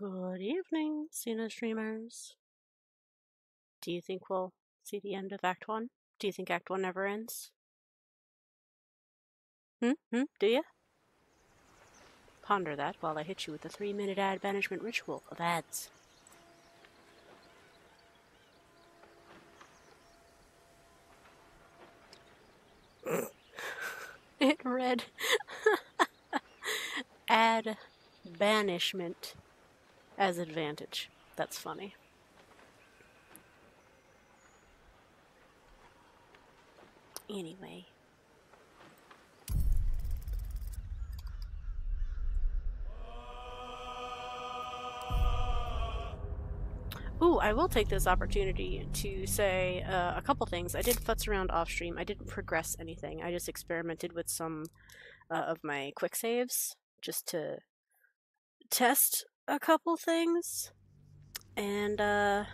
Good evening, Cena streamers. Do you think we'll see the end of Act 1? Do you think Act 1 never ends? Hmm? Hmm? Do you? Ponder that while I hit you with the three minute ad banishment ritual of ads. it read ad banishment as advantage. That's funny. Anyway. Ooh, I will take this opportunity to say uh, a couple things. I did futz around off stream. I didn't progress anything. I just experimented with some uh, of my quick saves just to test a couple things. And uh,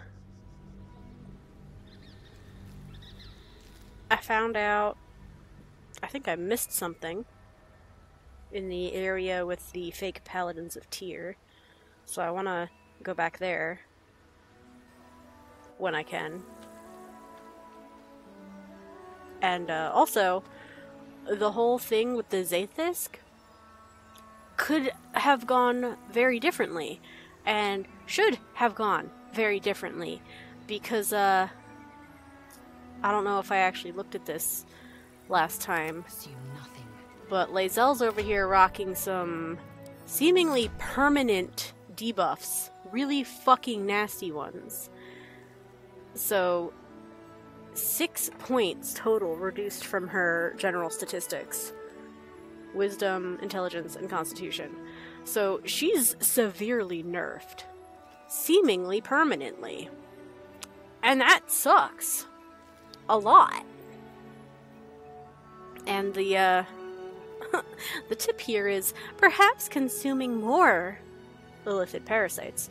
I found out, I think I missed something in the area with the fake Paladins of Tyr. So I want to go back there when I can. And uh, also, the whole thing with the Zaith'isk could have gone very differently, and should have gone very differently, because uh, I don't know if I actually looked at this last time, but Lae'zel's over here rocking some seemingly permanent debuffs, really fucking nasty ones. So, six points total reduced from her general statistics wisdom, intelligence, and constitution. So, she's severely nerfed, seemingly permanently. And that sucks. A lot. And the, uh, the tip here is perhaps consuming more illithid parasites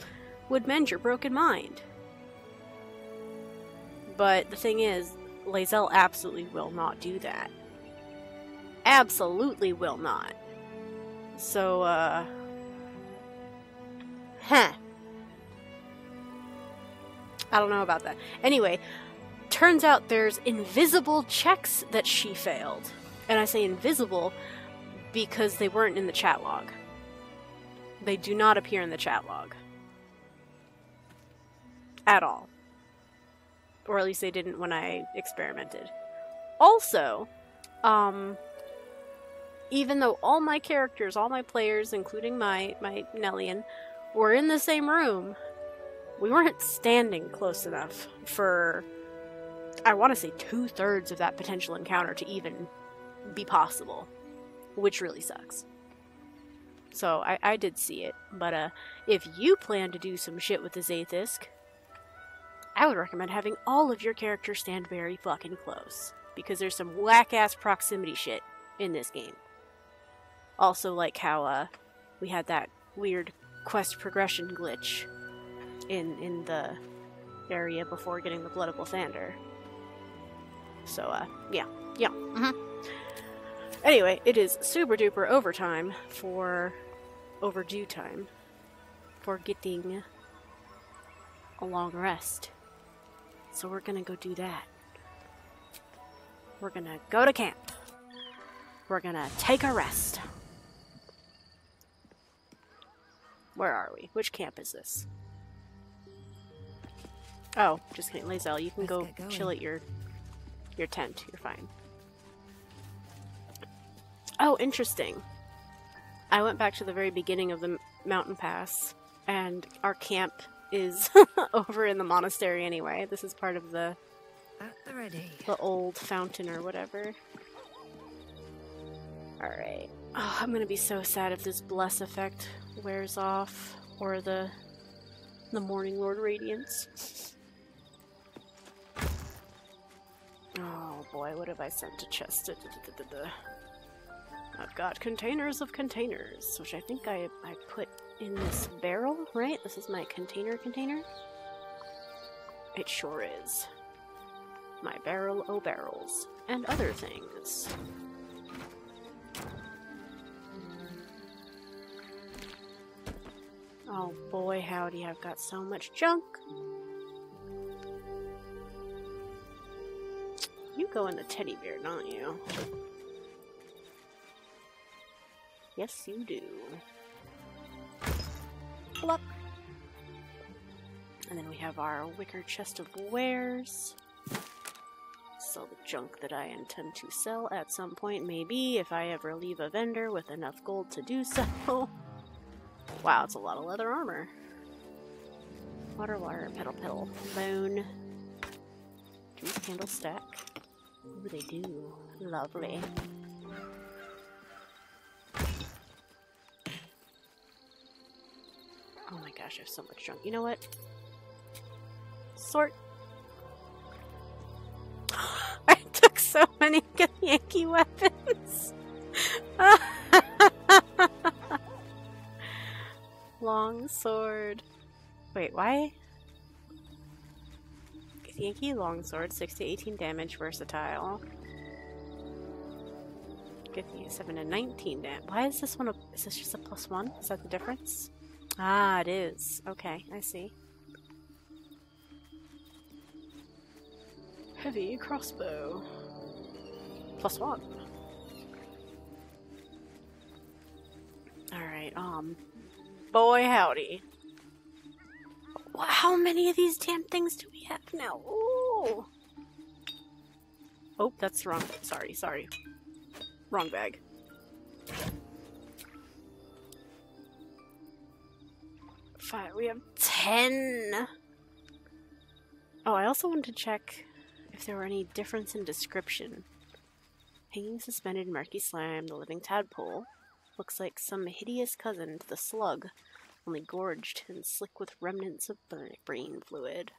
would mend your broken mind. But the thing is, Lae'zel absolutely will not do that. Absolutely will not. So, uh. Huh. I don't know about that. Anyway, turns out there's invisible checks that she failed. And I say invisible because they weren't in the chat log. They do not appear in the chat log. At all. Or at least they didn't when I experimented. Also, um, even though all my characters, all my players, including my, my Nellian, were in the same room, we weren't standing close enough for, I want to say, two thirds of that potential encounter to even be possible, which really sucks. So I, I did see it, but uh, if you plan to do some shit with the Zaith'isk, I would recommend having all of your characters stand very fucking close, because there's some whack ass proximity shit in this game. Also, like how uh, we had that weird quest progression glitch in in the area before getting the Blood of Lathander. So, uh, yeah, yeah. Mm-hmm. Anyway, it is super duper overtime for overdue time for getting a long rest. So we're gonna go do that. We're gonna go to camp. We're gonna take a rest. Where are we? Which camp is this? Oh, just kidding. Lae'zel, you can Let's go chill at your your tent. You're fine. Oh, interesting. I went back to the very beginning of the mountain pass, and our camp is over in the monastery anyway. This is part of the the, the old fountain or whatever. Alright. Oh, I'm gonna be so sad if this bless effect wears off, or the the Morning Lord Radiance. Oh boy, what have I sent to chest? I've got containers of containers, which I think I, I put in this barrel, right? This is my container container? It sure is. My barrel o' barrels. And other things. Oh boy, howdy, I've got so much junk. You go in the teddy bear, don't you? Yes, you do. Pluck. And then we have our wicker chest of wares. Sell the junk that I intend to sell at some point, maybe, if I ever leave a vendor with enough gold to do so. wow, it's a lot of leather armor. Water, water, pedal, pedal. bone. Do these candles stack? Ooh, they do. Lovely. Oh my gosh, I have so much junk. You know what? Sort. I took so many Yankee weapons. Long sword. Wait, why? Yankee longsword, 6 to 18 damage, versatile. Me 7 to 19 damage. Why is this one a. Is this just a plus 1? Is that the difference? Ah, it is. Okay, I see. Heavy crossbow. Plus 1. Alright, um. Boy, howdy. How many of these damn things do we have now? Ooh. Oh, that's wrong. Sorry, sorry. Wrong bag. Five. We have ten. Oh, I also wanted to check if there were any difference in description. Hanging suspended murky slime, the living tadpole. Looks like some hideous cousin to the slug only gorged and slick with remnants of brain fluid.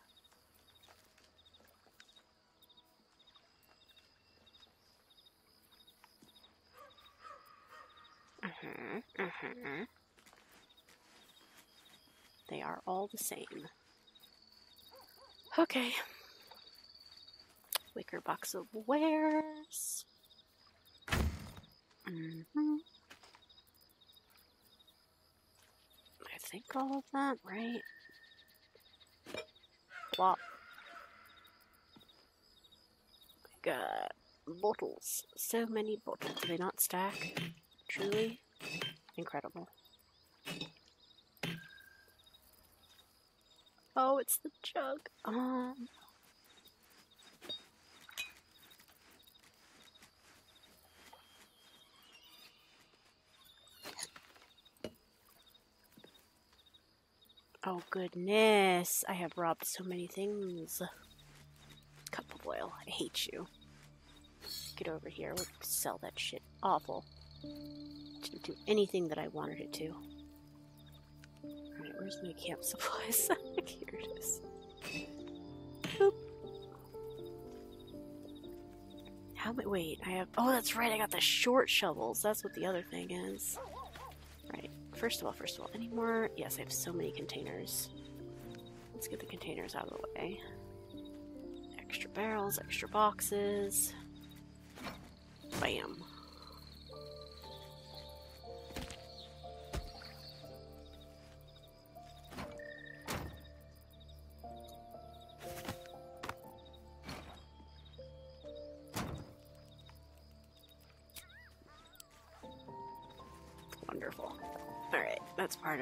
Uh-huh, uh-huh. They are all the same. Okay. Wicker box of wares. Mm-hmm. Think all of that, right? Plop. Got bottles. So many bottles. Do they not stack? Truly incredible. Oh, it's the jug. Um, Oh goodness, I have robbed so many things. Cup of oil, I hate you. Get over here, we'll sell that shit. Awful. Didn't do anything that I wanted it to. Alright, where's my camp supplies? here it is. Boop. How many? Wait, I have. Oh, that's right, I got the short shovels. That's what the other thing is. First of all, first of all, any more? Yes, I have so many containers. Let's get the containers out of the way. Extra barrels, extra boxes. Bam.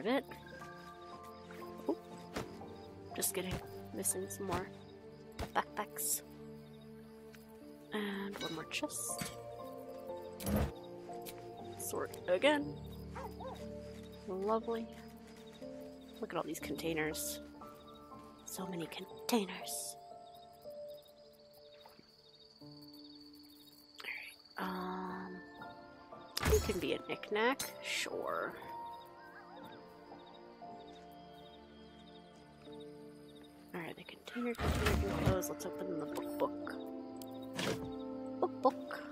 Of it. Ooh. Just kidding. Missing some more backpacks. And one more chest. Sort again. Lovely. Look at all these containers. So many containers. Alright, um... You can be a knickknack? Sure. Container, container, close. Let's open the book book. Book book.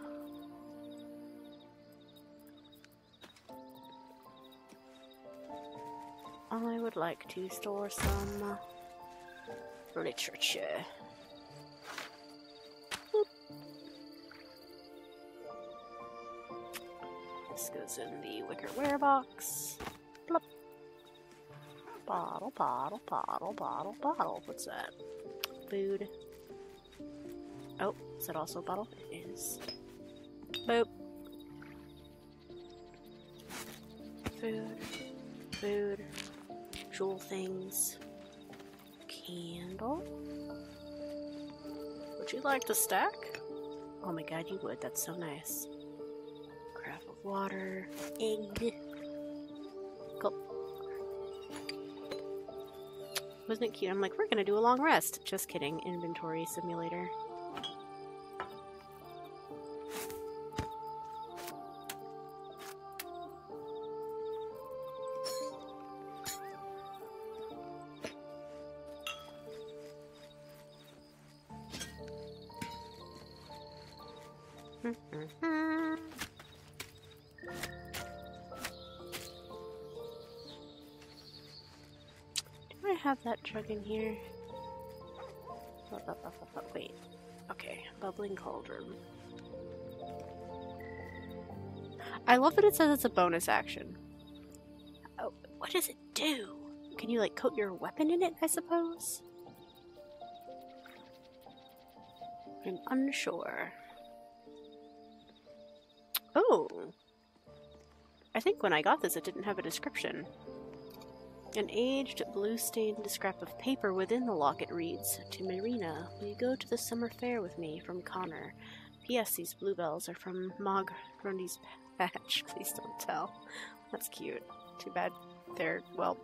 I would like to store some literature. This goes in the wicker ware box. Bottle, bottle, bottle, bottle, bottle. What's that? Food. Oh, is that also a bottle? It is. Boop. Food. Food. Jewel things. Candle. Would you like to stack? Oh my god, you would. That's so nice. Craft of water. Egg. Wasn't it cute? I'm like, we're gonna do a long rest. Just kidding. Inventory simulator. That jug in here? Wait. Okay, bubbling cauldron. I love that it says it's a bonus action. Oh, what does it do? Can you like coat your weapon in it, I suppose? I'm unsure. Oh! I think when I got this it didn't have a description. An aged, blue-stained scrap of paper within the locket reads, To Marina, will you go to the summer fair with me from Connor? P.S. These bluebells are from Mog patch. Please don't tell. That's cute. Too bad their, well,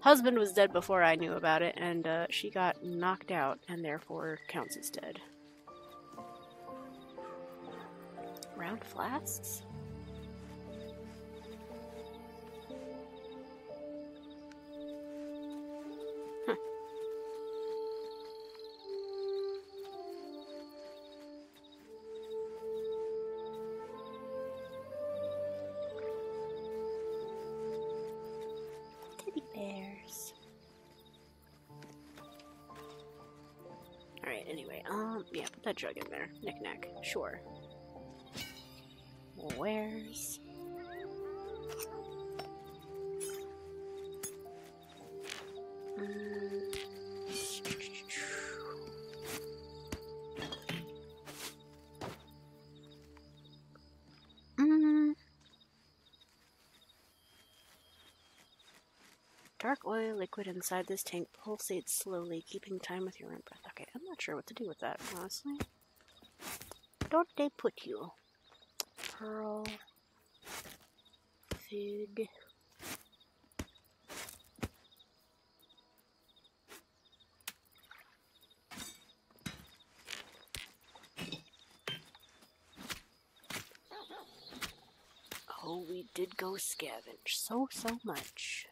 husband was dead before I knew about it, and uh, she got knocked out and therefore counts as dead. Round flasks? Jug in there. Knick knack. Sure. Where's. Dark oil liquid inside this tank pulsates slowly, keeping time with your own breath. Okay, I'm not sure what to do with that, honestly. Don't they put you? Pearl. Food. Oh, we did go scavenge so, so much.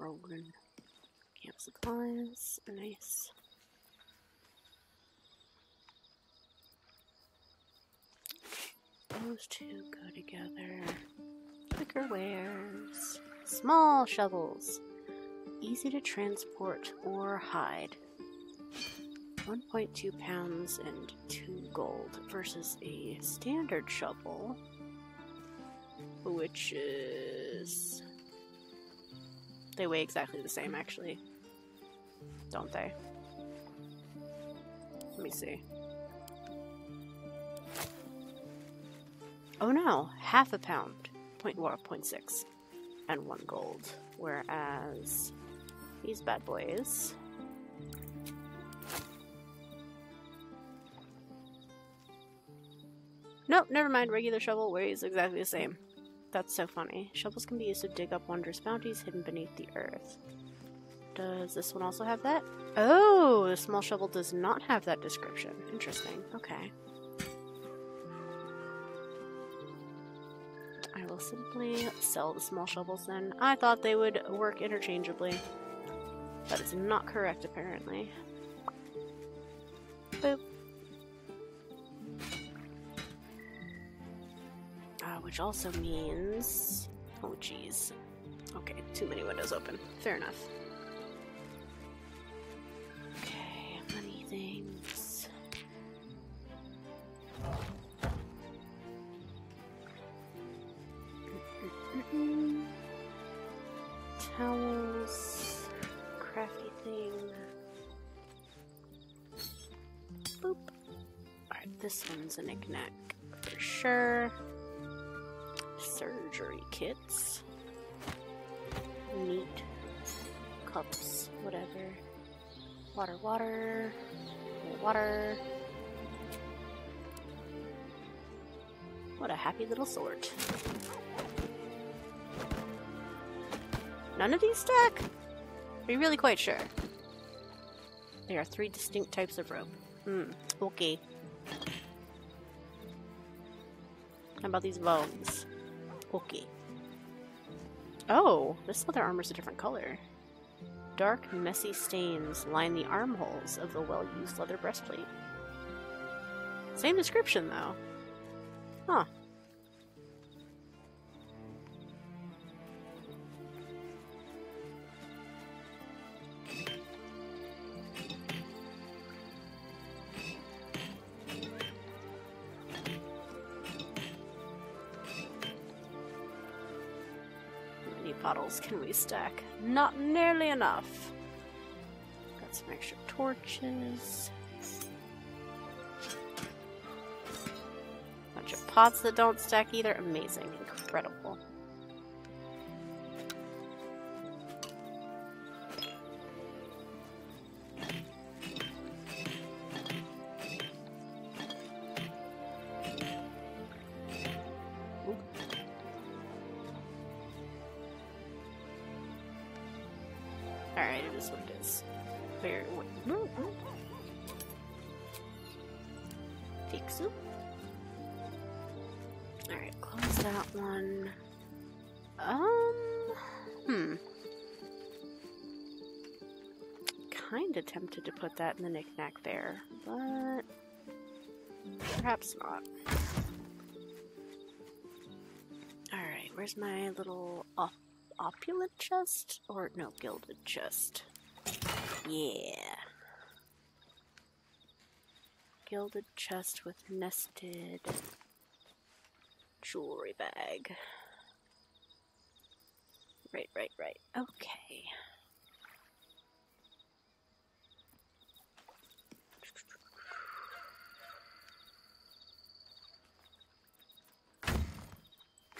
Scrolling. Camp supplies, nice. Those two go together. Quicker wares. Small shovels. Easy to transport or hide. 1.2 pounds and 2 gold versus a standard shovel, which is. They weigh exactly the same, actually. Don't they? Let me see. Oh no, half a pound, point well, point six, and one gold. Whereas these bad boys. Nope, never mind. Regular shovel weighs exactly the same. That's so funny. Shovels can be used to dig up wondrous bounties hidden beneath the earth. Does this one also have that? Oh, the small shovel does not have that description. Interesting. Okay. I will simply sell the small shovels then. I thought they would work interchangeably. That is not correct, apparently. Boop. Which also means... Oh, jeez. Okay, too many windows open. Fair enough. Kits. Neat. Cups, whatever. Water, water. Water. What a happy little sort. None of these stack? Are you really quite sure? There are three distinct types of rope. Hmm, okay. How about these bones? Okay. Oh, this leather armor's a different color. Dark, messy stains line the armholes of the well-used leather breastplate. Same description, though. Huh. Can we stack? Not nearly enough. Got some extra torches. Bunch of pots that don't stack either. Amazing. That in the knickknack there, but perhaps not. Alright, where's my little op opulent chest? Or no, gilded chest. Yeah. Gilded chest with nested jewelry bag. Right, right, right. Okay.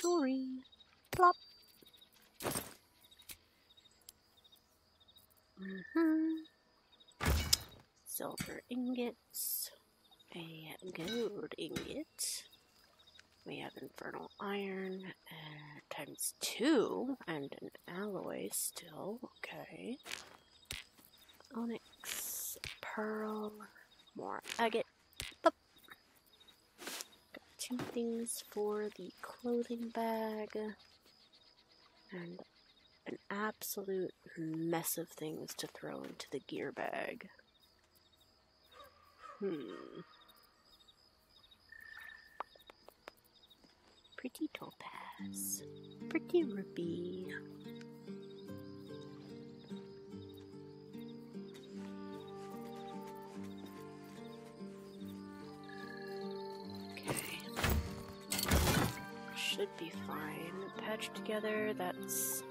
Jewelry. Plop. Mm-hmm. Silver ingots. A gold ingot. We have infernal iron uh, times two and an alloy still. Okay. Onyx, pearl, more agate. Things for the clothing bag and an absolute mess of things to throw into the gear bag. Hmm. Pretty topaz. Pretty ruby. Should be fine. Patched together, that's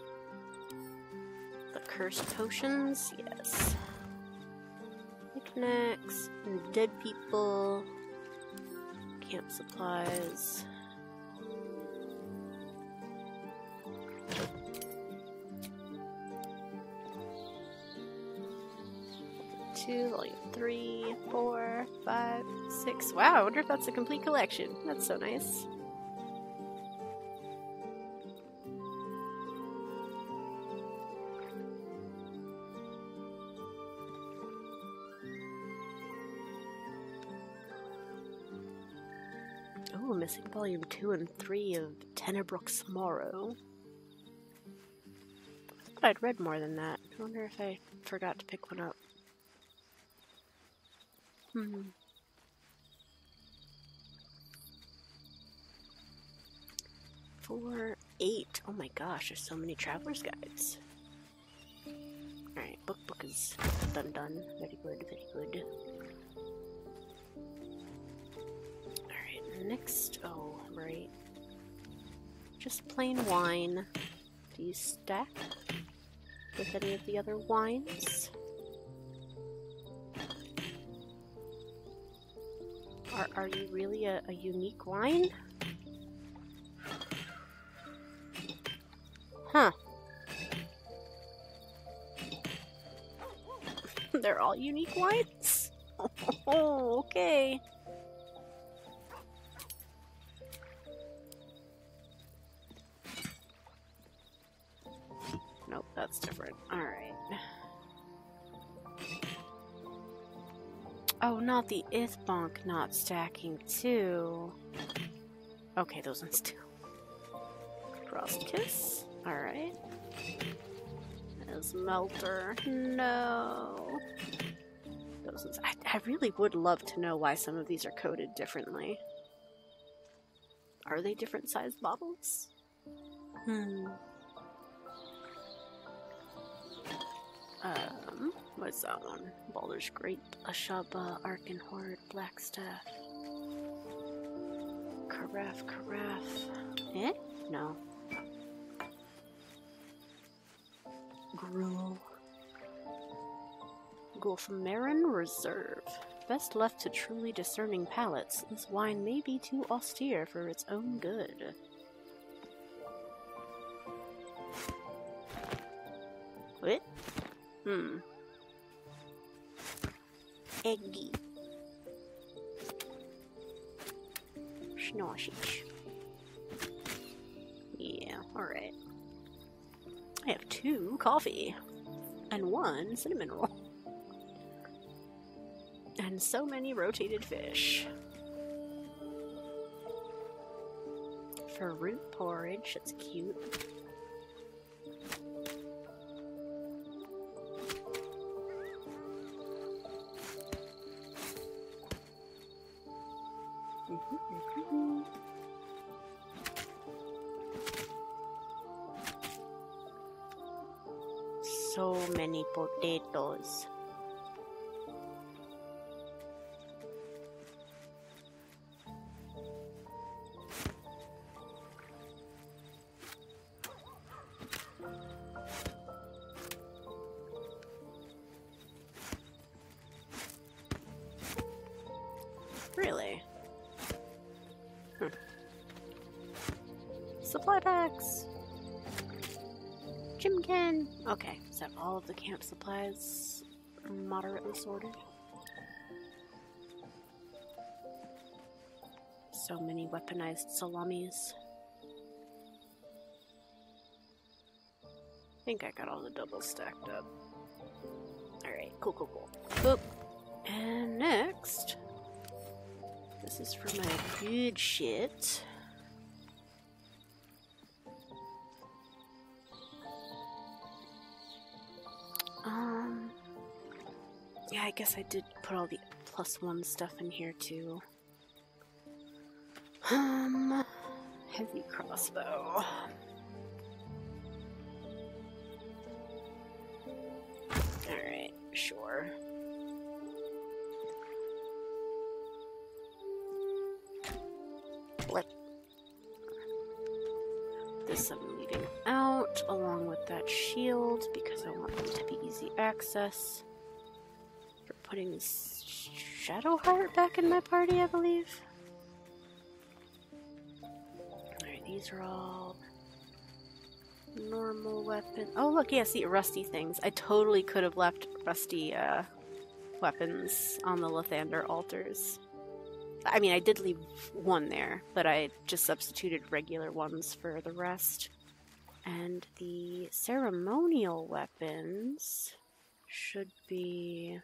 the cursed potions, yes. Knickknacks, dead people, camp supplies. Two, volume three, four, five, six. Wow, I wonder if that's a complete collection. That's so nice. Oh, missing volume 2 and 3 of Tenebrook's Morrow. I thought I'd read more than that. I wonder if I forgot to pick one up. Hmm. Four, eight. Oh my gosh, there's so many traveler's guides. Alright, book book is done done. Very good, very good. Next oh right. Just plain wine. Do you stack with any of the other wines? Are, are you really a, a unique wine? Huh. They're all unique wines? Okay. Not the Ithbonk not stacking too. Okay, those ones too. Frost Kiss. Alright. As Melter. No. Those ones. I, I really would love to know why some of these are coded differently. Are they different sized bottles? Hmm. Um, what's that one? Baldur's Grape, Ashaba, Arkenhorde, Blackstaff. Carafe, Carafe. Eh? No. Gruel. Gulfamarin Reserve. Best left to truly discerning palates, this wine may be too austere for its own good. What? Hmm. Eggy. Schnoshich. Yeah, alright. I have two coffee and one cinnamon roll. And so many rotated fish. For root porridge, it's cute. Potatoes. Really? Hmm. Supply packs! Jimkin! Okay, that all of the camp supplies moderately sorted? So many weaponized salamis. I think I got all the doubles stacked up. Alright, cool, cool, cool. Boop. And next, this is for my good shit. Guess I did put all the plus one stuff in here too. Um, heavy crossbow. Alright, sure. Blip. This I'm leaving out along with that shield because I want them to be easy access. Putting Shadowheart back in my party, I believe. Alright, these are all normal weapon. Oh, look, yeah, see, rusty things. I totally could have left rusty uh, weapons on the Lathander altars. I mean, I did leave one there, but I just substituted regular ones for the rest. And the ceremonial weapons should be.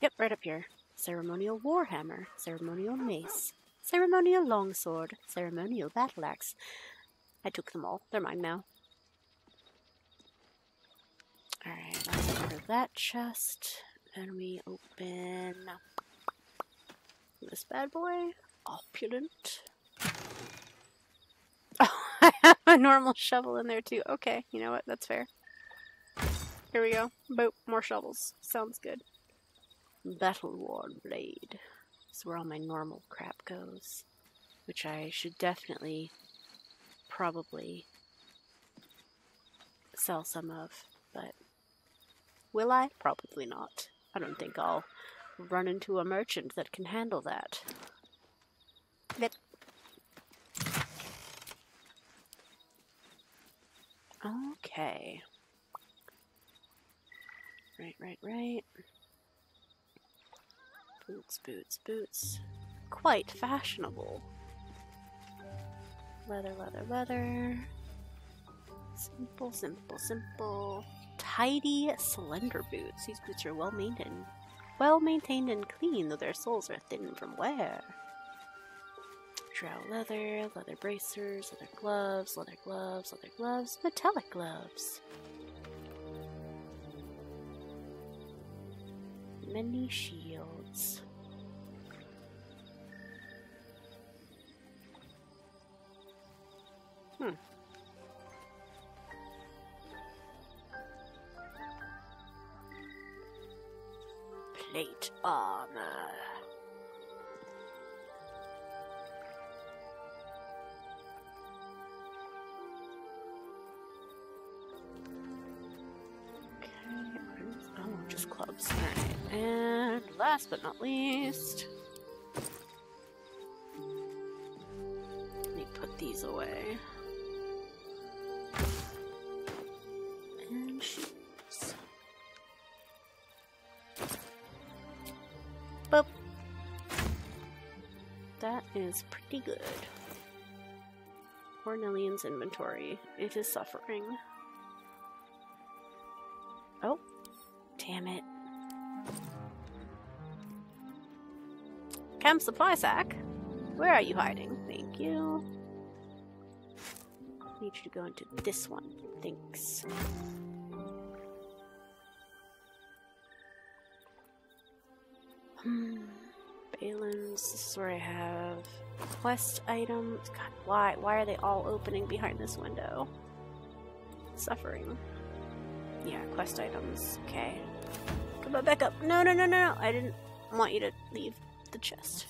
Yep, right up here. Ceremonial warhammer, ceremonial mace, ceremonial longsword, ceremonial battle axe. I took them all. They're mine now. Alright, let's that chest. Then we open this bad boy. Opulent. Oh, I have a normal shovel in there too. Okay, you know what? That's fair. Here we go. Boop, more shovels. Sounds good. Battle Worn Blade. This is where all my normal crap goes. Which I should definitely, probably, sell some of. But will I? Probably not. I don't think I'll run into a merchant that can handle that. Yep. Okay. Right, right, right. Boots, boots, boots. Quite fashionable. Leather, leather, leather. Simple, simple, simple. Tidy, slender boots. These boots are well maintained. Well maintained and clean, though their soles are thin from wear. Drow leather, leather bracers, leather gloves, leather gloves, leather gloves, metallic gloves. many Hmm. Plate armor. Last but not least, let me put these away. And shoes. Boop. That is pretty good. Cornelian's inventory. It is suffering. Chem supply sack? Where are you hiding? Thank you. Need you to go into this one. Thanks. Hmm. Balin's. This is where I have quest items. God, why? Why are they all opening behind this window? Suffering. Yeah, quest items. Okay. Come on, back up. No, no, no, no, no. I didn't want you to leave the chest.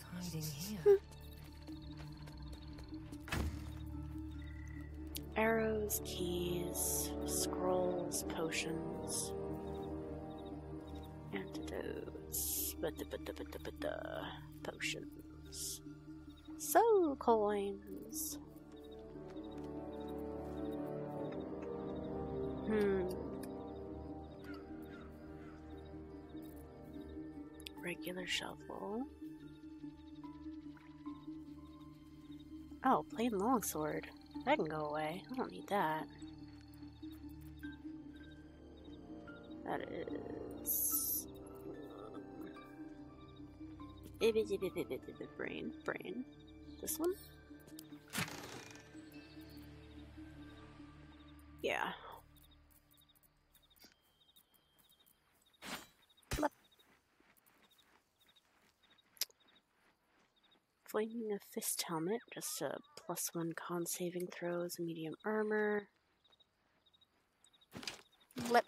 Arrows, keys, scrolls, potions, antidotes, but the but the but the but the potions, soul coins. Hmm. Regular shovel. Oh, plain longsword. That can go away. I don't need that. That is... Brain. Brain. This one? Yeah. Flaming a fist helmet, just a plus one con saving throws, medium armor. Lip.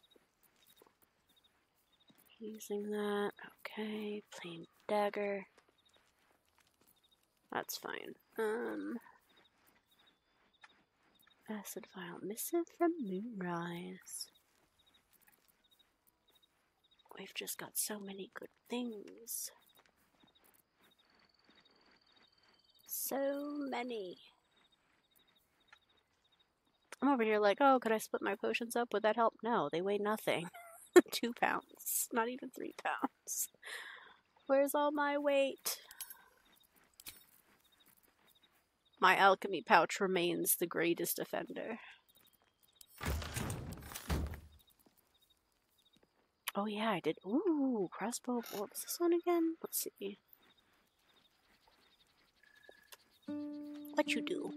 Using that. Okay, plain dagger. That's fine. Um. Acid vial missive from Moonrise. We've just got so many good things. So many. I'm over here like, oh, could I split my potions up? Would that help? No, they weigh nothing. Two pounds. Not even three pounds. Where's all my weight? My alchemy pouch remains the greatest offender. Oh yeah, I did. Ooh, crossbow. What was this one again? Let's see. What you do?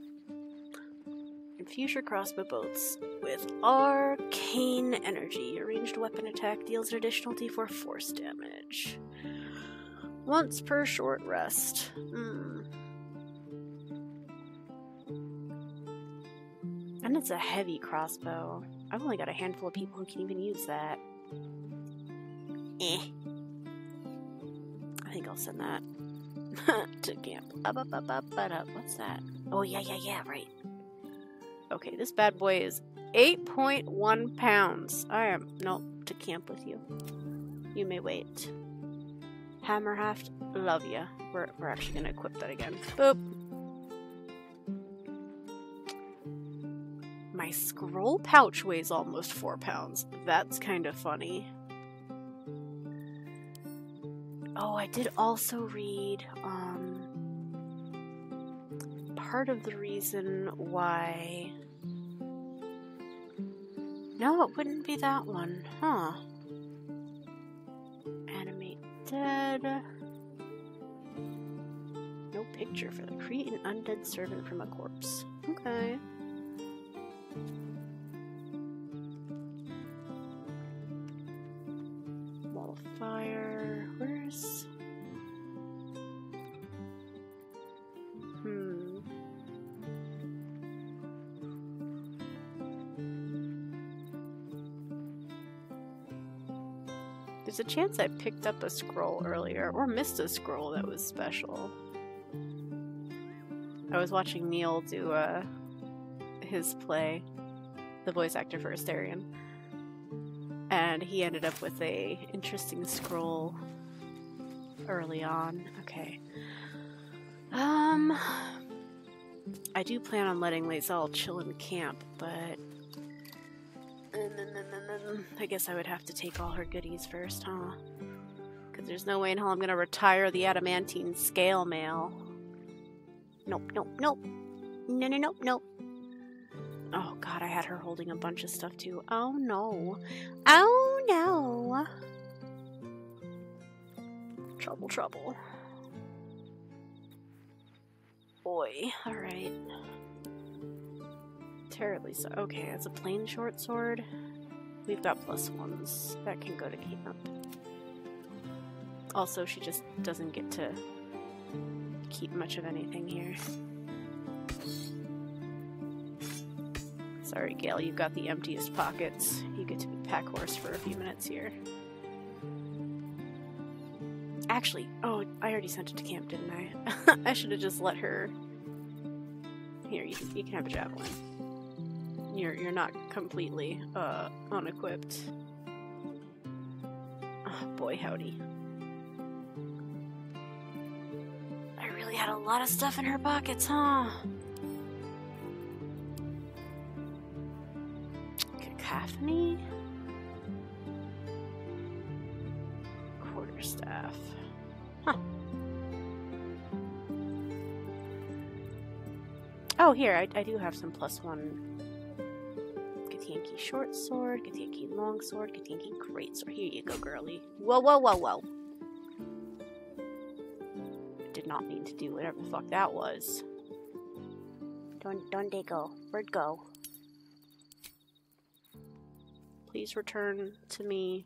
Infuse your crossbow bolts with arcane energy. Your ranged weapon attack deals an additional d4 force damage. Once per short rest. Hmm. And it's a heavy crossbow. I've only got a handful of people who can even use that. Eh. I think I'll send that to camp. Up, up, up, up, up, up. What's that? Oh, yeah, yeah, yeah, right. Okay, this bad boy is 8.1 pounds. I am, nope, to camp with you. You may wait. Hammerhaft, love ya. We're, we're actually gonna equip that again. Boop. My scroll pouch weighs almost four pounds. That's kind of funny. Oh, I did also read, um, part of the reason why... No, it wouldn't be that one, huh? Animate dead. No picture for the create an undead servant from a corpse. Okay. Chance I picked up a scroll earlier, or missed a scroll that was special. I was watching Neil do uh, his play, the voice actor for Astarion, and he ended up with a interesting scroll early on. Okay. Um, I do plan on letting Lae'zel chill in the camp, but I guess I would have to take all her goodies first, huh? Because there's no way in hell I'm gonna retire the adamantine scale mail. Nope, nope, nope. No, no, nope, nope. Oh god, I had her holding a bunch of stuff too. Oh no. Oh no. Trouble, trouble. Boy, alright. Terribly so. Okay, it's a plain short sword. We've got plus ones. That can go to camp. Also, she just doesn't get to keep much of anything here. Sorry, Gale, you've got the emptiest pockets. You get to be pack horse for a few minutes here. Actually, oh, I already sent it to camp, didn't I? I should have just let her. Here, you, you can have a javelin. You're you're not completely uh, unequipped. Oh, boy, howdy. I really had a lot of stuff in her pockets, huh? Cacophony? Quarterstaff. Huh. Oh, here, I, I do have some plus one Short sword, Githyanki long sword, Githyanki great sword. Here you go, girly. Whoa, whoa, whoa, whoa. Did not mean to do whatever the fuck that was. Don't, don't they go? Where'd go? Please return to me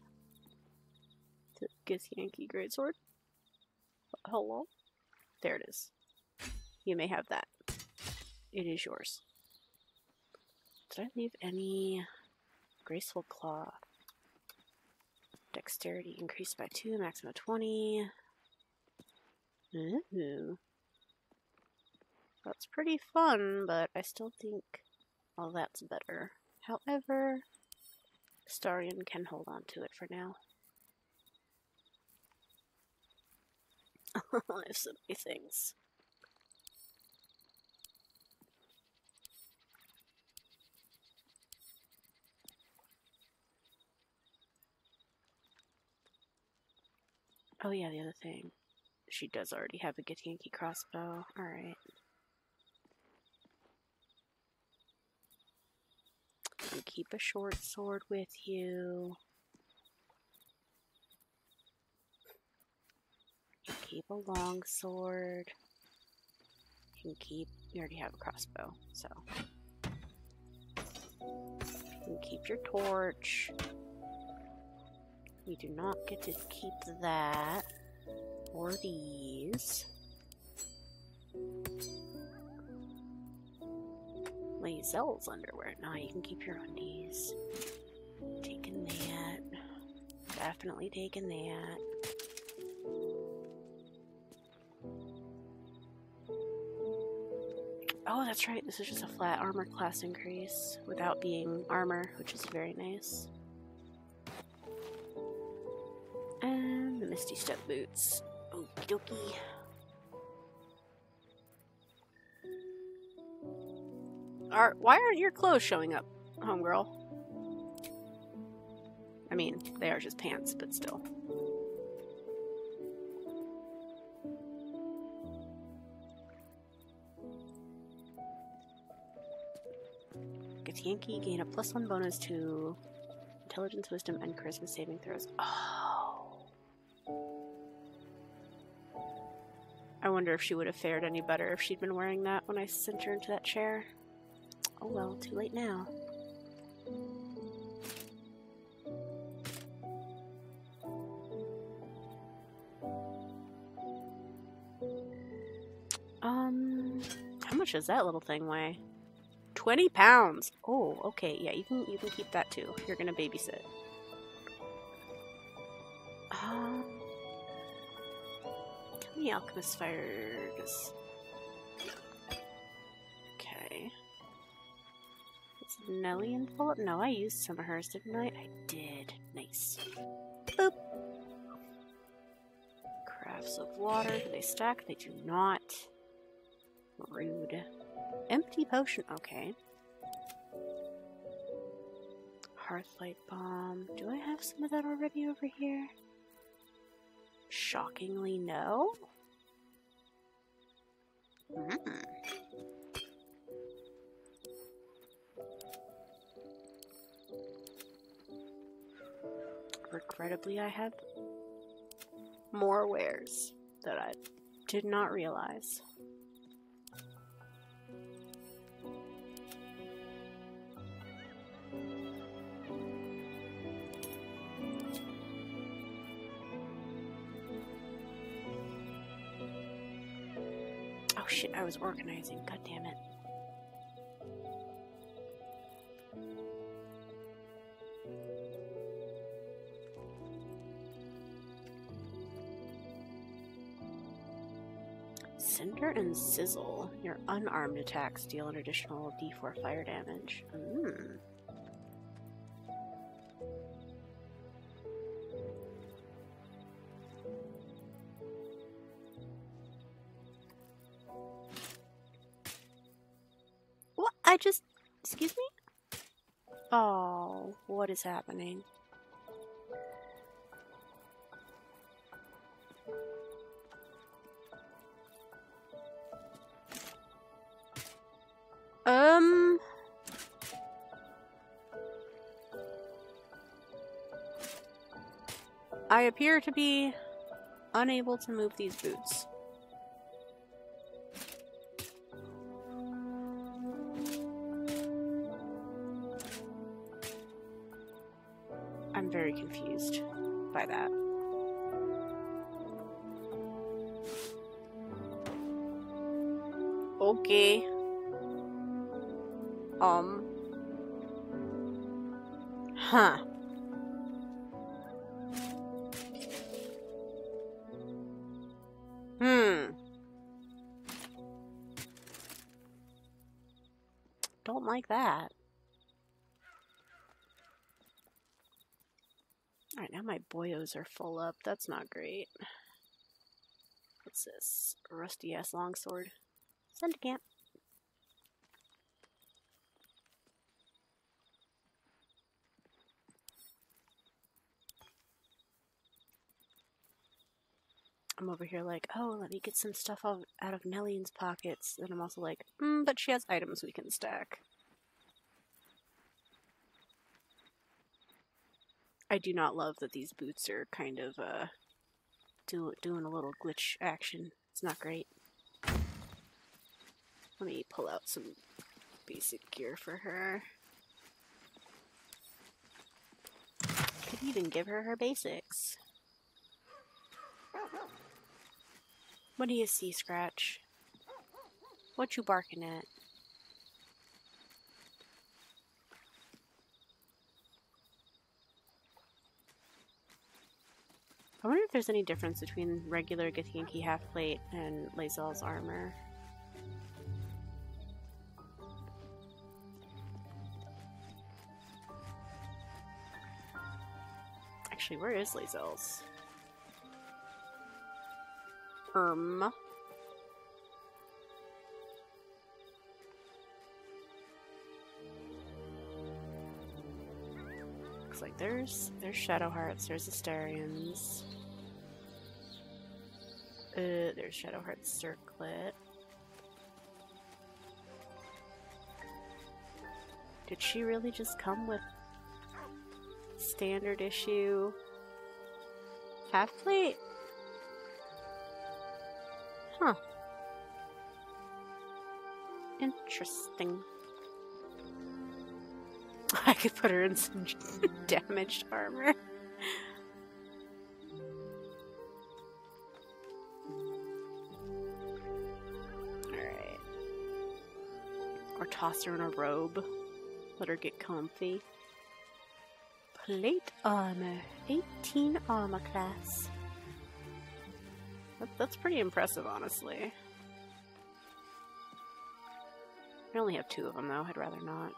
the Githyanki greatsword. Hello? There it is. You may have that. It is yours. Did I leave any graceful cloth? Dexterity increased by 2, maximum 20. Ooh. That's pretty fun, but I still think all that's better. However, Starion can hold on to it for now. I have so many things. Oh yeah, the other thing. She does already have a Githyanki crossbow. Alright. You keep a short sword with you. You keep a long sword. You can keep you already have a crossbow, so you can keep your torch. You do not get to keep that or these. Lae'zel's underwear. Nah, you can keep your undies. Taking that. Definitely taking that. Oh, that's right. This is just a flat armor class increase without being armor, which is very nice. Misty Step boots. Okie dokie. Are, why aren't your clothes showing up, homegirl? I mean, they are just pants, but still. Githyanki gain a plus one bonus to intelligence, wisdom, and charisma saving throws. Oh. Wonder if she would have fared any better if she'd been wearing that when I sent her into that chair. Oh well, too late now. Um, how much does that little thing weigh? 20 pounds. Oh, okay. Yeah, you can you can keep that too. You're gonna babysit. Alchemist fires? Okay. Is Nellian full up? No, I used some of hers, didn't I? I did. Nice. Boop. Crafts of water. Do they stack? They do not. Rude. Empty potion. Okay. Hearthlight bomb. Do I have some of that already over here? Shockingly, no. Regrettably, I have more wares that I did not realize. Shit, I was organizing. God damn it. Cinder and Sizzle. Your unarmed attacks deal an additional d4 fire damage. Mm. Oh, what is happening? Um. I appear to be unable to move these boots. Boyos are full up. That's not great. What's this? Rusty ass longsword. Send to camp. I'm over here like, oh, let me get some stuff out, of Nellian's pockets. And I'm also like, mm, but she has items we can stack. I do not love that these boots are kind of uh, do, doing a little glitch action. It's not great. Let me pull out some basic gear for her. Could even give her her basics. What do you see, Scratch? What you barking at? I wonder if there's any difference between regular Githyanki half plate and Lae'zel's armor. Actually, where is Lae'zel's? Um. Like there's there's Shadowheart's, there's Astarion's. Uh, there's Shadowheart's Circlet. Did she really just come with standard issue half plate? Huh. Interesting. I could put her in some damaged armor. Alright. Or toss her in a robe. Let her get comfy. Plate armor. 18 armor class. That, that's pretty impressive, honestly. I only have two of them, though. I'd rather not.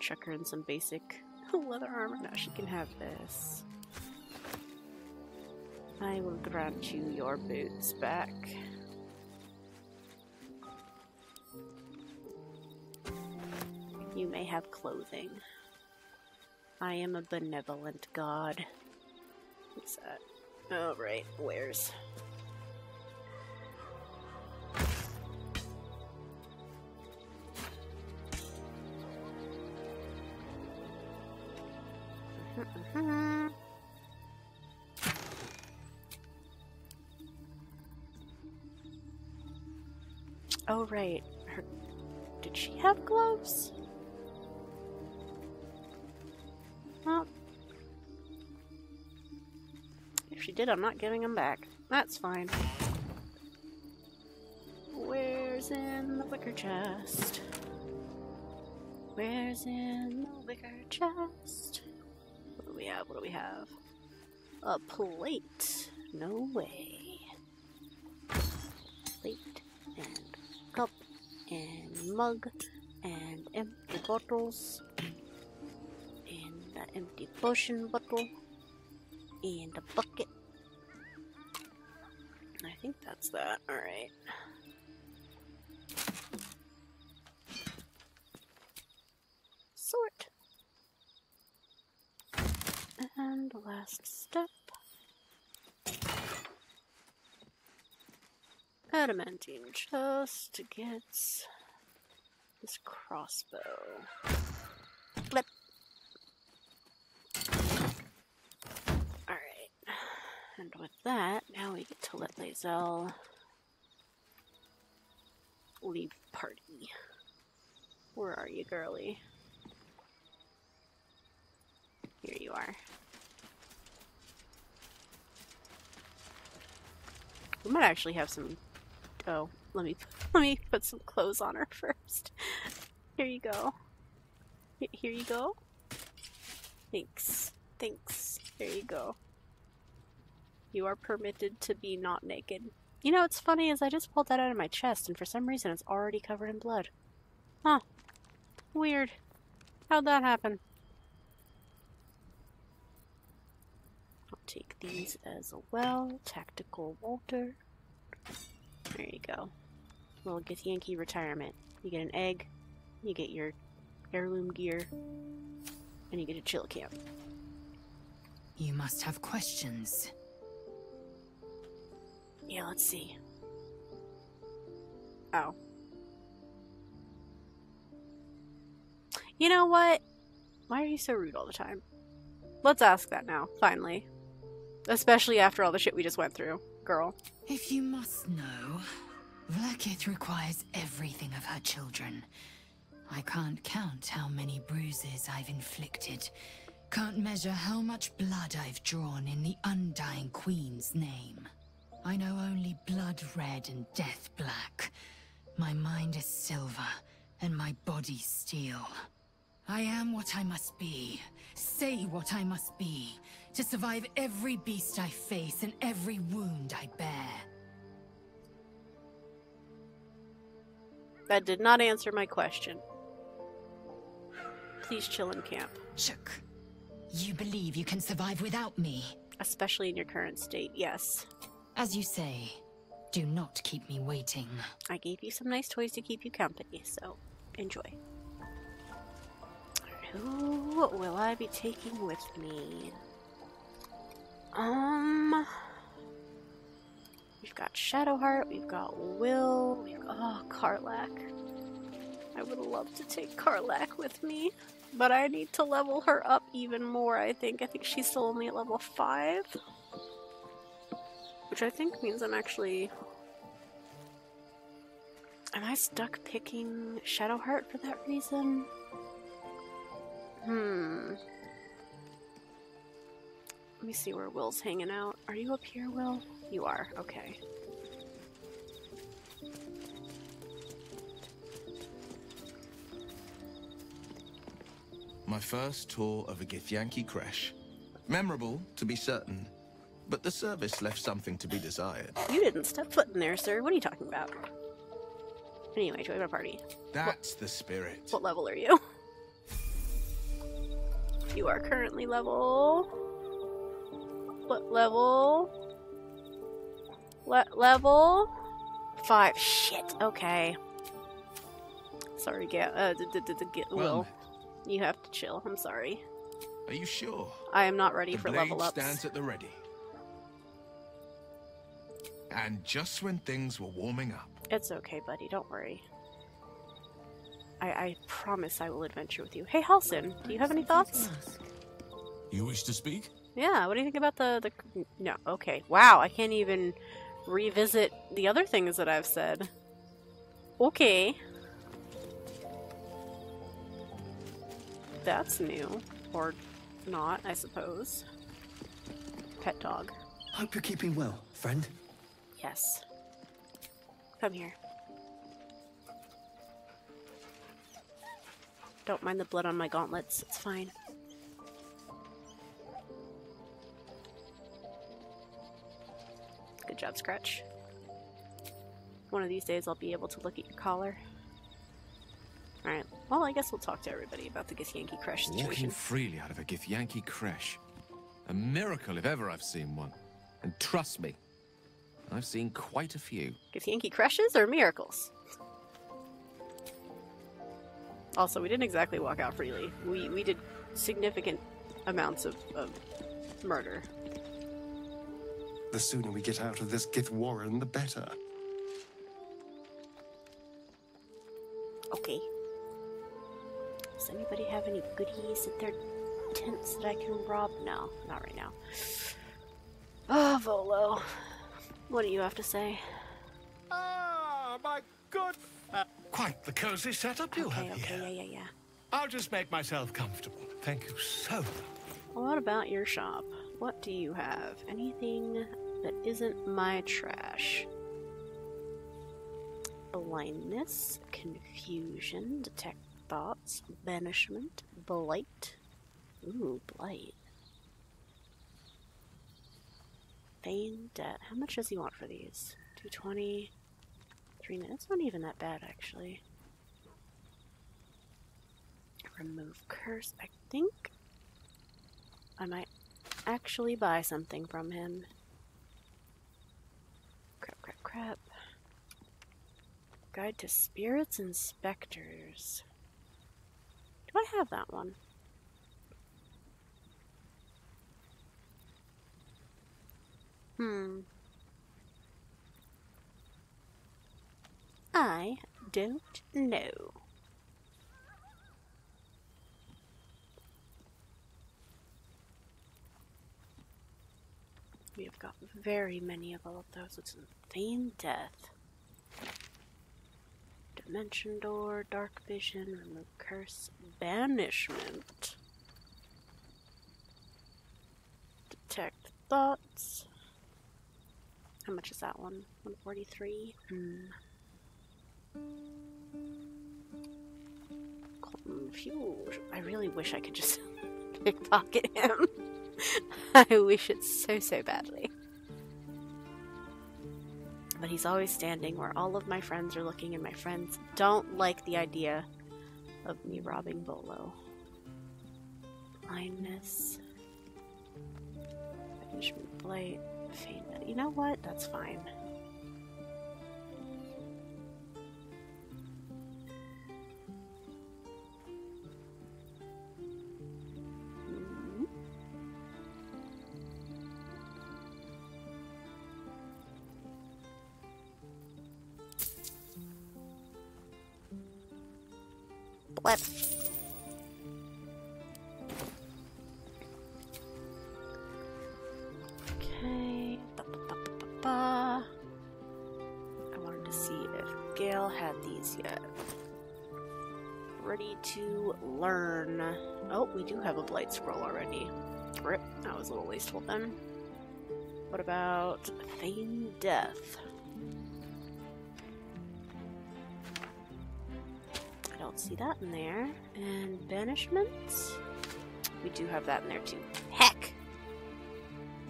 Chuck her in some basic leather armor. Now she can have this. I will grant you your boots back. You may have clothing. I am a benevolent god. What's that? Oh, right. Where's? Oh, right. Her... Did she have gloves? Well, if she did, I'm not giving them back. That's fine. Where's in the wicker chest? Where's in the wicker chest? What do we have? What do we have? A plate. No way. Plate and mug and empty bottles and the empty potion bottle and a bucket. I think that's that. Alright. Sort. And last step. Adamantine chest gets this crossbow. Flip. Alright. And with that, now we get to let Lae'zel leave party. Where are you, girly? Here you are. We might actually have some. Oh, let me let me put some clothes on her first. Here you go. Here you go. Thanks. Thanks. There you go. You are permitted to be not naked. You know, what's funny is I just pulled that out of my chest, and for some reason it's already covered in blood. Huh. Weird. How'd that happen? I'll take these as well. Tactical Walter. There you go. Little Githyanki retirement. You get an egg, you get your heirloom gear, and you get a chill camp. You must have questions. Yeah, let's see. Oh. You know what? Why are you so rude all the time? Let's ask that now, finally. Especially after all the shit we just went through, girl. If you must know, Vlaakith requires everything of her children. I can't count how many bruises I've inflicted. Can't measure how much blood I've drawn in the Undying Queen's name. I know only blood red and death black. My mind is silver, and my body steel. I am what I must be, say what I must be, To survive every beast I face and every wound I bear. That did not answer my question. Please chill in camp, Shook. You believe you can survive without me? especially in your current state. Yes. As you say, do not keep me waiting. I gave you some nice toys to keep you company, so enjoy. Who will I be taking with me? Um, we've got Shadowheart, we've got Wyll, we've got oh Karlach. I would love to take Karlach with me, but I need to level her up even more. I think. I think she's still only at level five, which I think means I'm actually Am I stuck picking Shadowheart for that reason? Hmm. Let me see where Wyll's hanging out. Are you up here, Wyll? You are. Okay. My first tour of a Githyanki creche. Memorable, to be certain, but the service left something to be desired. You didn't step foot in there, sir. What are you talking about? Anyway, join my party. That's the spirit. What level are you? You are currently level. What level? Le- level five. Shit. Okay. Sorry, get uh, d- d- d- d- get Well Wyll. You have to chill. I'm sorry. Are you sure? I am not ready the for blade level ups. stands at the ready. And just when things were warming up, It's okay, buddy. Don't worry. I, I promise I will adventure with you. Hey, Halsin, do you have any thoughts? You wish to speak? Yeah, what do you think about the the No, okay. Wow, I can't even revisit the other things that I've said. Okay. That's new or not, I suppose. Pet dog. Hope you're keeping well, friend. Yes. Come here. Don't mind the blood on my gauntlets. It's fine. Job, Scratch. One of these days I'll be able to look at your collar. Alright, well, I guess we'll talk to everybody about the Githyanki creche situation. Walking freely out of a Githyanki creche. A miracle if ever I've seen one. And trust me, I've seen quite a few. Githyanki creches or miracles? Also, we didn't exactly walk out freely. We we did significant amounts of, of murder. The sooner we get out of this Gith Warren, the better. Okay. Does anybody have any goodies at their tents that I can rob? No, not right now. Oh, Volo. What do you have to say? Ah, my good. Uh, quite the cozy setup you Okay, have okay, here. yeah, yeah, yeah. I'll just make myself comfortable. Thank you so much. What about your shop? What do you have? Anything that isn't my trash? Blindness, confusion, detect thoughts, banishment, blight. Ooh, blight. Feign Death. How much does he want for these? 220. Three minutes? Not even that bad, actually. Remove curse. I think I might actually buy something from him. Crap, crap, crap. Guide to spirits and specters. Do I have that one? Hmm. I don't know. We have got very many of all of those. It's insane Death. Dimension Door, Dark Vision, Remove Curse, Banishment. Detect Thoughts. How much is that one? 143? Hmm. Colton Fuel. I really wish I could just pickpocket him. I wish it so, so badly. But he's always standing where all of my friends are looking, and my friends don't like the idea of me robbing Volo. Blindness. Banishment Blight. Feign. You know what? That's fine. Okay. Ba, ba, ba. I wanted to see if Gale had these yet. Ready to learn. Oh, we do have a blight scroll already. Rip. That was a little wasteful then. What about Feign Death? See that in there. And Banishment? We do have that in there too. Heck!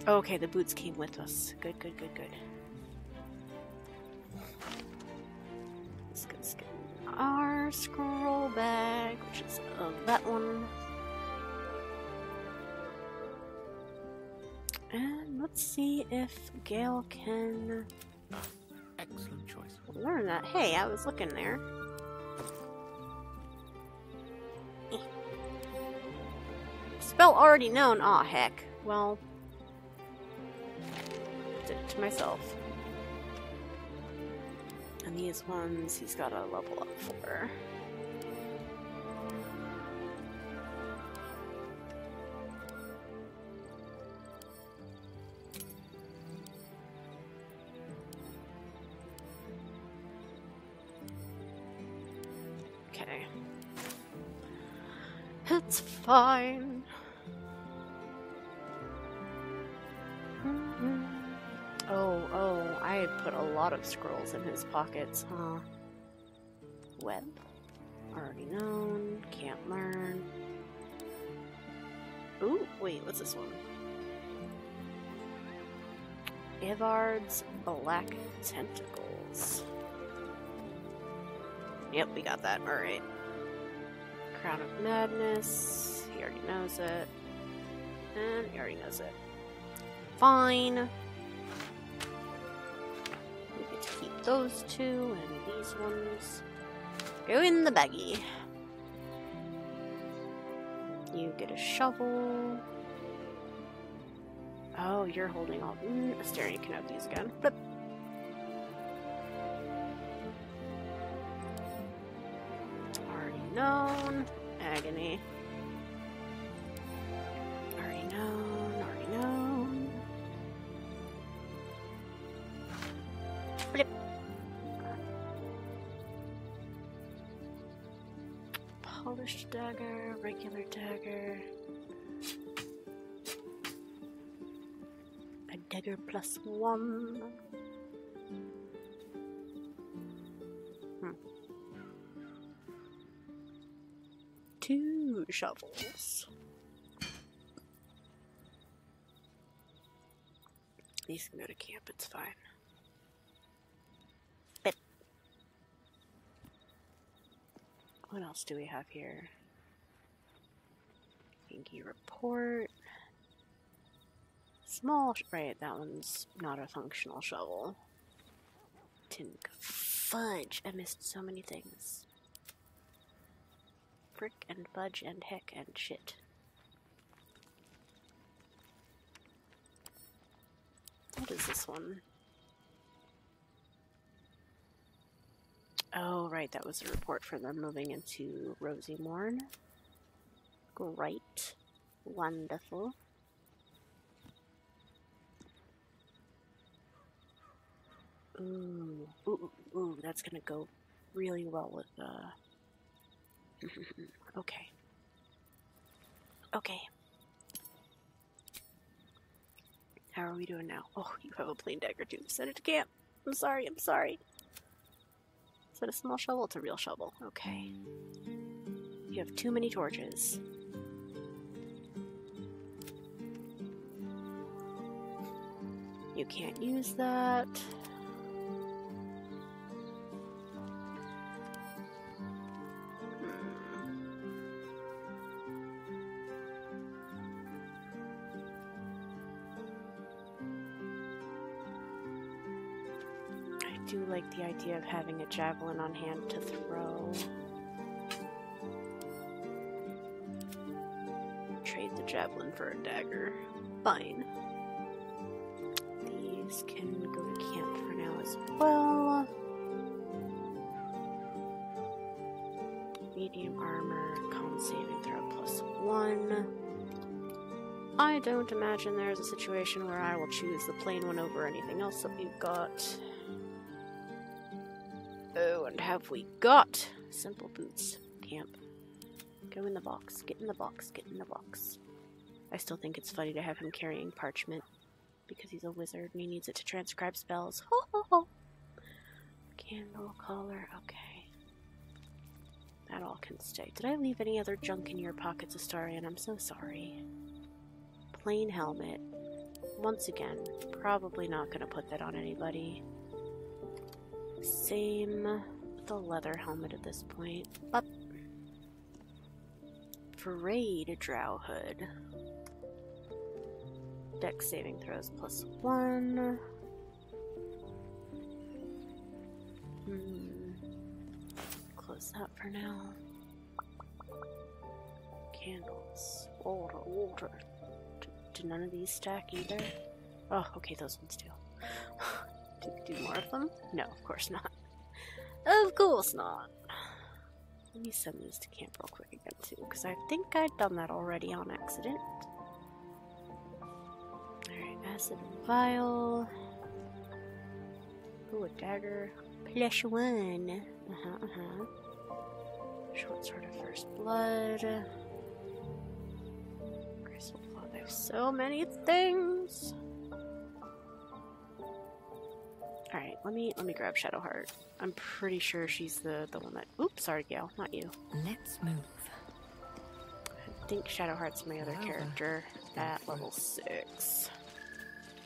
Okay, the boots came with us. Good, good, good, good. Let's go scan our scroll bag, which is uh, that one. And let's see if Gale can Excellent choice. learn that. Hey, I was looking there. Spell already known. Aw, heck. Well, did it to myself. And these ones he's got to level up for. Okay. It's fine. Lot of scrolls in his pockets, huh? Web. Already known. Can't learn. Ooh, wait, what's this one? Evard's Black Tentacles. Yep, we got that. Alright. Crown of Madness. He already knows it. And he already knows it. Fine. Those two and these ones. Go in the baggie. You get a shovel. Oh, you're holding all. Mm, Asteria can have these again. Flip. Plus one. Hmm. Two shovels. These can go to camp, it's fine. But what else do we have here? Inky report. Small, right? That one's not a functional shovel. Tin fudge! I missed so many things. Frick and fudge and heck and shit. What is this one? Oh, right, that was a report for them moving into Rosymorn. Great. Wonderful. Ooh, ooh, ooh, that's gonna go really well with, uh... okay. Okay. How are we doing now? Oh, you have a plain dagger too. Send it to camp. I'm sorry, I'm sorry. That a small shovel? It's a real shovel. Okay. You have too many torches. You can't use that. The idea of having a javelin on hand to throw. Trade the javelin for a dagger. Fine. These can go to camp for now as well. Medium armor, con saving throw plus one. I don't imagine there's a situation where I will choose the plain one over anything else that we've got. Have we got simple boots? Camp. Go in the box. Get in the box. Get in the box. I still think it's funny to have him carrying parchment because he's a wizard and he needs it to transcribe spells. Ho ho ho. Candle collar. Okay. That all can stay. Did I leave any other junk in your pockets, Astarion? I'm so sorry. Plain helmet. Once again, probably not going to put that on anybody. Same the leather helmet at this point. Up. Frayed drow hood. Dex saving throws plus one. Hmm. Close that for now. Candles. Water, water. D- do none of these stack either? Oh, okay, those ones do. do, do more of them? No, of course not. Of course not. Let me send this to camp real quick again, too, because I think I'd done that already on accident. Alright, acid vial. Ooh, a dagger. Plus one. Uh huh, uh huh. Short sword of first blood. Crystal claw. There's so many things. Alright, let me let me grab Shadowheart. I'm pretty sure she's the the one that. Oops, sorry, Gale, not you. Let's move. I think Shadowheart's my other Well, character at level six,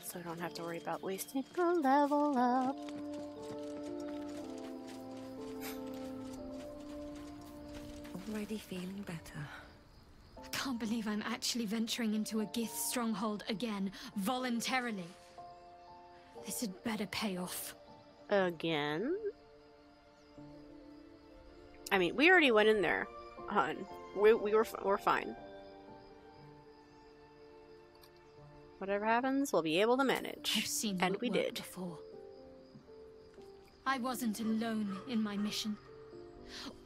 so I don't have to worry about wasting a level up. Already feeling better. I can't believe I'm actually venturing into a Gith stronghold again, voluntarily. This had better pay off. Again. I mean, we already went in there, hun. We we were we're fine. Whatever happens, we'll be able to manage. I've seen and we did. before. I wasn't alone in my mission.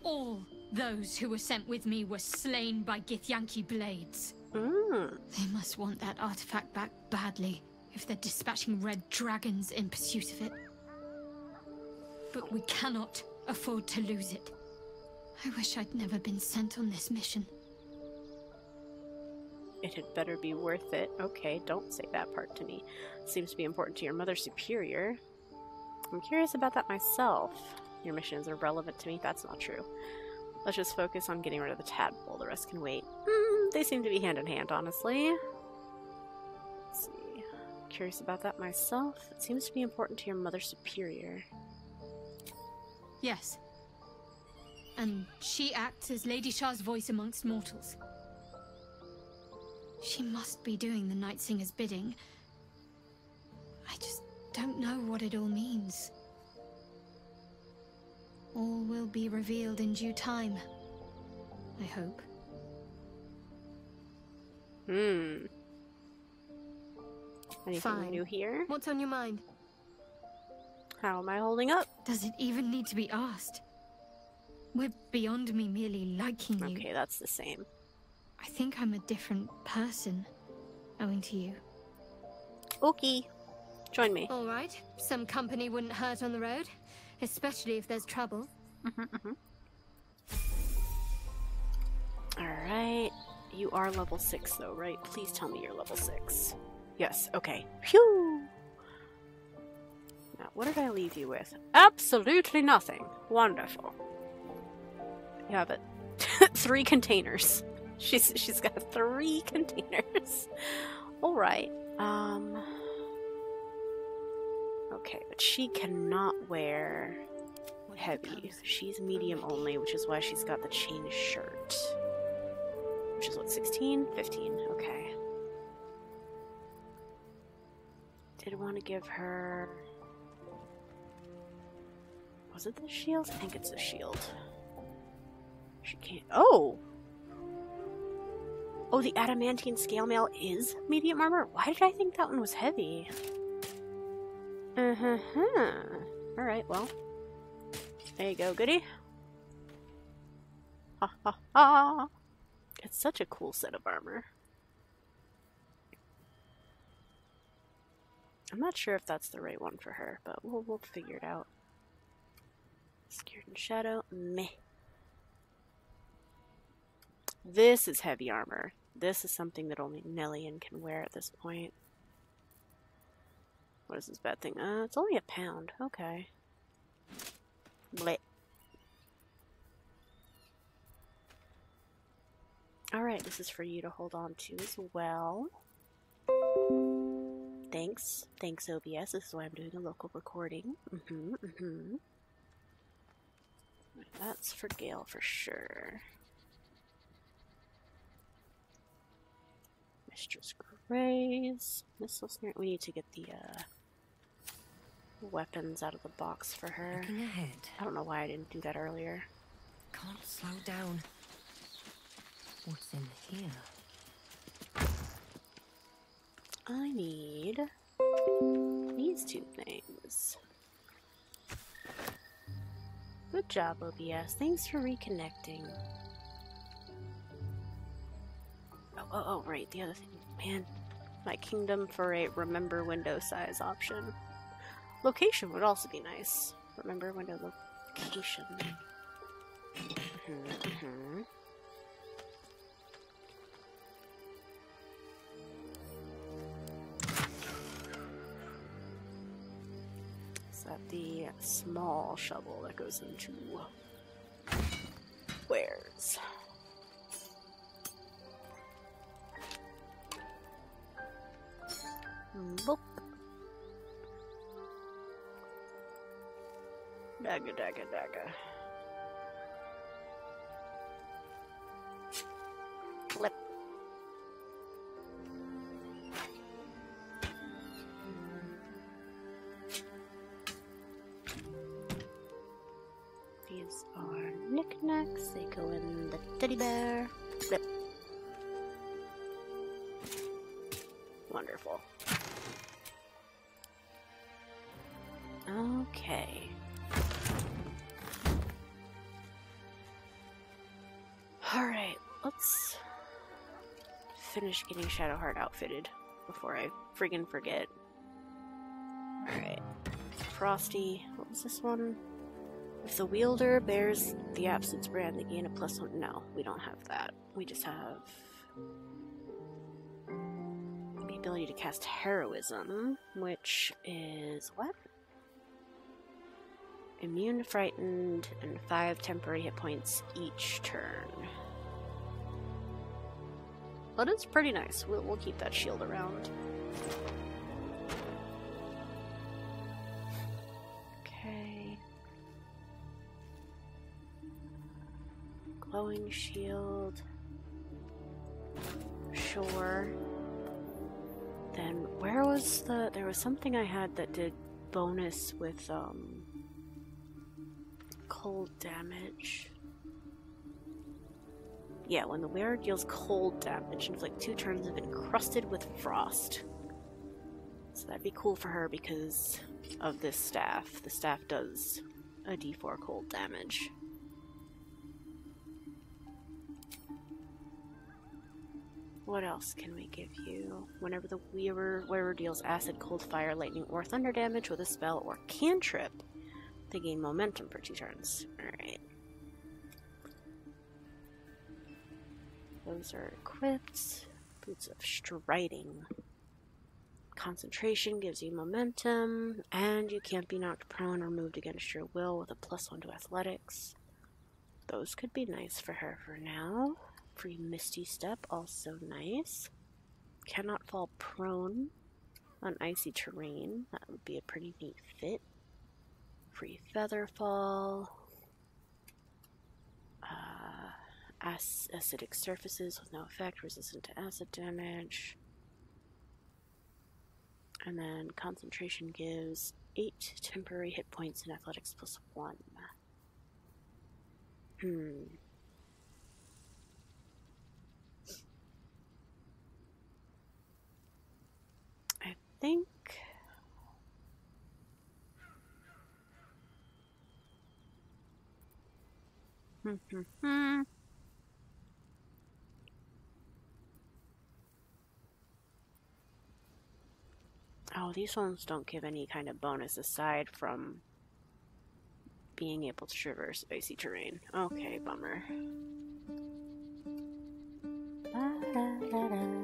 All those who were sent with me were slain by Githyanki blades. Mm. They must want that artifact back badly if they're dispatching red dragons in pursuit of it. But we cannot afford to lose it. I wish I'd never been sent on this mission. It had better be worth it. Okay, don't say that part to me. Seems to be important to your mother superior. I'm curious about that myself. Your missions are relevant to me. That's not true. Let's just focus on getting rid of the tadpole. The rest can wait. Mm, they seem to be hand in hand, honestly. Curious about that myself. It seems to be important to your mother superior. Yes. And she acts as Lady Shar's voice amongst mortals. She must be doing the Nightsinger's bidding. I just don't know what it all means. All will be revealed in due time. I hope. Hmm. Anything Fine. new here? What's on your mind? How am I holding up? Does it even need to be asked? We're beyond me merely liking you. Okay, that's the same. I think I'm a different person, owing to you. Okay. Join me. All right. Some company wouldn't hurt on the road, especially if there's trouble. Mm-hmm, mm-hmm. Alright. You are level 6 though, right? Please tell me you're level 6. Yes, okay. Phew! Now, what did I leave you with? Absolutely nothing. Wonderful. You have it. three containers. She's she's got three containers. Alright. Um Okay, but she cannot wear heavy. She's medium only, which is why she's got the chain shirt. Which is what, 16? 15. Okay. Did want to give her. Was it the shield? I think it's the shield. She can't. Oh! Oh, the adamantine scale mail is medium armor? Why did I think that one was heavy? Uh huh. Alright, well. There you go, goody. Ha ha ha! It's such a cool set of armor. I'm not sure if that's the right one for her, but we'll, we'll figure it out. Scared in shadow, meh. This is heavy armor. This is something that only Nellian can wear at this point. What is this bad thing? Uh, it's only a pound. Okay. Bleh. Alright, this is for you to hold on to as well. Thanks. Thanks, OBS. This is why I'm doing a local recording. Mm-hmm, mm-hmm. That's for Gale for sure. Mistress Grace. Missile snare. We need to get the, uh, weapons out of the box for her. Looking ahead. I don't know why I didn't do that earlier. Can't slow down. What's in here? I need these two things. Good job, OBS. Thanks for reconnecting. Oh, oh, oh, right. The other thing. Man, my kingdom for a remember window size option. Location would also be nice. Remember window location. Is that the small shovel that goes into wares? Boop. Dagger, dagger, dagger. Finish getting Shadowheart outfitted before I friggin' forget. Alright. Frosty. What was this one? If the wielder bears the Absence brand, they gain a plus one. No, we don't have that. We just have the ability to cast Heroism, which is what? Immune frightened and five temporary hit points each turn. But it's pretty nice. We'll, we'll keep that shield around. Okay. Glowing shield. Sure. Then where was the there was something I had that did bonus with um cold damage. Yeah, when the wearer deals cold damage like two turns of encrusted with frost. So that'd be cool for her because of this staff. The staff does a d4 cold damage. What else can we give you? Whenever the wearer, wearer deals acid, cold, fire, lightning, or thunder damage with a spell or cantrip, they gain momentum for two turns. Alright. Those are equipped. Boots of Striding. Concentration gives you momentum, and you can't be knocked prone or moved against your will with a plus one to athletics. Those could be nice for her for now. Free Misty Step, also nice. Cannot fall prone. on icy terrain. That would be a pretty neat fit. Free featherfall. Uh, ac acidic surfaces with no effect, resistant to acid damage. And then concentration gives 8 temporary hit points in athletics plus 1. Hmm. I think. Hmm, hmm, hmm. Oh, these ones don't give any kind of bonus aside from being able to traverse icy terrain. Okay, bummer. Mm.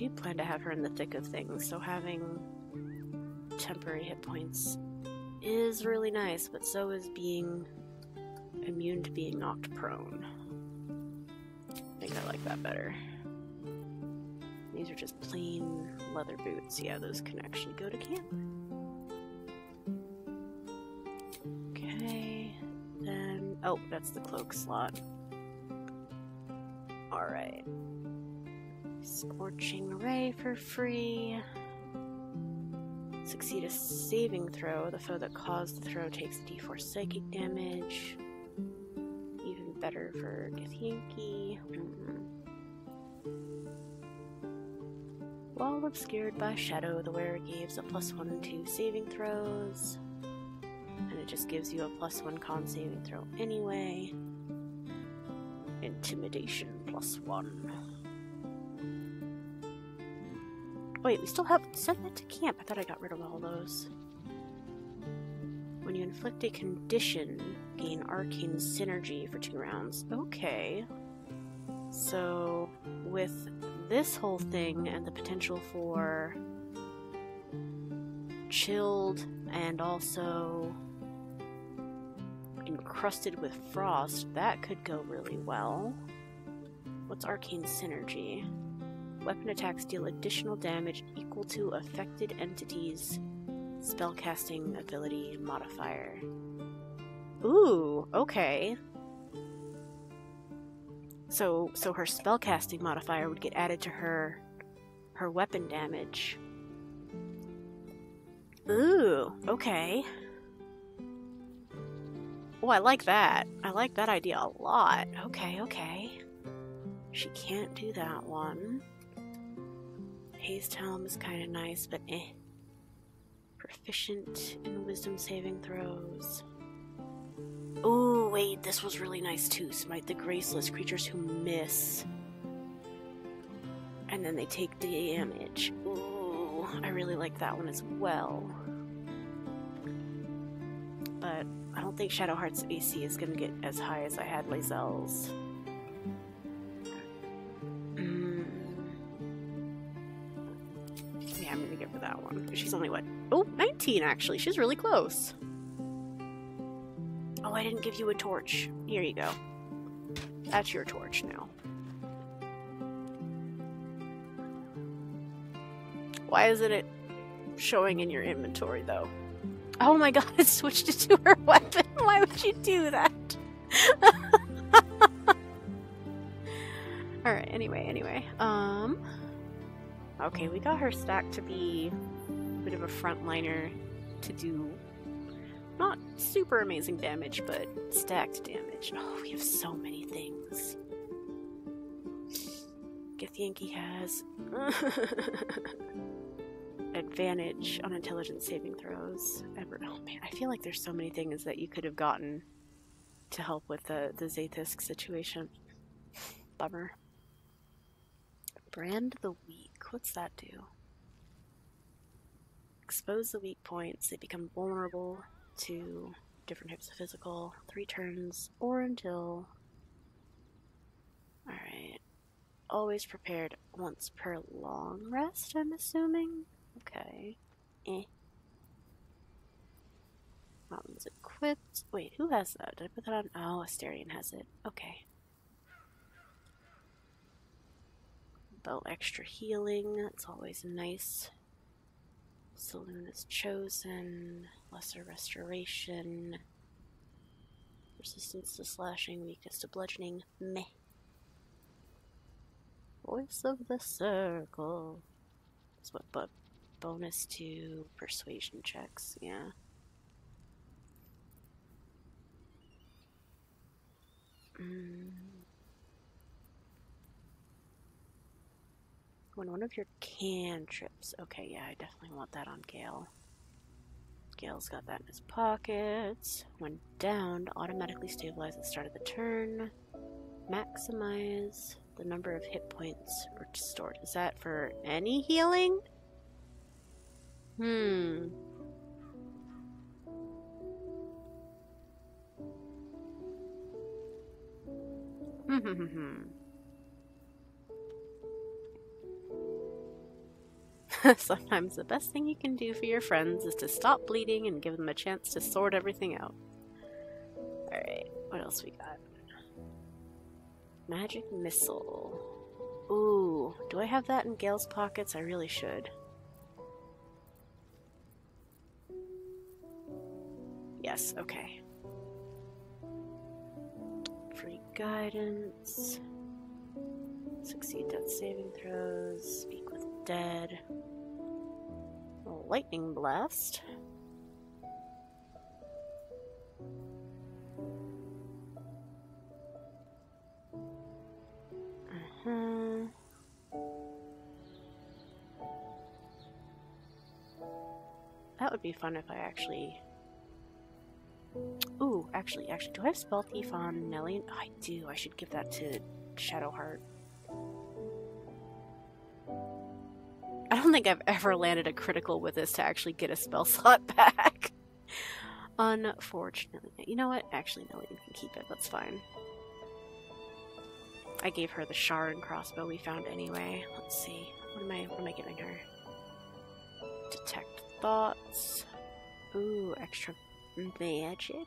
Do plan to have her in the thick of things, so having temporary hit points is really nice, but so is being immune to being knocked prone. I think I like that better. These are just plain leather boots. Yeah, those can actually go to camp. Okay, then. Oh, that's the cloak slot. Alright. Scorching Ray for free. Succeed a saving throw. The foe that caused the throw takes d4 psychic damage. Even better for Githyanki. Mhm. While obscured by shadow, the wearer gives a plus one to saving throws. And it just gives you a plus one con saving throw anyway. Intimidation plus one. Wait, we still have send that to camp. I thought I got rid of all those. When you inflict a condition, gain arcane synergy for two rounds. Okay. So with this whole thing and the potential for chilled and also encrusted with frost, that could go really well. What's arcane synergy? Weapon attacks deal additional damage equal to affected entities' spellcasting ability modifier. Ooh, okay. So so her spellcasting modifier would get added to her her weapon damage. Ooh, okay. Oh, I like that. I like that idea a lot. Okay, okay. She can't do that one. Haze Helm is kind of nice, but eh. Proficient in wisdom saving throws. Oh, wait, this was really nice too. Smite the graceless creatures who miss. And then they take damage. Ooh, I really like that one as well. But I don't think Shadowheart's AC is going to get as high as I had Lae'zel's. That one. She's only, what? Oh, 19 actually. She's really close. Oh, I didn't give you a torch. Here you go. That's your torch now. Why isn't it showing in your inventory, though? Oh my god, it switched it to her weapon. Why would you do that? Alright, anyway, anyway. Um. Okay, we got her stacked to be a bit of a frontliner to do not super amazing damage, but stacked damage. Oh, we have so many things. Githyanki has advantage on intelligence saving throws. Ever oh man, I feel like there's so many things that you could have gotten to help with the the Zaith'isk situation. Bummer. Brand the weak. What's that do? Expose the weak points. They become vulnerable to different types of physical three turns or until. Alright. always prepared once per long rest, I'm assuming? Okay. Eh. Mountains equipped. Wait, who has that? Did I put that on? Oh, Astarion has it. Okay. Bow extra healing. That's always nice. Saloon is chosen. Lesser restoration. Resistance to slashing, weakness to bludgeoning. Meh. Voice of the circle. That's what, but bonus to persuasion checks, yeah. Mm. When one of your cantrips. Okay, yeah, I definitely want that on Gale. Gale's got that in his pockets. When downed, automatically stabilize at the start of the turn. Maximize the number of hit points restored. Is that for any healing? Hmm. Hmm, hmm, hmm, Sometimes the best thing you can do for your friends is to stop bleeding and give them a chance to sort everything out. Alright, what else we got? Magic Missile. Ooh, do I have that in Gale's pockets? I really should. Yes, okay. Free guidance. Succeed death saving throws. Speak with dead. Lightning blast. Uh-huh. That would be fun if I actually Ooh, actually, actually, do I have Spell Thief on Nelly? Oh, I do. I should give that to Shadowheart. Don't think I've ever landed a critical with this to actually get a spell slot back. Unfortunately. You know what? Actually, Nelly can keep it. That's fine. I gave her the shard and crossbow we found anyway. Let's see. What am I what am I giving her? Detect thoughts. Ooh, extra magic.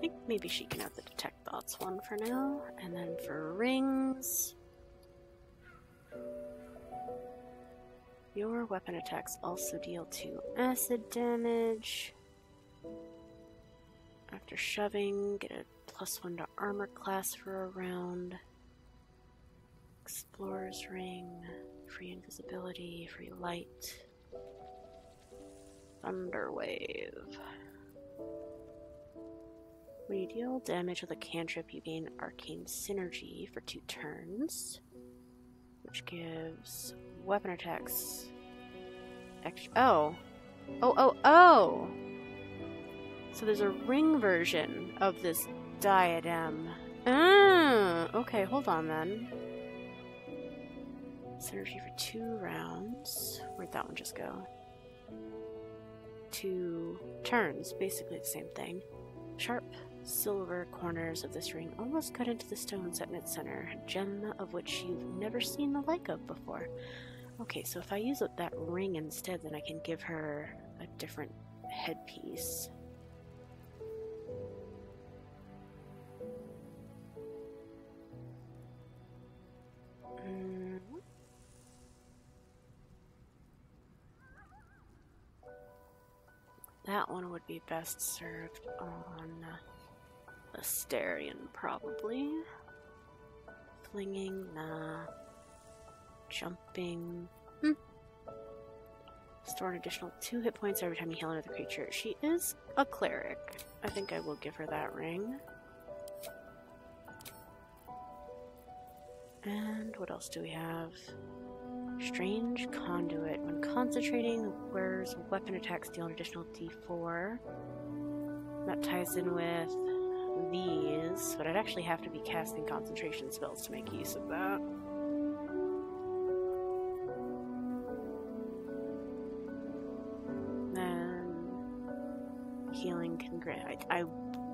I think maybe she can have the detect thoughts one for now. And then for rings. Your weapon attacks also deal 2 acid damage. After shoving, get a plus 1 to armor class for a round. Explorer's ring, free invisibility, free light. Thunderwave. When you deal damage with a cantrip, you gain arcane synergy for two turns, which gives weapon attacks. Extra. Oh, oh, oh, oh! So there's a ring version of this diadem. Ah, okay, hold on then. Synergy for two rounds. Where'd that one just go? Two turns, basically the same thing. Sharp silver corners of this ring almost cut into the stone set in its center, a gem of which you've never seen the like of before. Okay, so if I use that ring instead, then I can give her a different headpiece. Mm. That one would be best served on Astarion, probably. Flinging, nah. Jumping. Hmm. Store an additional two hit points every time you heal another creature. She is a cleric. I think I will give her that ring. And what else do we have? Strange Conduit. When concentrating, wears weapon attacks deal an additional d4. That ties in with these, but I'd actually have to be casting concentration spells to make use of that. Then healing can grant. I, I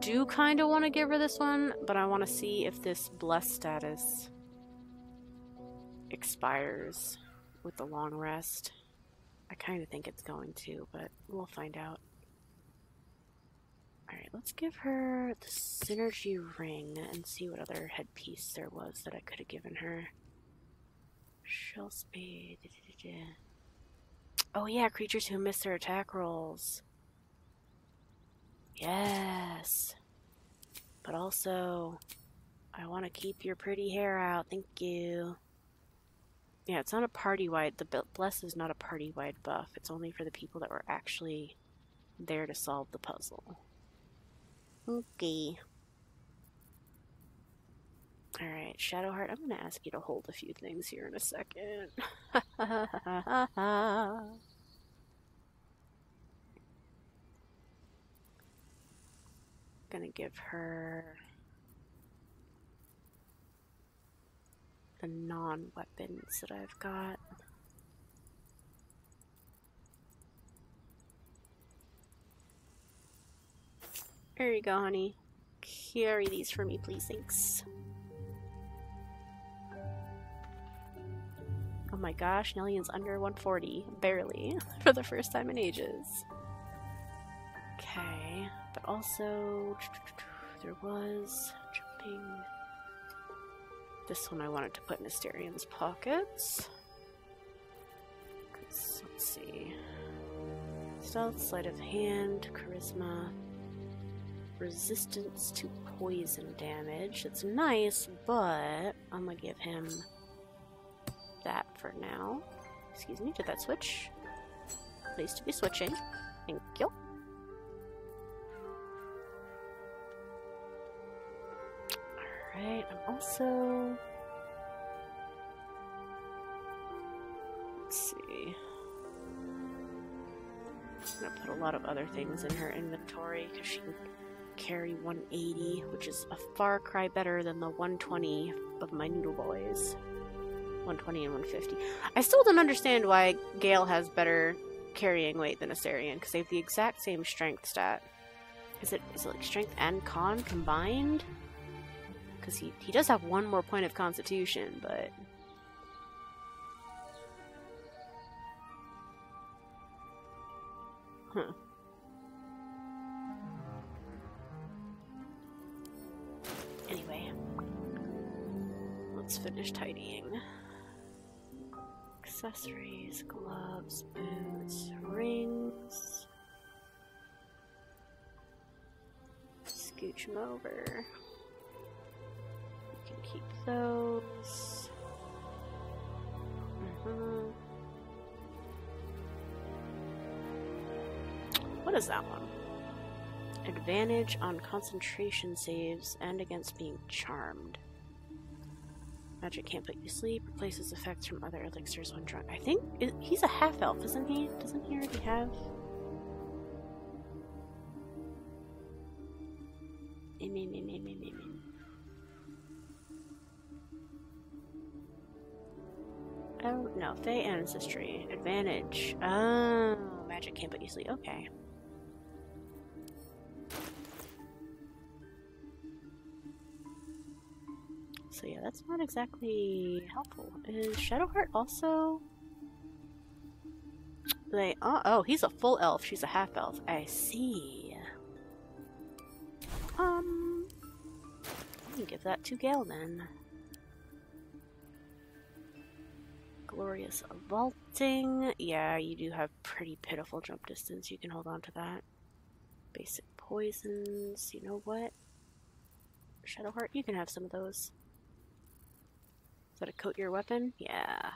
do kind of want to give her this one, but I want to see if this blessed status expires with the long rest. I kind of think it's going to, but we'll find out. Alright, let's give her the Synergy Ring and see what other headpiece there was that I could have given her. Shell Spade. da, da, da. Oh yeah, creatures who miss their attack rolls. Yes. But also, I want to keep your pretty hair out. Thank you. Yeah, it's not a party-wide. The b- Bless is not a party-wide buff. It's only for the people that were actually there to solve the puzzle. Okay. Alright, Shadowheart, I'm gonna ask you to hold a few things here in a second. gonna give her the non-weapons that I've got. There you go, honey. Carry these for me, please. Thanks. Oh my gosh, Nellian's under 140. Barely. For the first time in ages. Okay. But also, there was jumping. This one I wanted to put in Astarion's pockets. let's see. Stealth, sleight of hand, charisma, resistance to poison damage. It's nice, but I'm gonna give him that for now. Excuse me, did that switch? Please to be switching. Thank you. Alright, I'm also. Let's see. I'm gonna put a lot of other things in her inventory because she carry 180, which is a far cry better than the 120 of my Noodle Boys. 120 and 150. I still don't understand why Gale has better carrying weight than Astarion because they have the exact same strength stat. Is it is it like strength and con combined? Because he, he does have one more point of constitution, but. Huh. Let's finish tidying. Accessories, gloves, boots, rings. Scooch them over. You can keep those. Mhm. What is that one? Advantage on concentration saves and against being charmed. Magic can't put you to sleep. Replaces effects from other elixirs when drunk. I think i he's a half elf, isn't he? Doesn't he already have? Im, im, im. Oh no, Fey ancestry advantage. Oh, magic can't put you sleep. Okay. So yeah, that's not exactly helpful. Is Shadowheart also? They oh, oh he's a full elf. She's a half elf. I see. Um, I can give that to Gale then. Glorious vaulting. Yeah, you do have pretty pitiful jump distance. You can hold on to that. Basic poisons. You know what? Shadowheart, you can have some of those. Is that a coat your weapon? Yeah.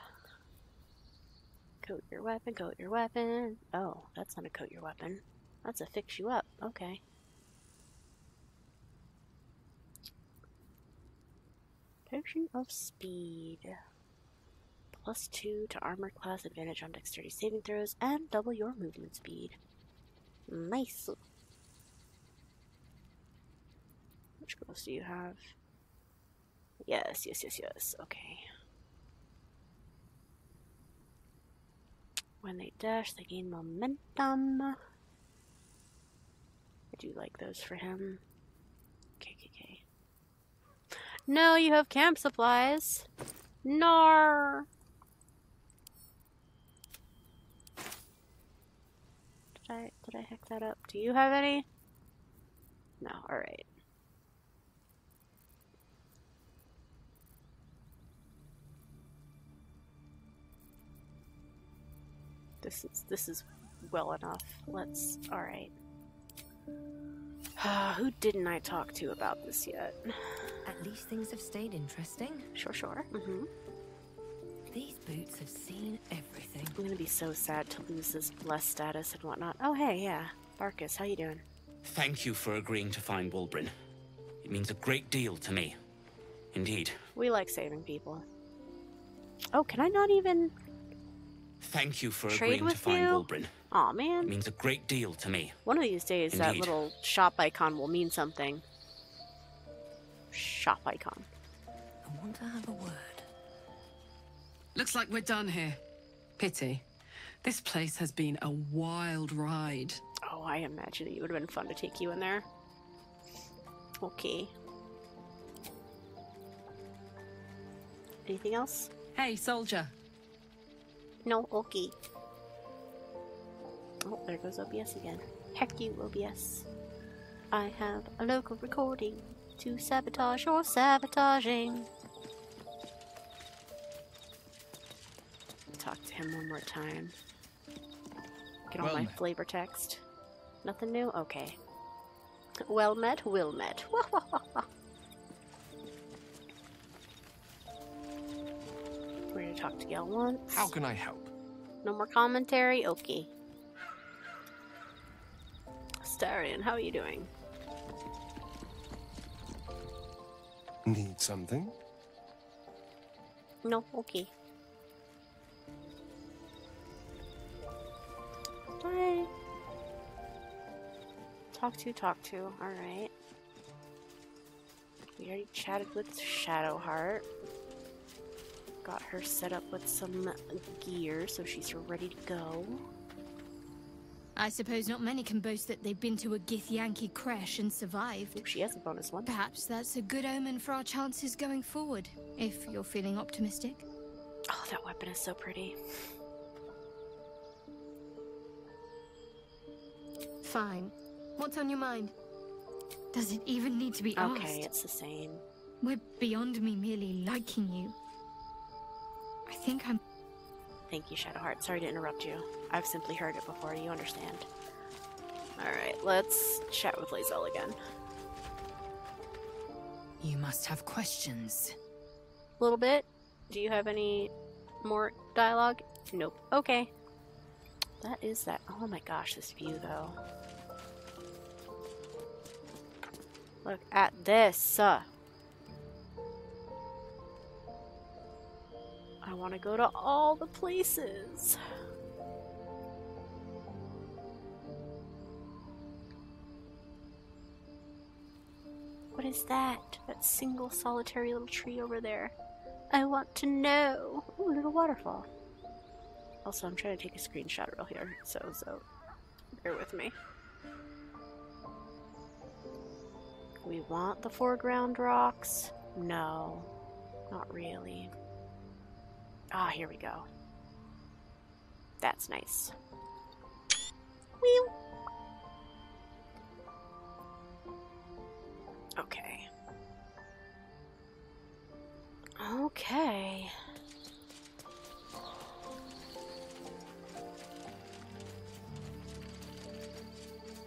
Coat your weapon, coat your weapon. Oh, that's not a coat your weapon. That's a fix you up. Okay. Potion of Speed. Plus two to armor class, advantage on dexterity saving throws, and double your movement speed. Nice. Which gloves do you have? Yes, yes, yes, yes. Okay. When they dash, they gain momentum. I do like those for him. KKK. No, you have camp supplies. Nar. Did I did I hack that up? Do you have any? No. All right. This is this is well enough. Let's. All right. Who didn't I talk to about this yet? At least things have stayed interesting. Sure, sure. Mm-hmm. These boots have seen everything. I'm gonna be so sad to lose this blessed status and whatnot. Oh, hey, yeah, Barcus, how you doing? Thank you for agreeing to find Wulbren. It means a great deal to me. Indeed. We like saving people. Oh, can I not even? Thank you for Trade agreeing with to find you? Wulbren. Aw, It man. means a great deal to me. One of these days, that little shop icon will mean something. Shop icon. I want to have a word. Looks like we're done here. Pity. This place has been a wild ride. Oh, I imagine it would have been fun to take you in there. Okay. Anything else? Hey, soldier. No, okay. Oh, there goes OBS again. Heck you, OBS. I have a local recording to sabotage or sabotaging. Talk to him one more time. Get all Well my met. flavor text. Nothing new? Okay. Well met, will met. We're gonna talk to Gale once. How can I help? No more commentary? Okay. Starion, how are you doing? Need something? No, okay. Bye. Talk to, talk to. Alright. We already chatted with Shadowheart. Got her set up with some gear, so she's ready to go. I suppose not many can boast that they've been to a Githyanki creche and survived. Ooh, she has a bonus one. Perhaps that's a good omen for our chances going forward, if you're feeling optimistic. Oh, that weapon is so pretty. Fine. What's on your mind? Does it even need to be Okay, asked? it's the same. We're beyond me merely liking you. I think I'm. Thank you, Shadowheart. Sorry to interrupt you. I've simply heard it before. You understand. Alright, let's chat with Lae'zel again. You must have questions. A little bit. Do you have any more dialogue? Nope. Okay. That is that. Oh my gosh, this view though. Look at this. Uh, I want to go to all the places. What is that? That single solitary little tree over there. I want to know. Ooh, a little waterfall. Also, I'm trying to take a screenshot real here, so so bear with me. We want the foreground rocks? No, not really. Ah, here we go. That's nice. Whew. Okay. Okay.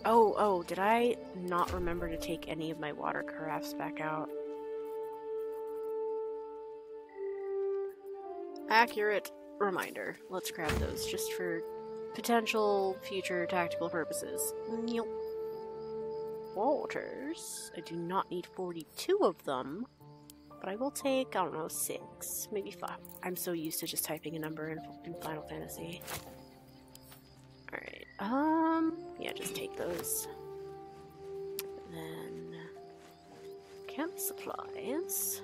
Oh, oh, did I not remember to take any of my water carafes back out? Accurate reminder. Let's grab those just for potential future tactical purposes. Nyop. Waters. I do not need 42 of them, but I will take, I don't know, six, maybe five. I'm so used to just typing a number in, in Final Fantasy. Alright, um, yeah, just take those. Then, camp supplies.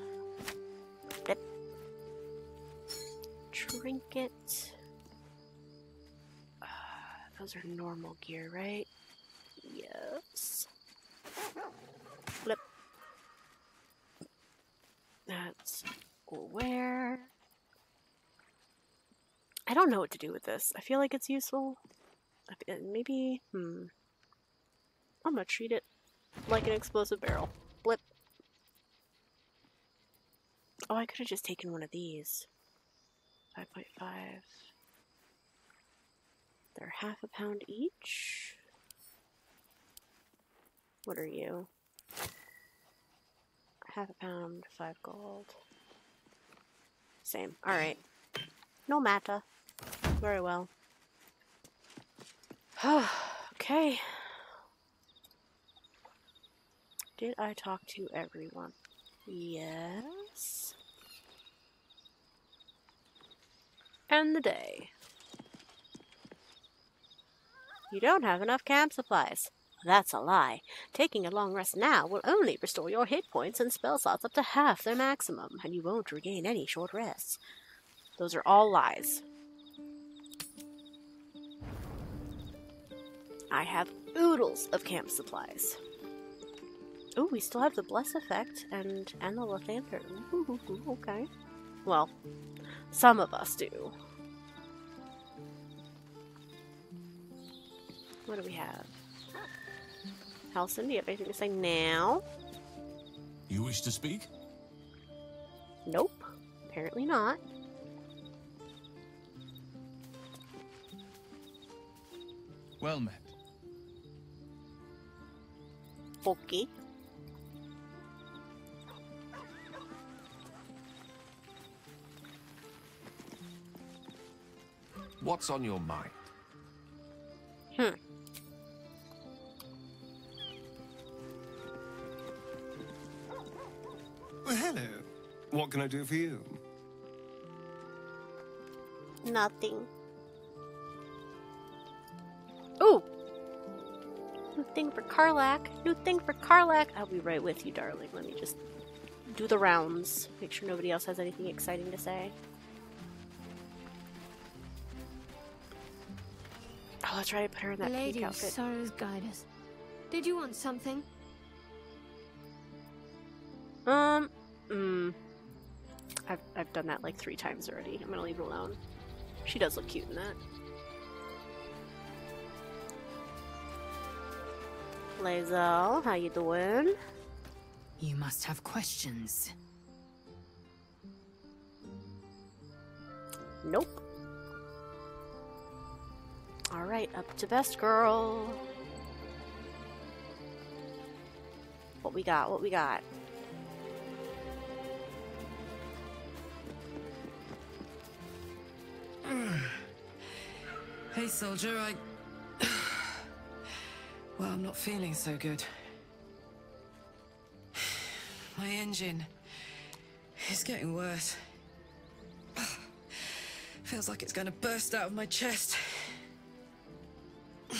Trinket. Uh, those are normal gear, right? Yes. Flip. That's where. I don't know what to do with this. I feel like it's useful. Maybe, hmm. I'm gonna treat it like an explosive barrel. Blip. Oh, I could have just taken one of these. 5.5. They're half a pound each. What are you? Half a pound, five gold. Same. Alright. No matter. Very well. okay. Did I talk to everyone? Yes. End the day. You don't have enough camp supplies. That's a lie. Taking a long rest now will only restore your hit points and spell slots up to half their maximum, and you won't regain any short rests. Those are all lies. I have oodles of camp supplies. Oh, we still have the bless effect and and the lathander. Ooh, okay. Well, some of us do. What do we have? Halsin, do you have anything to say now? You wish to speak? Nope. Apparently not. Well met. Okay. What's on your mind? Hmm. Well, hello. What can I do for you? Nothing. Ooh! New thing for Karlach. New thing for Karlach. I'll be right with you, darling. Let me just do the rounds. Make sure nobody else has anything exciting to say. Oh, that's try to put her in that Lady pink of outfit. Sorrows, guide us. Did you want something? Um, mm. I've, I've done that like three times already. I'm gonna leave it alone. She does look cute in that. Lae'zel, how you doing? You must have questions. Nope. Alright, up to best girl. What we got? What we got? Hey, soldier, I. well, I'm not feeling so good. My engine is getting worse. Feels like it's going to burst out of my chest.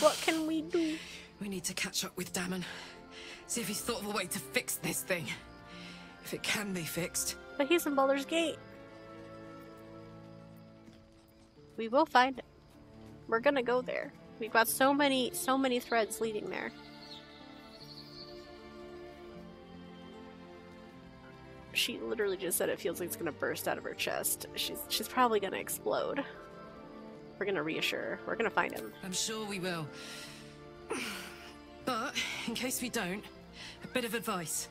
What can we do? We need to catch up with Dammon. See if he's thought of a way to fix this thing. If it can be fixed. But he's in Baldur's Gate. We will find it. We're gonna go there. We've got so many, so many threads leading there. She literally just said it feels like it's gonna burst out of her chest. She's she's probably gonna explode. We're gonna reassure. We're gonna find him. I'm sure we will. But, in case we don't, a bit of advice.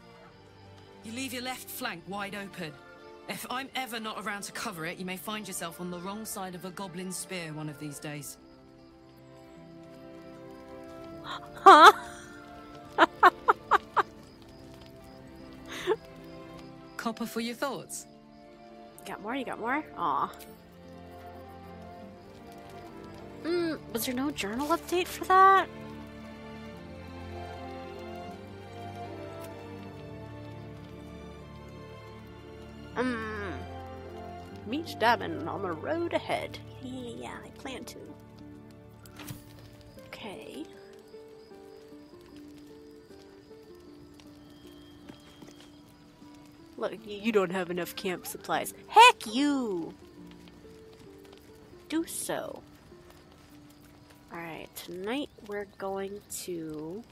You leave your left flank wide open. If I'm ever not around to cover it, you may find yourself on the wrong side of a goblin spear one of these days. Huh? Copper for your thoughts. Got more? You got more? Aw. Mm, was there no journal update for that? Mm. Meet Dammon on the road ahead. Yeah, I plan to. Okay. Look, you don't have enough camp supplies. Heck you! Do so. Alright, tonight we're going to...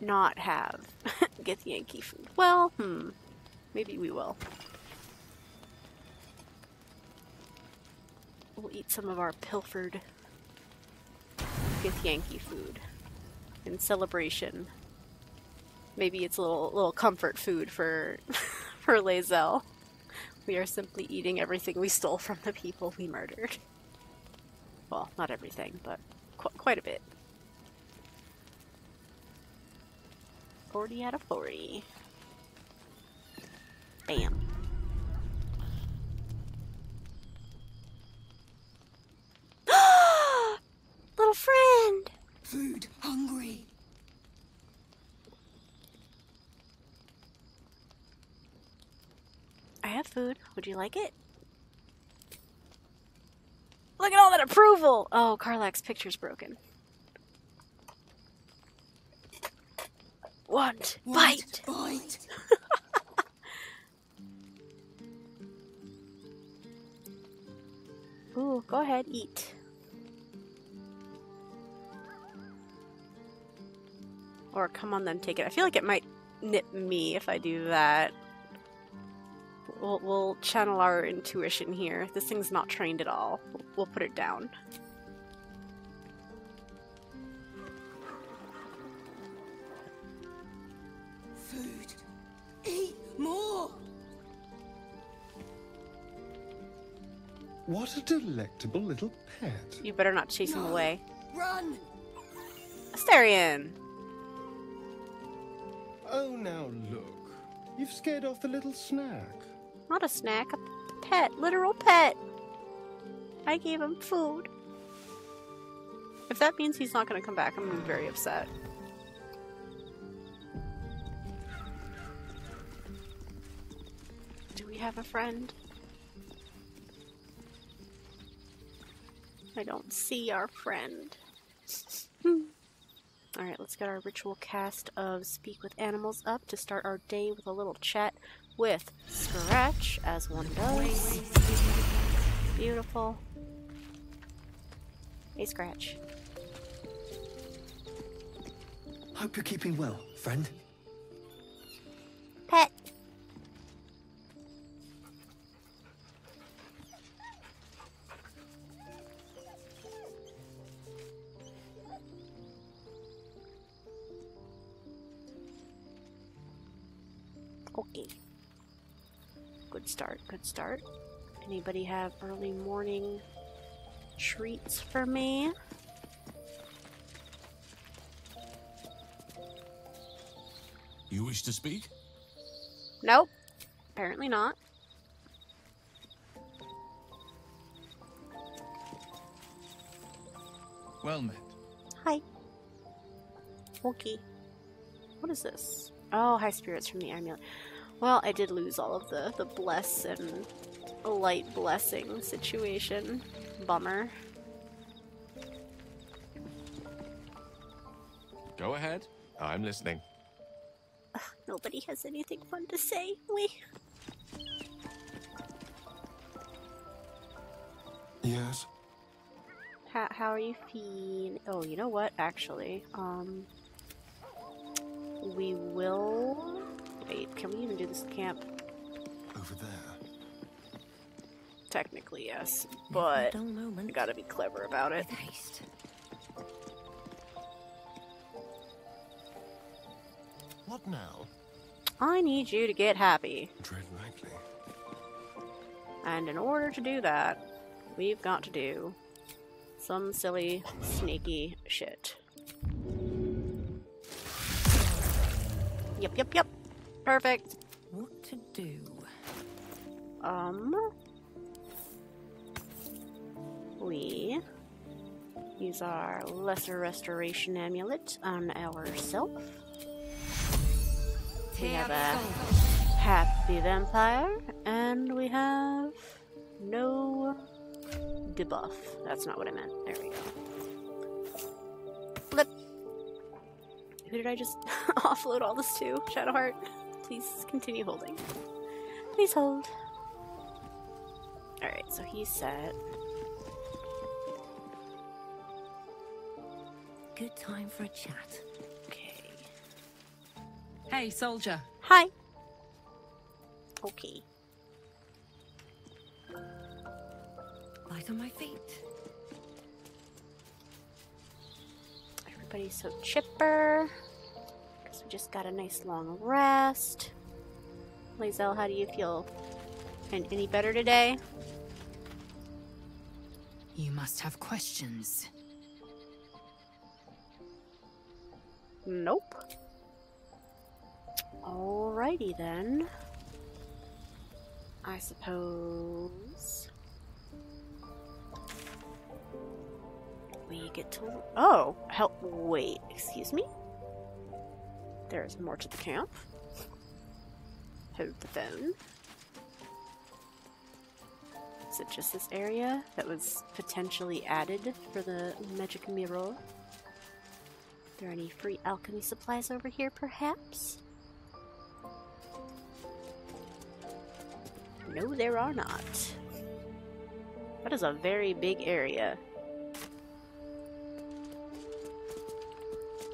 Not have get the Yankee food. Well, hmm. Maybe we will. We'll eat some of our pilfered Githyanki food in celebration. Maybe it's a little little comfort food for for Lae'zel. We are simply eating everything we stole from the people we murdered. Well, not everything, but qu quite a bit. 40 out of 40. Bam. Little friend! Food hungry. Have food. Would you like it? Look at all that approval! Oh, Karlach's picture's broken. Want, bite! Bite. Ooh, go ahead, eat. Or come on then, take it. I feel like it might nip me if I do that. We'll, we'll channel our intuition here. This thing's not trained at all. We'll, we'll put it down. Food. Eat more. What a delectable little pet. You better not chase him away. Run. Astarion! Oh, now look. You've scared off the little snack. Not a snack, a pet. Literal pet. I gave him food. If that means he's not gonna come back, I'm gonna be very upset. Do we have a friend? I don't see our friend. Alright, let's get our ritual cast of Speak with Animals up to start our day with a little chat with Scratch, as one does. Beautiful. Hey, Scratch. Hope you're keeping well, friend. Pet. Okay. Good start, good start. Anybody have early morning treats for me? You wish to speak? Nope. Apparently not. Well met. Hi. Okay. What is this? Oh, high spirits from the amulet. Well, I did lose all of the, the bless and light blessing situation. Bummer. Go ahead. I'm listening. Nobody has anything fun to say. We. Yes. How, how are you feeling? Oh, you know what? Actually, um, we will. Wait, can we even do this at camp? Over there. Technically, yes, but I gotta be clever about it. What now? I need you to get happy, Tread lightly. and in order to do that, we've got to do some silly, sneaky shit. Yep, yep, yep. Perfect. What to do? Um, we use our lesser restoration amulet on ourselves. We have a happy vampire, and we have no debuff. That's not what I meant. There we go. Flip. Who did I just offload all this to? Shadowheart. Please continue holding. Please hold. Alright, so he's set. Good time for a chat. Okay. Hey, soldier. Hi. Okay. Light on my feet. Everybody's so chipper. Just got a nice long rest. Lae'zel, how do you feel? And any better today? You must have questions. Nope. Alrighty then. I suppose. We get to. Oh! Help. Wait, excuse me? There's more to the camp. Hold the phone. Is it just this area that was potentially added for the magic mirror? Are there any free alchemy supplies over here, perhaps? No, there are not. That is a very big area.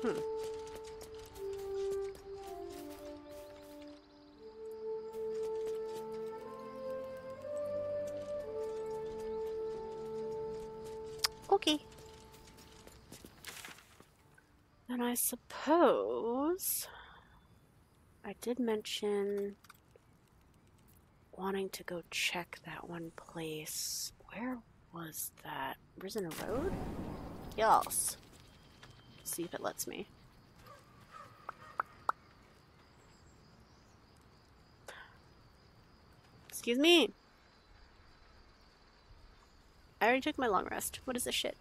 Hmm. And I suppose I did mention wanting to go check that one place. Where was that? Risen Road? Yes. See if it lets me. Excuse me. I already took my long rest. What is this shit?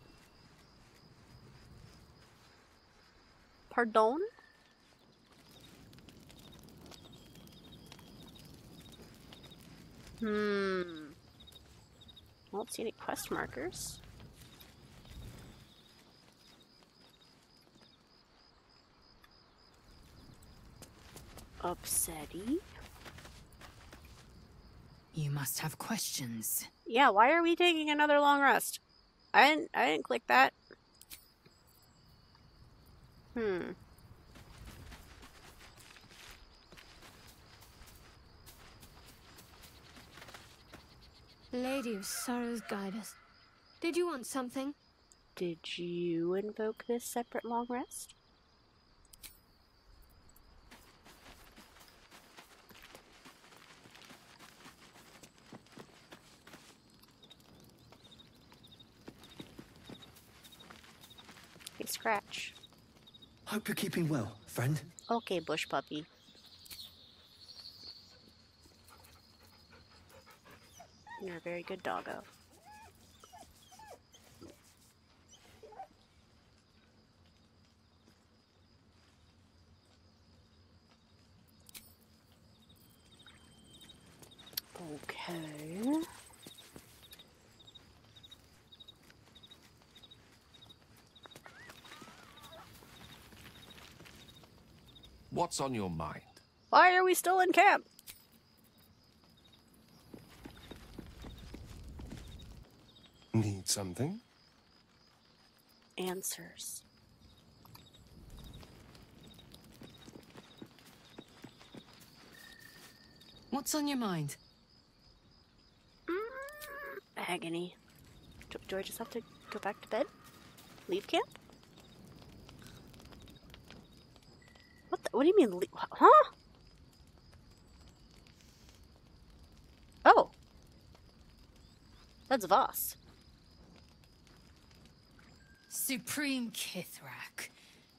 Pardon? Hmm. I don't see any quest markers. Upsetty. You must have questions. Yeah, why are we taking another long rest? I didn't I didn't click that. Hmm. Lady of Sorrows, guide us. Did you want something? Did you invoke this separate long rest? Hey, Scratch. Hope you're keeping well, friend. Okay, bush puppy. You're a very good doggo. Okay. What's on your mind? Why are we still in camp? Need something? Answers. What's on your mind? Mm, agony. Do, do I just have to go back to bed? Leave camp? What do you mean, leave? Huh? Oh. That's Voss. Supreme Kithrak,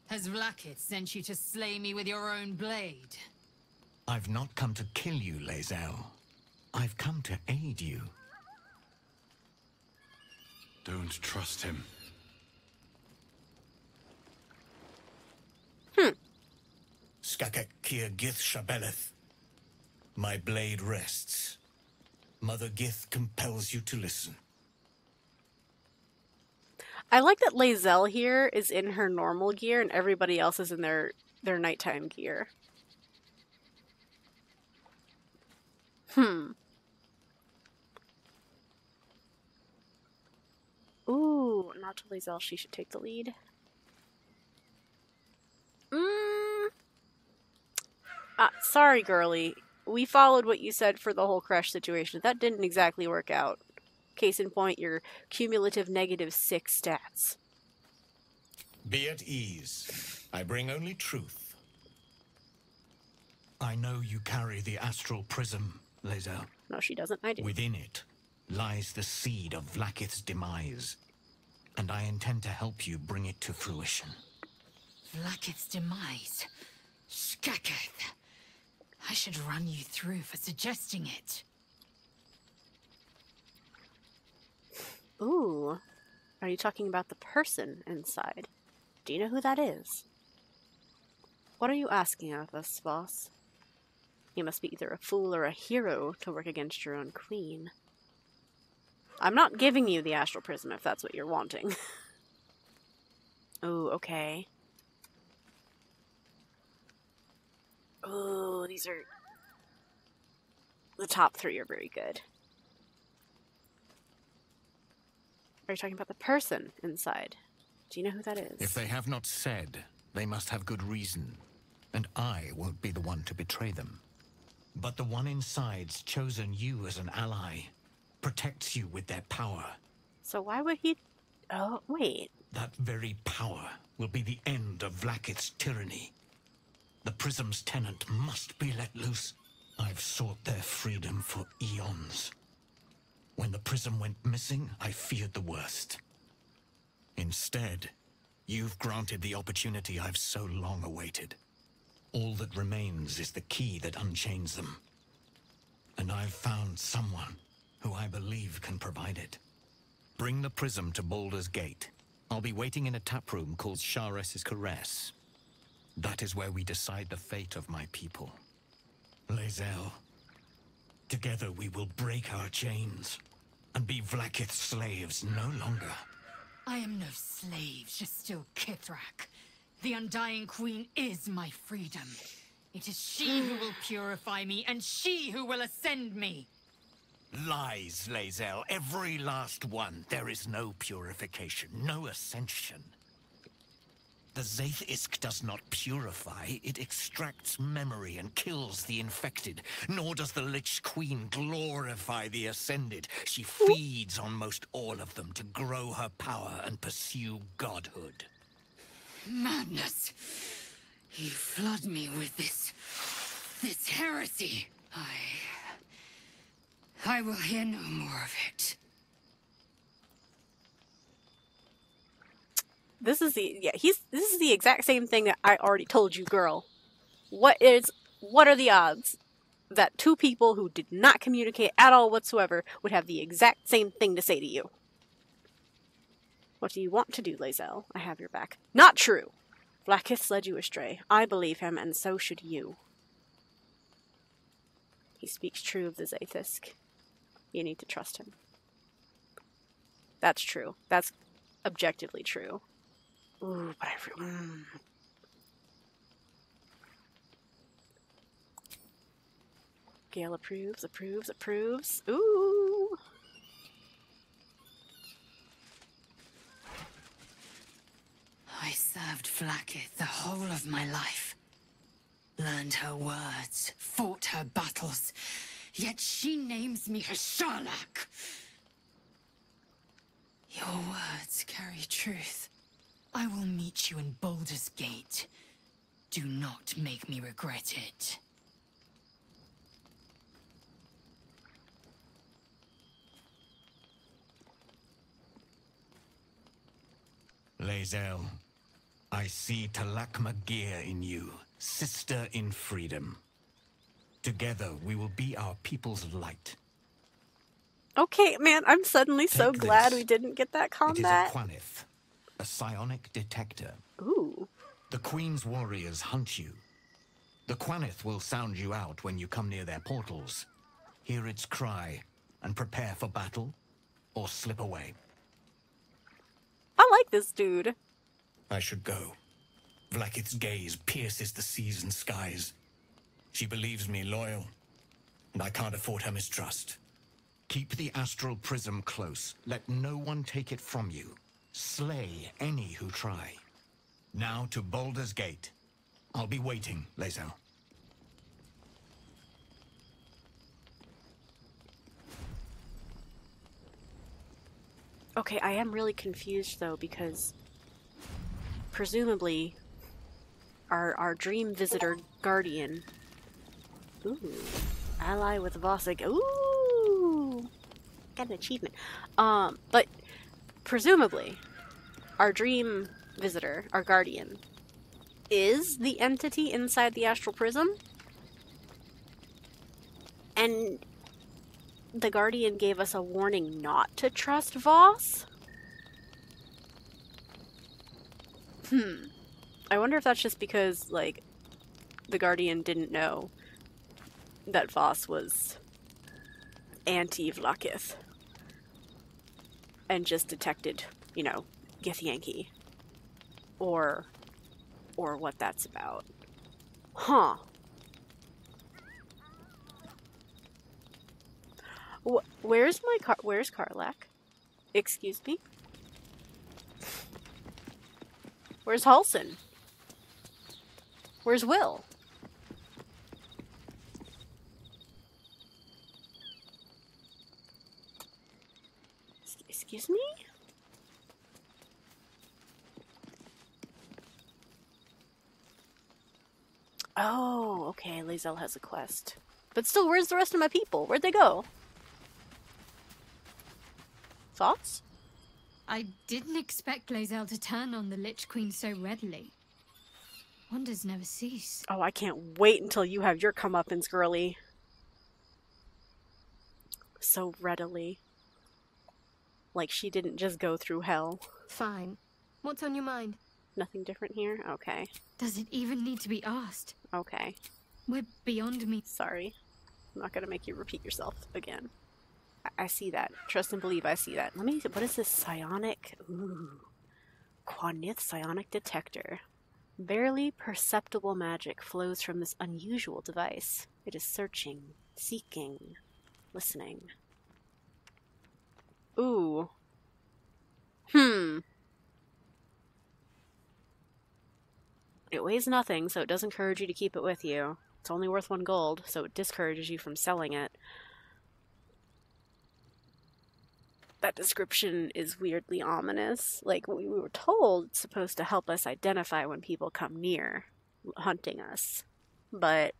has Vlaakith sent you to slay me with your own blade? I've not come to kill you, Lae'zel. I've come to aid you. Don't trust him. Skakek Gith Shabeleth. My blade rests. Mother Gith compels you to listen. I like that Lae'zel here is in her normal gear and everybody else is in their their nighttime gear. Hmm. Ooh, not to Lae'zel, she should take the lead. Mm. Uh, sorry, girly. We followed what you said for the whole creche situation. That didn't exactly work out. Case in point, your cumulative negative six stats. Be at ease. I bring only truth. I know you carry the astral prism, Lae'zel. No, she doesn't. I do. Within it lies the seed of Vlaakith's demise. And I intend to help you bring it to fruition. Vlaakith's demise. Skaketh. I should run you through for suggesting it. Ooh. Are you talking about the person inside? Do you know who that is? What are you asking of us, boss? You must be either a fool or a hero to work against your own queen. I'm not giving you the astral prism if that's what you're wanting. oh, okay. Oh, these are... The top three are very good. Are you talking about the person inside? Do you know who that is? If they have not said, they must have good reason. And I won't be the one to betray them. But the one inside's chosen you as an ally, protects you with their power. So why would he... Oh, wait. That very power will be the end of Vlaakith's tyranny. The Prism's tenant must be let loose. I've sought their freedom for eons. When the Prism went missing, I feared the worst. Instead, you've granted the opportunity I've so long awaited. All that remains is the key that unchains them. And I've found someone who I believe can provide it. Bring the prism to Baldur's Gate. I'll be waiting in a tap room called Sharess's Caress. That is where we decide the fate of my people. Lae'zel, together we will break our chains and be Vlaakith's slaves no longer. I am no slave, just still Kithrak. The Undying Queen is my freedom. It is she who will purify me, and she who will ascend me. Lies, Lae'zel. Every last one. There is no purification, no ascension. The Zaith'isk does not purify, it extracts memory and kills the infected. Nor does the Lich Queen glorify the Ascended. She feeds on most all of them to grow her power and pursue godhood. Madness! You flood me with this... this heresy. I... I will hear no more of it. This is the yeah, he's this is the exact same thing that I already told you, girl. What is what are the odds that two people who did not communicate at all whatsoever would have the exact same thing to say to you? What do you want to do, Lae'zel? I have your back. Not true. Vlaakith led you astray. I believe him, and so should you. He speaks true of the Zaith'isk. You need to trust him. That's true. That's objectively true. Ooh, but I. Mm. Gale approves, approves, approves. Ooh. I served Vlaakith the whole of my life. Learned her words, fought her battles, yet she names me her Sharlak. Your words carry truth. I will meet you in Baldur's Gate. Do not make me regret it. Lae'zel, I see Talak Magir in you, sister in freedom. Together, we will be our people's light. Okay, man, I'm suddenly so glad this. we didn't get that It is combat. a Quanith, a psionic detector. Ooh. The Queen's warriors hunt you. The Quanith will sound you out when you come near their portals. Hear its cry and prepare for battle, or slip away. I like this dude. I should go. Vlaakith's gaze pierces the seas and skies. She believes me loyal, and I can't afford her mistrust. Keep the astral prism close. Let no one take it from you. Slay any who try. Now to Baldur's Gate. I'll be waiting, Lae'zel. Okay, I am really confused though because presumably our our dream visitor guardian ooh ally with Vossig ooh got an achievement um but presumably our dream visitor, our guardian, is the entity inside the astral prism. And the Guardian gave us a warning not to trust Voss? Hmm. I wonder if that's just because, like, the Guardian didn't know that Voss was anti Vlaakith and just detected, you know, Githyanki. Or or what that's about. Huh. Wh where's my car? Where's Karlach? Excuse me? Where's Halsin? Where's Wyll? Excuse me? Oh, okay, Lae'zel has a quest. But still, where's the rest of my people? Where'd they go? Thoughts? I didn't expect Lae'zel to turn on the Lich Queen so readily. Wonders never cease. Oh, I can't wait until you have your comeuppance, girly. So readily. Like she didn't just go through hell. Fine. What's on your mind? Nothing different here? Okay. Does it even need to be asked? Okay. We're beyond me. Sorry. I'm not gonna make you repeat yourself again. I, I see that. Trust and believe I see that. Let me what is this psionic ooh. Quanith psionic detector. Barely perceptible magic flows from this unusual device. It is searching, seeking, listening. Ooh. Hmm. It weighs nothing, so it does encourage you to keep it with you. It's only worth one gold, so it discourages you from selling it. That description is weirdly ominous. Like, we were told it's supposed to help us identify when people come near, hunting us. But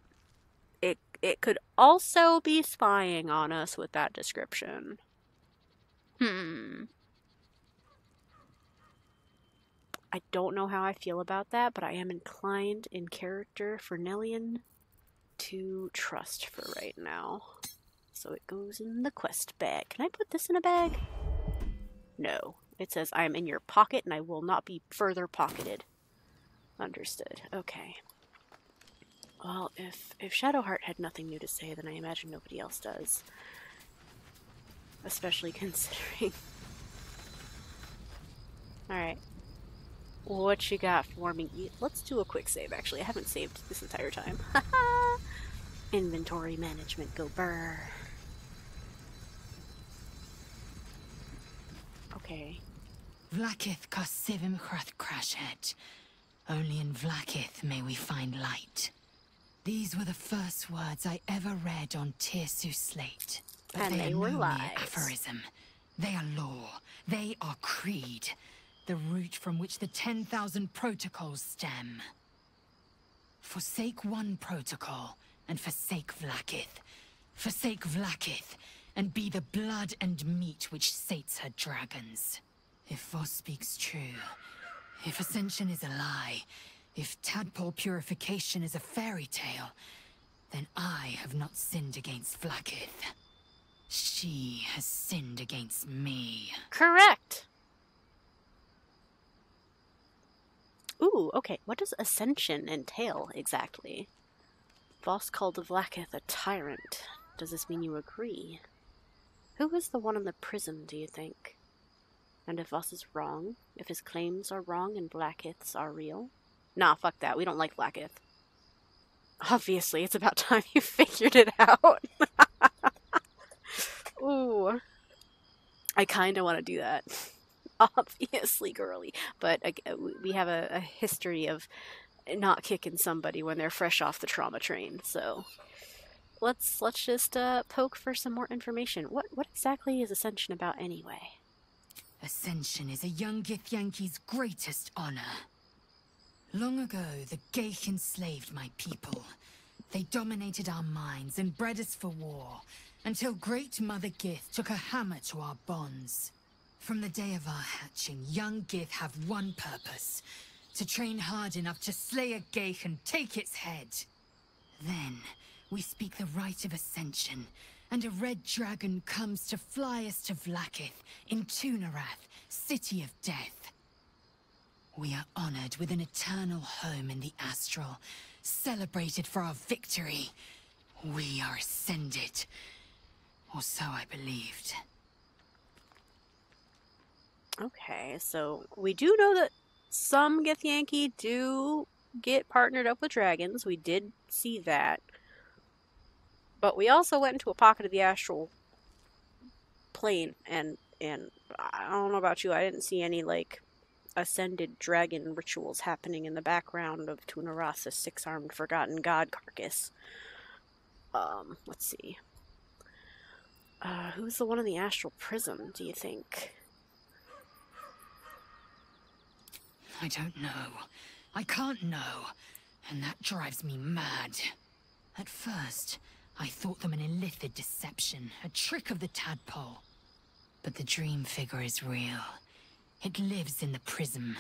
it, it could also be spying on us with that description. Hmm. I don't know how I feel about that, but I am inclined in character for Nellian to trust for right now. So it goes in the quest bag. Can I put this in a bag? No. It says I am in your pocket and I will not be further pocketed. Understood. Okay. Well, if if Shadowheart had nothing new to say, then I imagine nobody else does. Especially considering. Alright. What you got for me? Let's do a quick save, actually. I haven't saved this entire time. Inventory management, go burr. Okay. Vlaakith Kosivim Crashhead. Only in Vlaakith may we find light. These were the first words I ever read on Tir'su slate. And they, they are were lies. aphorism. They are law. They are creed. The root from which the 10,000 protocols stem. Forsake one protocol, and forsake Vlaakith. Forsake Vlaakith, and be the blood and meat which sates her dragons. If Voss speaks true, if Ascension is a lie, if tadpole purification is a fairy tale, then I have not sinned against Vlaakith. She has sinned against me. Correct. Ooh, okay. What does ascension entail exactly? Voss called Vlaakith a tyrant. Does this mean you agree? Who is the one in the prism, do you think? And if Voss is wrong, if his claims are wrong and Vlaakith's are real? Nah, fuck that. We don't like Blackith. Obviously, it's about time you figured it out. Ooh. I kind of want to do that. Obviously, girly. But uh, we have a, a history of not kicking somebody when they're fresh off the trauma train. So let's let's just uh, poke for some more information. What what exactly is Ascension about anyway? Ascension is a young Githyanki's greatest honor. Long ago, the ghaik enslaved my people. They dominated our minds and bred us for war, until Great Mother Gith took a hammer to our bonds. From the day of our hatching, young Gith have one purpose. To train hard enough to slay a ghaik and take its head. Then, we speak the rite of Ascension, and a red dragon comes to fly us to Vlaakith, in Tu'narath, City of Death. We are honored with an eternal home in the Astral, celebrated for our victory. We are ascended. Or so I believed. Okay, so we do know that some Githyanki do get partnered up with dragons. We did see that. But we also went into a pocket of the astral plane and and I don't know about you, I didn't see any like ascended dragon rituals happening in the background of Tu'narath's six-armed forgotten god carcass. Um, let's see. Uh, who's the one in the astral prism, do you think? I don't know. I can't know. And that drives me mad. At first, I thought them an illithid deception, a trick of the tadpole. But the dream figure is real. It lives in the prism.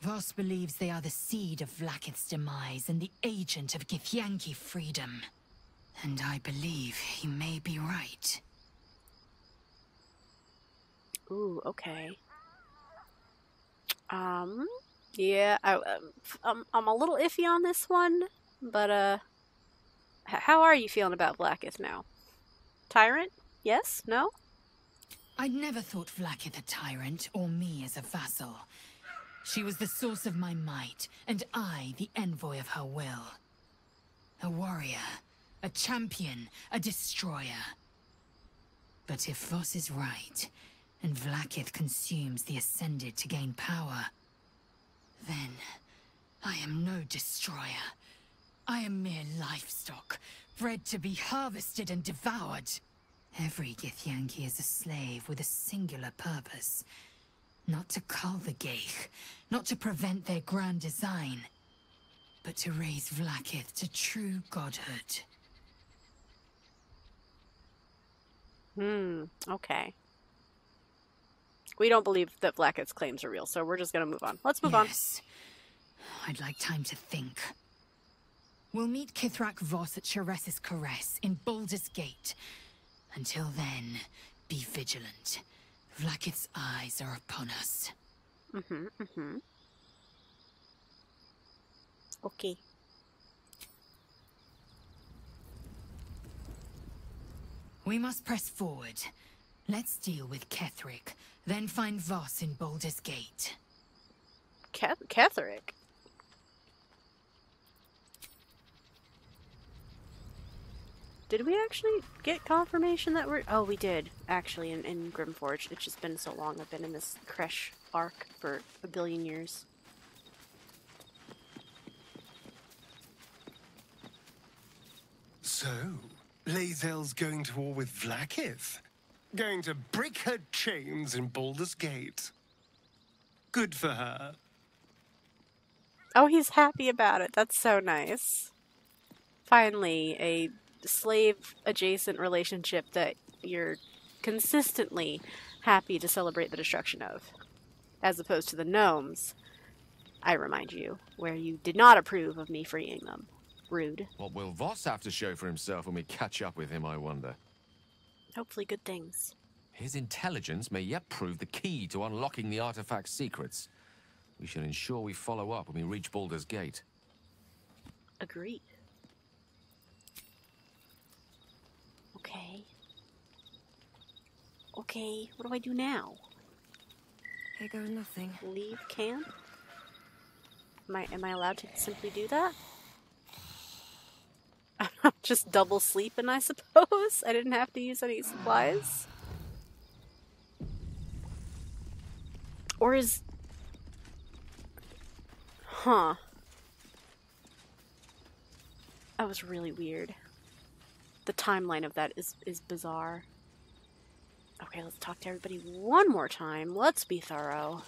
Voss believes they are the seed of Vlaakith's demise and the agent of Githyanki freedom. And I believe he may be right. Ooh, okay. Um, yeah, I, um, I'm, I'm a little iffy on this one, but, uh, how are you feeling about Vlaakith now? Tyrant? Yes? No? I'd never thought Vlaakith a tyrant, or me as a vassal. She was the source of my might, and I the envoy of her will. A warrior, a champion, a destroyer. But if Voss is right, and Vlaakith consumes the Ascended to gain power, then I am no destroyer. I am mere livestock, bred to be harvested and devoured. Every Githyanki is a slave with a singular purpose. Not to cull the ghaik, not to prevent their grand design, but to raise Vlaakith to true godhood. Hmm, okay. We don't believe that Vlaakith's claims are real, so we're just gonna move on. Let's move yes. I'd like time to think. We'll meet Kithrak Voss at Sharess's Caress in Baldur's Gate. Until then, be vigilant. Vlaakith's eyes are upon us. on. Mm-hmm, mm-hmm. Okay. We must press forward. Let's deal with Ketheric, then find Voss in Baldur's Gate. Cath- Catherick? Did we actually get confirmation that we're... Oh, we did, actually, in, in Grimforge. It's just been so long. I've been in this creche arc for a billion years. So, Lae'zel's going to war with Vlaakith. Going to break her chains in Baldur's Gate? Good for her. Oh, he's happy about it. That's so nice. Finally, a slave adjacent relationship that you're consistently happy to celebrate the destruction of. As opposed to the gnomes, I remind you, where you did not approve of me freeing them. Rude. What will Voss have to show for himself when we catch up with him, I wonder? Hopefully, good things. His intelligence may yet prove the key to unlocking the artifact's secrets. We should ensure we follow up when we reach Baldur's Gate. Agreed. Okay. Okay, what do I do now? Here goes nothing. Leave camp? Am I am I allowed to simply do that? Just double sleeping, I suppose. I didn't have to use any supplies. Or is Huh. That was really weird. The timeline of that is is bizarre. Okay, let's talk to everybody one more time. Let's be thorough.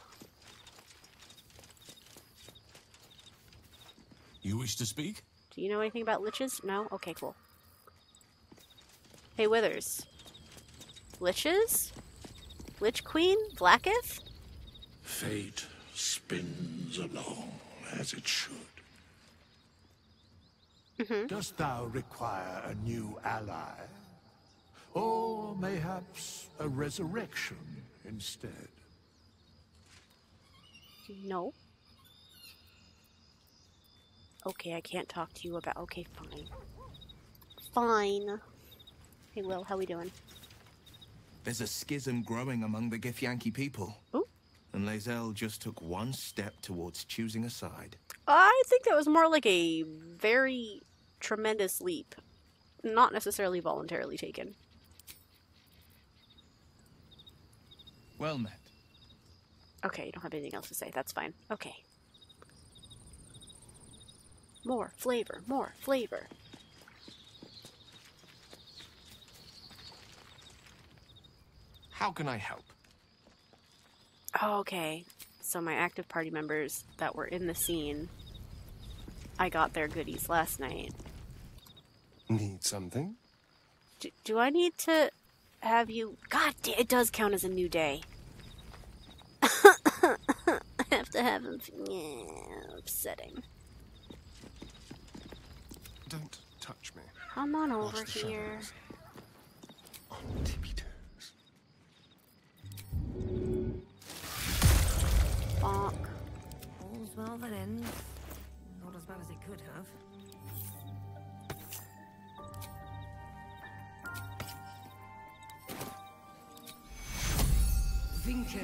You wish to speak? Do you know anything about liches? No? Okay, cool. Hey, Withers. Liches? Lich Queen? Vlaakith? Fate spins along as it should. Mm-hmm. Dost thou require a new ally? Or mayhaps a resurrection instead? No. Okay, I can't talk to you about. Okay, fine. Fine. Hey, Wyll, how we doing? There's a schism growing among the Githyanki people. Ooh. And Lae'zel just took one step towards choosing a side. I think that was more like a very tremendous leap. Not necessarily voluntarily taken. Well met. Okay, you don't have anything else to say. That's fine. Okay. More flavor, more flavor. How can I help? Oh, okay. So my active party members that were in the scene, I got their goodies last night. Need something? Do, do I need to have you? God, it does count as a new day. I have to have him. Yeah, upsetting. Don't touch me. Come on over Watch the here. shadows. On tippy toes. Bonk. All's well that ends. Not as bad as it could have. Vincere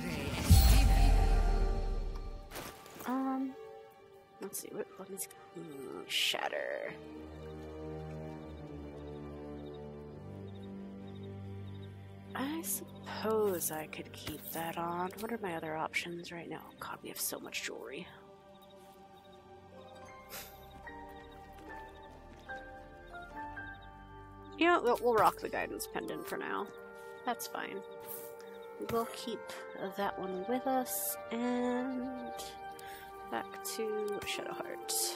Um, let's see. What? See. Hmm, shatter. I suppose I could keep that on. What are my other options right now? God, we have so much jewelry. Yeah, we'll, we'll rock the guidance pendant for now. That's fine. We'll keep that one with us, and back to Shadowheart.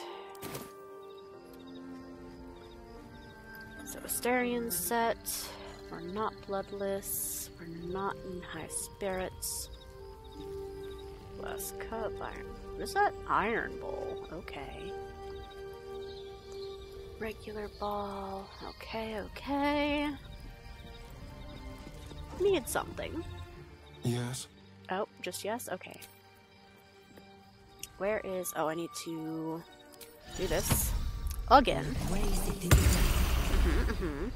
So Astarion set. We're not bloodless. We're not in high spirits. Last cup iron. What is that? Iron bowl. Okay. Regular ball. Okay, okay. Need something. Yes. Oh, just yes? Okay. Where is. Oh, I need to do this again. Mhm, mhm.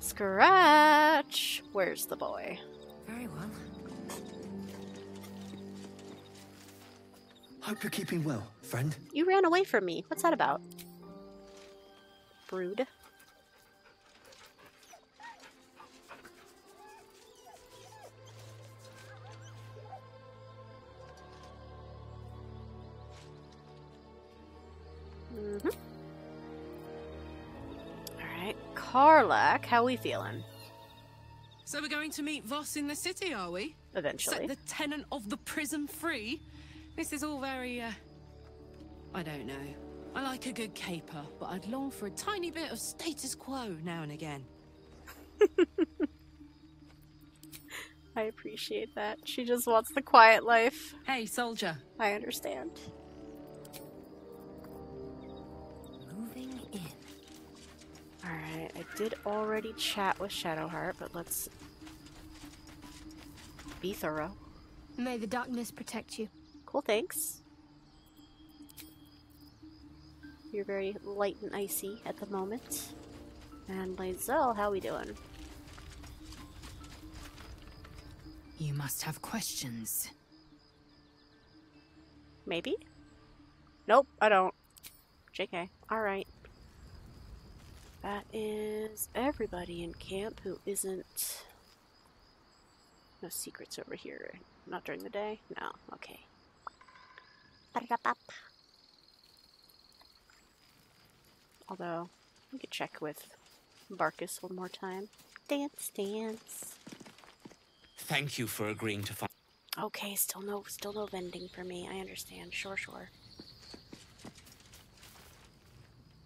Scratch! Where's the boy? Very well. Hope you're keeping well, friend. You ran away from me. What's that about? Brood. Mm-hmm. Alright, Karlach, how we feeling? So we're going to meet Voss in the city, are we? Eventually. Set the tenant of the prism free? This is all very, uh... I don't know. I like a good caper, but I'd long for a tiny bit of status quo now and again. I appreciate that. She just wants the quiet life. Hey, soldier. I understand. I did already chat with Shadowheart, but let's be thorough. May the darkness protect you. Cool, thanks. You're very light and icy at the moment. And Lae'zel, how we doing? You must have questions. Maybe? Nope, I don't. JK. Alright. That is everybody in camp who isn't. No secrets over here. Not during the day? No. Okay. Although, we could check with Barcus one more time. Dance, dance. Thank you for agreeing to find. Okay, still no, still no vending for me. I understand. Sure, sure.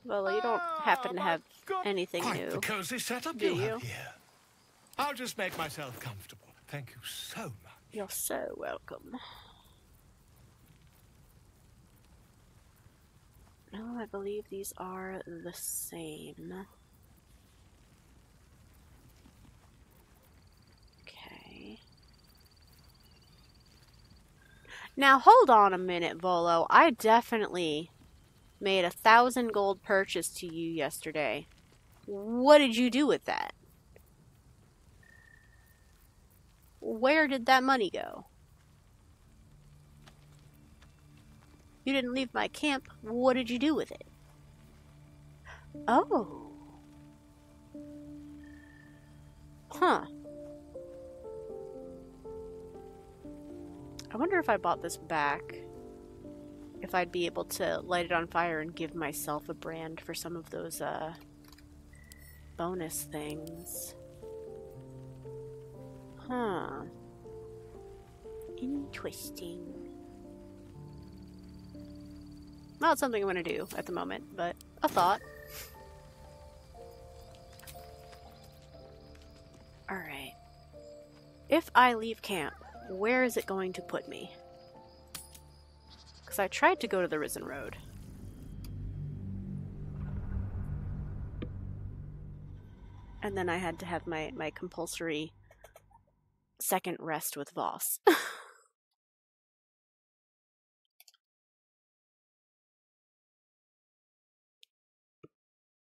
Well, you don't happen to ah, have anything Quite new, the cozy setup do you you? have here. I'll just make myself comfortable. Thank you so much. You're so welcome. No, I believe these are the same. Okay. Now hold on a minute, Volo. I definitely made a thousand gold purchase to you yesterday. What did you do with that? Where did that money go? You didn't leave my camp. What did you do with it? Oh. Huh. I wonder if I bought this back, if I'd be able to light it on fire and give myself a brand for some of those, uh, bonus things. Huh. Interesting. Not something I'm going to do at the moment, but a thought. Alright. If I leave camp, where is it going to put me? Because I tried to go to the Risen Road. And then I had to have my, my compulsory second rest with Voss.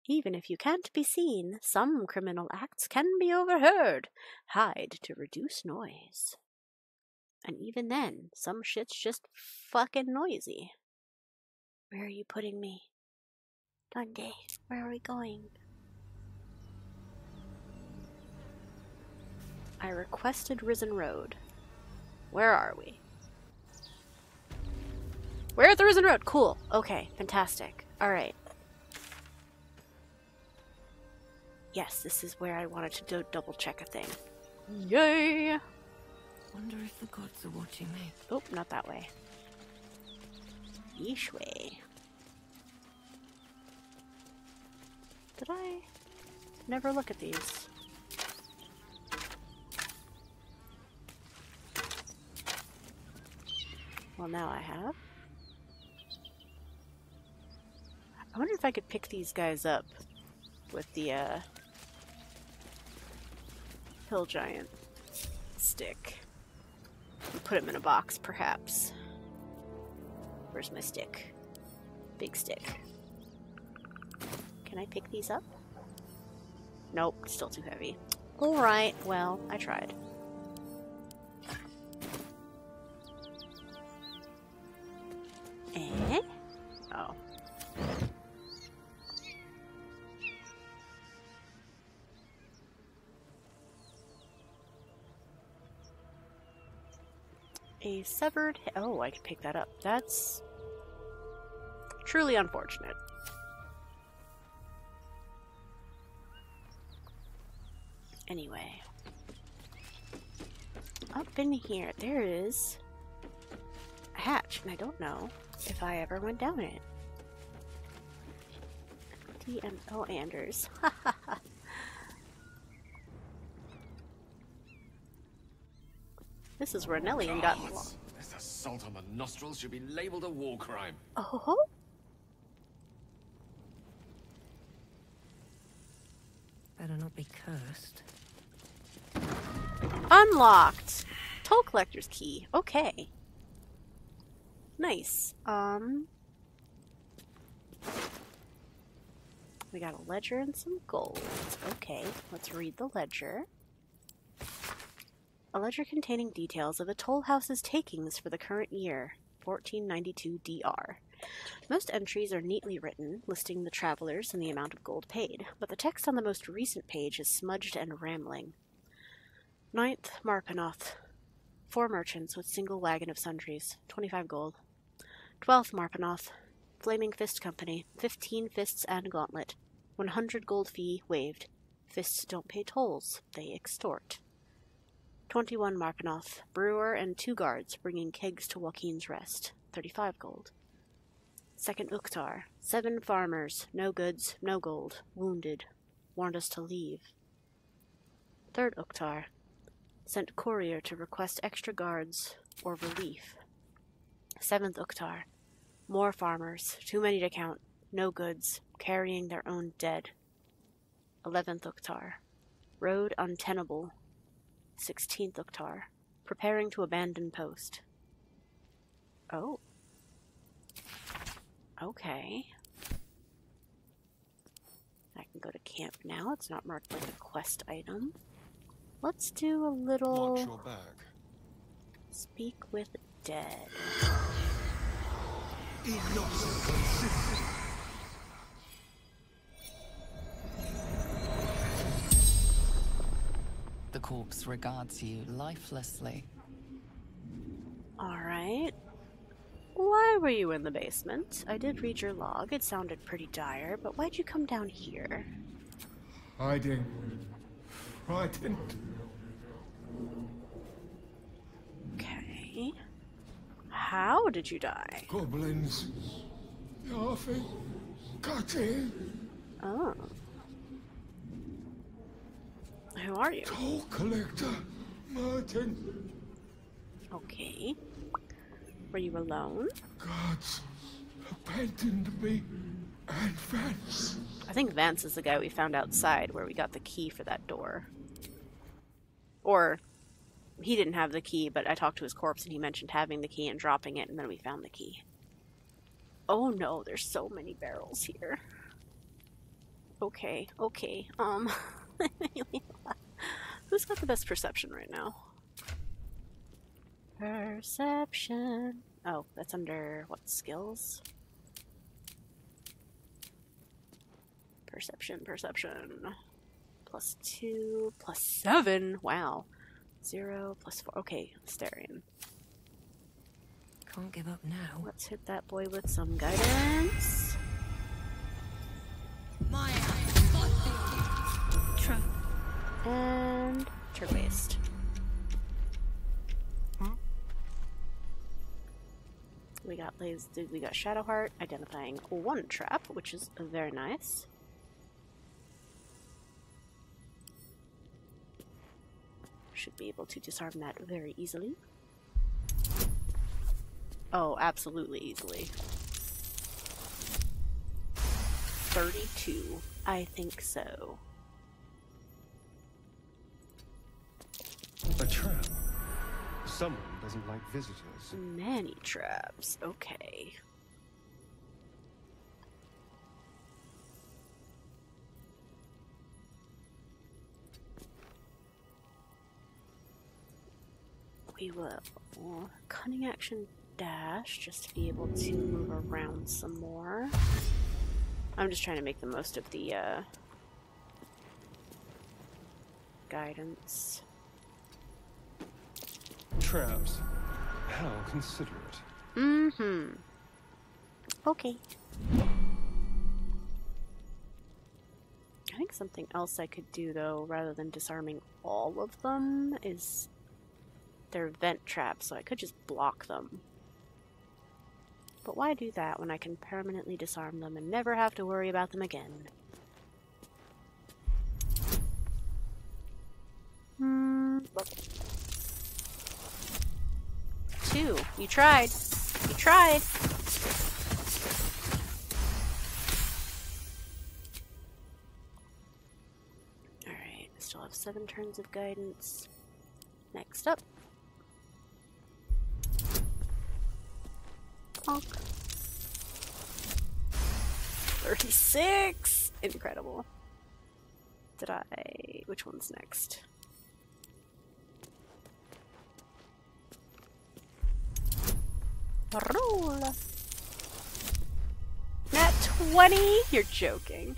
Even if you can't be seen, some criminal acts can be overheard. Hide to reduce noise. And even then, some shit's just fucking noisy. Where are you putting me? Dundee, where are we going? I requested Risen Road. Where are we? We're at the Risen Road. Cool. Okay, fantastic. Alright. Yes, this is where I wanted to do double check a thing. Yay! Wonder if the gods are watching me. Oh, not that way. Yeesh way. Did I never look at these? Well, now I have. I wonder if I could pick these guys up with the, uh, hill giant stick. Put him in a box, perhaps. Where's my stick? Big stick. Can I pick these up? Nope, still too heavy. Alright, well, I tried. Severed. Oh, I can pick that up. That's truly unfortunate. Anyway, up in here, there is a hatch, and I don't know if I ever went down it. DMO Anders. this is where Nellian got. Gods, This assault on the nostrils should be labeled a war crime. Oh. Better not be cursed. Unlocked! Toll collector's key. Okay. Nice. Um. We got a ledger and some gold. Okay, let's read the ledger. A ledger containing details of the toll house's takings for the current year, 1492 DR. Most entries are neatly written, listing the travelers and the amount of gold paid, but the text on the most recent page is smudged and rambling. Ninth, Marpenoth. Four merchants with single wagon of sundries, 25 gold. Twelfth, Marpenoth. Flaming Fist Company, 15 fists and gauntlet. 100 gold fee waived. Fists don't pay tolls, they extort. 21 Marpenoth, brewer and two guards bringing kegs to Waukeen's Rest, 35 gold. Second Uktar, seven farmers, no goods, no gold, wounded, warned us to leave. Third Uktar, sent courier to request extra guards or relief. Seventh Uktar, more farmers, too many to count, no goods, carrying their own dead. Eleventh Uktar, road untenable. Sixteenth Uktar, preparing to abandon post. Oh. Okay. I can go to camp now. It's not marked like a quest item. Let's do a little. Watch your back. Speak with dead. Corpse regards you lifelessly. Alright. Why were you in the basement? I did read your log. It sounded pretty dire, but why'd you come down here? Hiding. Frightened. Okay. How did you die? Goblins. Laughing. Cutting. Oh. Who are you? Toll collector. Martin. Okay. Were you alone? Gods abandoned me and Vance. I think Vance is the guy we found outside where we got the key for that door. Or he didn't have the key, but I talked to his corpse and he mentioned having the key and dropping it, and then we found the key. Oh no, there's so many barrels here. Okay, okay. Um, who's got the best perception right now? Perception. Oh, that's under what skills? Perception, perception. Plus two, plus seven. Wow. Zero, plus four. Okay, Astarion. Can't give up now. Let's hit that boy with some guidance. Try. And waste. We got Blaze, we got Shadowheart identifying one trap, which is very nice. Should be able to disarm that very easily. Oh, absolutely easily. 32. I think so. A trap. Someone doesn't like visitors. Many traps. Okay. We will cunning action dash just to be able to move around some more. I'm just trying to make the most of the uh, guidance. Traps. How considerate. Mm-hmm. Okay. I think something else I could do, though, rather than disarming all of them, is they're vent traps, so I could just block them. But why do that when I can permanently disarm them and never have to worry about them again? Hmm. Two. You tried. You tried. Alright, still have seven turns of guidance. Next up. Honk. 36! Incredible. Did I... Which one's next? Roll! Nat 20? You're joking.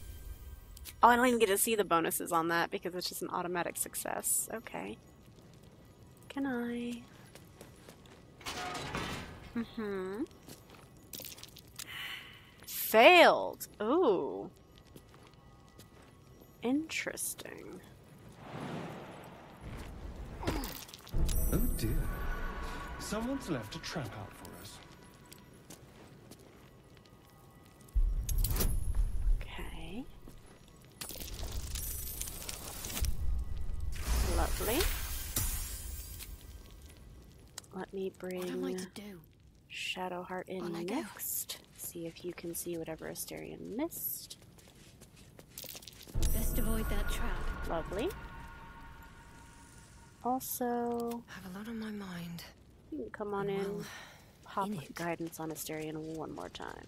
Oh, I don't even get to see the bonuses on that because it's just an automatic success. Okay. Can I... Mm-hmm. Failed. Ooh. Interesting. Oh dear. Someone's left a trap out Lovely. Let me bring What am I to do? Shadowheart in On I go. next. See if you can see whatever Astarion missed. Best avoid that trap. Lovely. Also, I Have a lot on my mind. you can come on in. Well, Pop in guidance on Astarion one more time.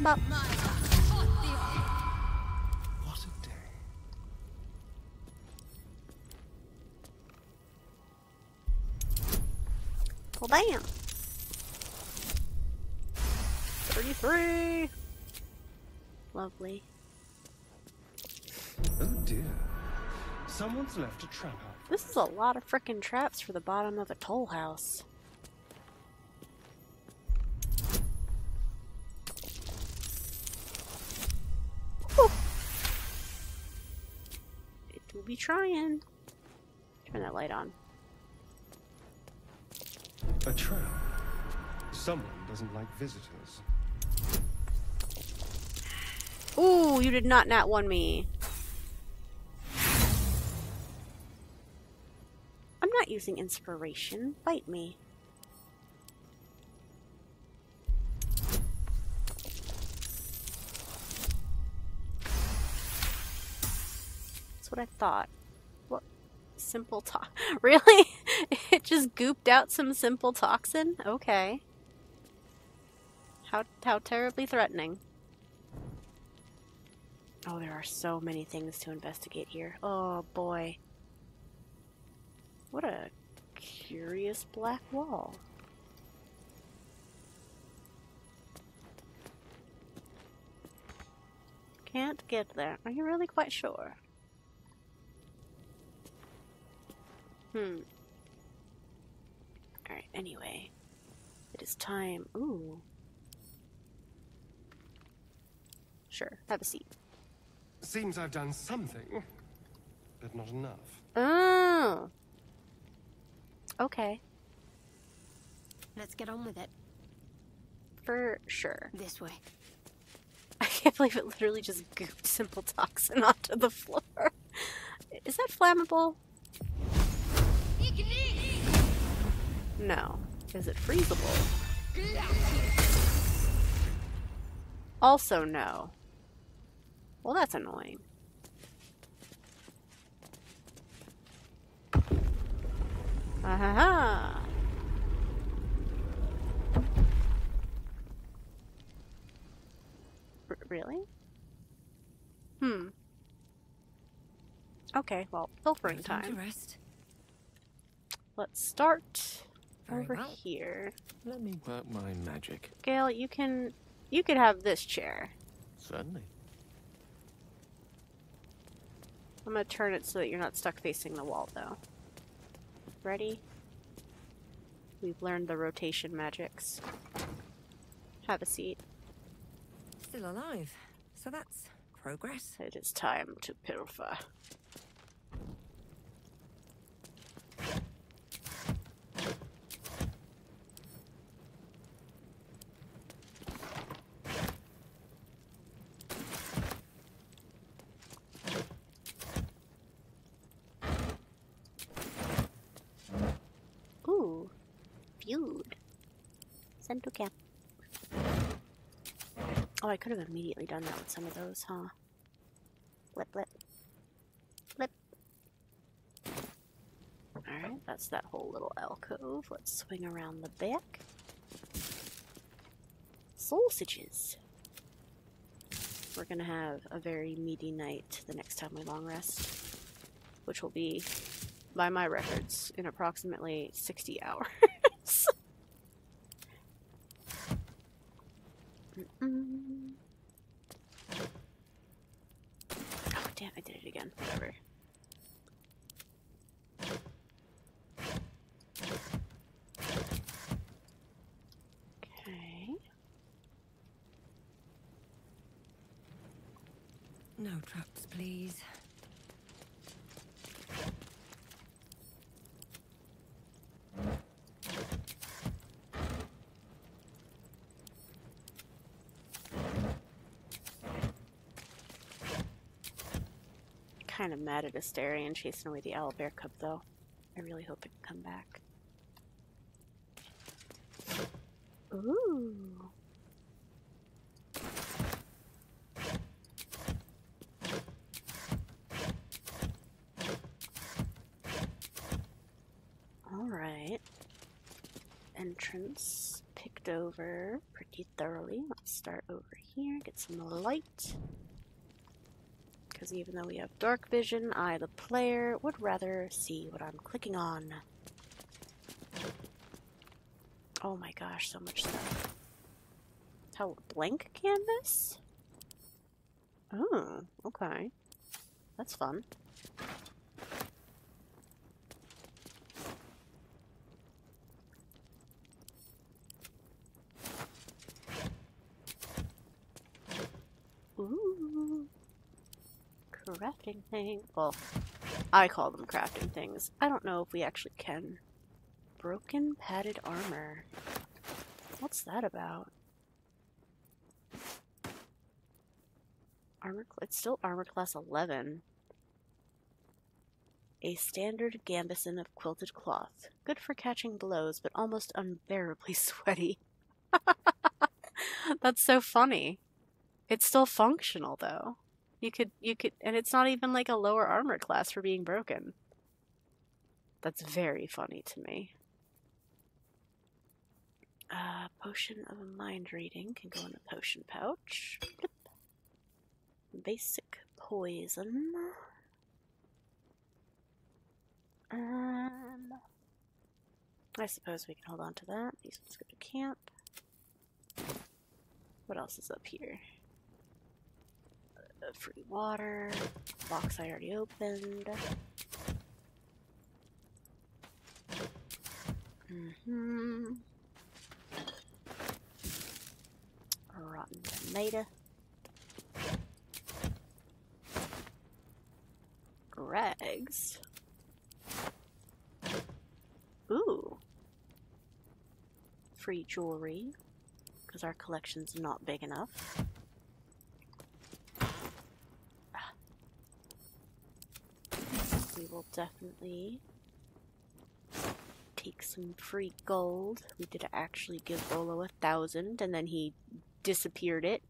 Bop. Bam. 33. Lovely. Oh dear. Someone's left a trap out. This is a lot of frickin' traps for the bottom of a toll house. Whew. It will be trying. Turn that light on. A trap. Someone doesn't like visitors. Ooh, you did not nat one me. I'm not using inspiration. Bite me. That's what I thought. What? Simple talk. Really? it just gooped out some simple toxin? Okay. How, how terribly threatening. Oh, there are so many things to investigate here. Oh boy. What a curious black wall. Can't get there. Are you really quite sure? Hmm. Alright, anyway. It is time. Ooh. Sure, have a seat. Seems I've done something, but not enough. Oh. Okay, Let's get on with it. for sure. This way. I can't believe it literally just gooped simple toxin onto the floor. Is that flammable? No. Is it freezable? Also no. Well, that's annoying. Ah ha ha. R- really? Hmm. Okay, well, filtering Time to time. rest. Let's start over well. here. Let me work my magic. Gale, you can you could have this chair. Certainly. I'm gonna turn it so that you're not stuck facing the wall though. Ready? We've learned the rotation magics. Have a seat. Still alive. So that's progress. It is time to pilfer. Ooh, viewed. Send to camp. Oh, I could have immediately done that with some of those, huh? Blip, blip. Blip. Alright, that's that whole little alcove. Let's swing around the back. Sausages. We're gonna have a very meaty night the next time we long rest, which will be, by my records, in approximately 60 hours. 嗯。Kind of mad at Astarion chasing away the owlbear cub, though. I really hope it can come back. Ooh. Alright. Entrance picked over pretty thoroughly. Let's start over here, get some light. Because even though we have dark vision, I, the player, would rather see what I'm clicking on. Oh my gosh, so much stuff. How blank canvas? Oh, okay. That's fun. Ooh. Crafting thing. Well, I call them crafting things. I don't know if we actually can. Broken padded armor. What's that about? Armor. It's still armor class 11. A standard gambeson of quilted cloth. Good for catching blows, but almost unbearably sweaty. That's so funny. It's still functional though. You could you could and it's not even like a lower armor class for being broken. That's very funny to me. Uh, potion of mind reading can go in the potion pouch. Basic poison. Um, I suppose we can hold on to that. These ones go to camp. What else is up here? Free water. Box I already opened. Mm-hmm. Rotten tomato. Rags. Ooh. Free jewelry. Because our collection's not big enough. We will definitely take some free gold. We did actually give Volo a thousand, and then he disappeared it.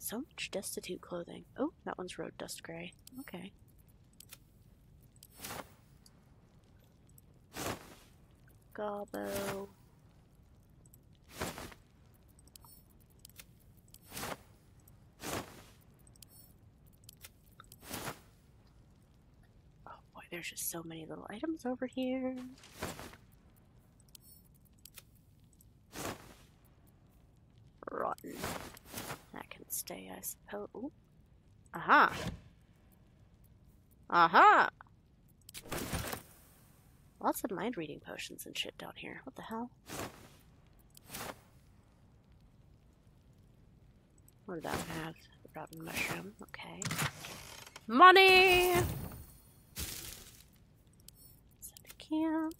So much destitute clothing. Oh, that one's road dust gray. Okay. Gobbo. Oh boy, there's just so many little items over here. Rotten. That can stay, I suppose. Ooh. Aha! Aha! Lots of mind reading potions and shit down here. What the hell? What did that have? Rotten mushroom. Okay. Money! Set to camp.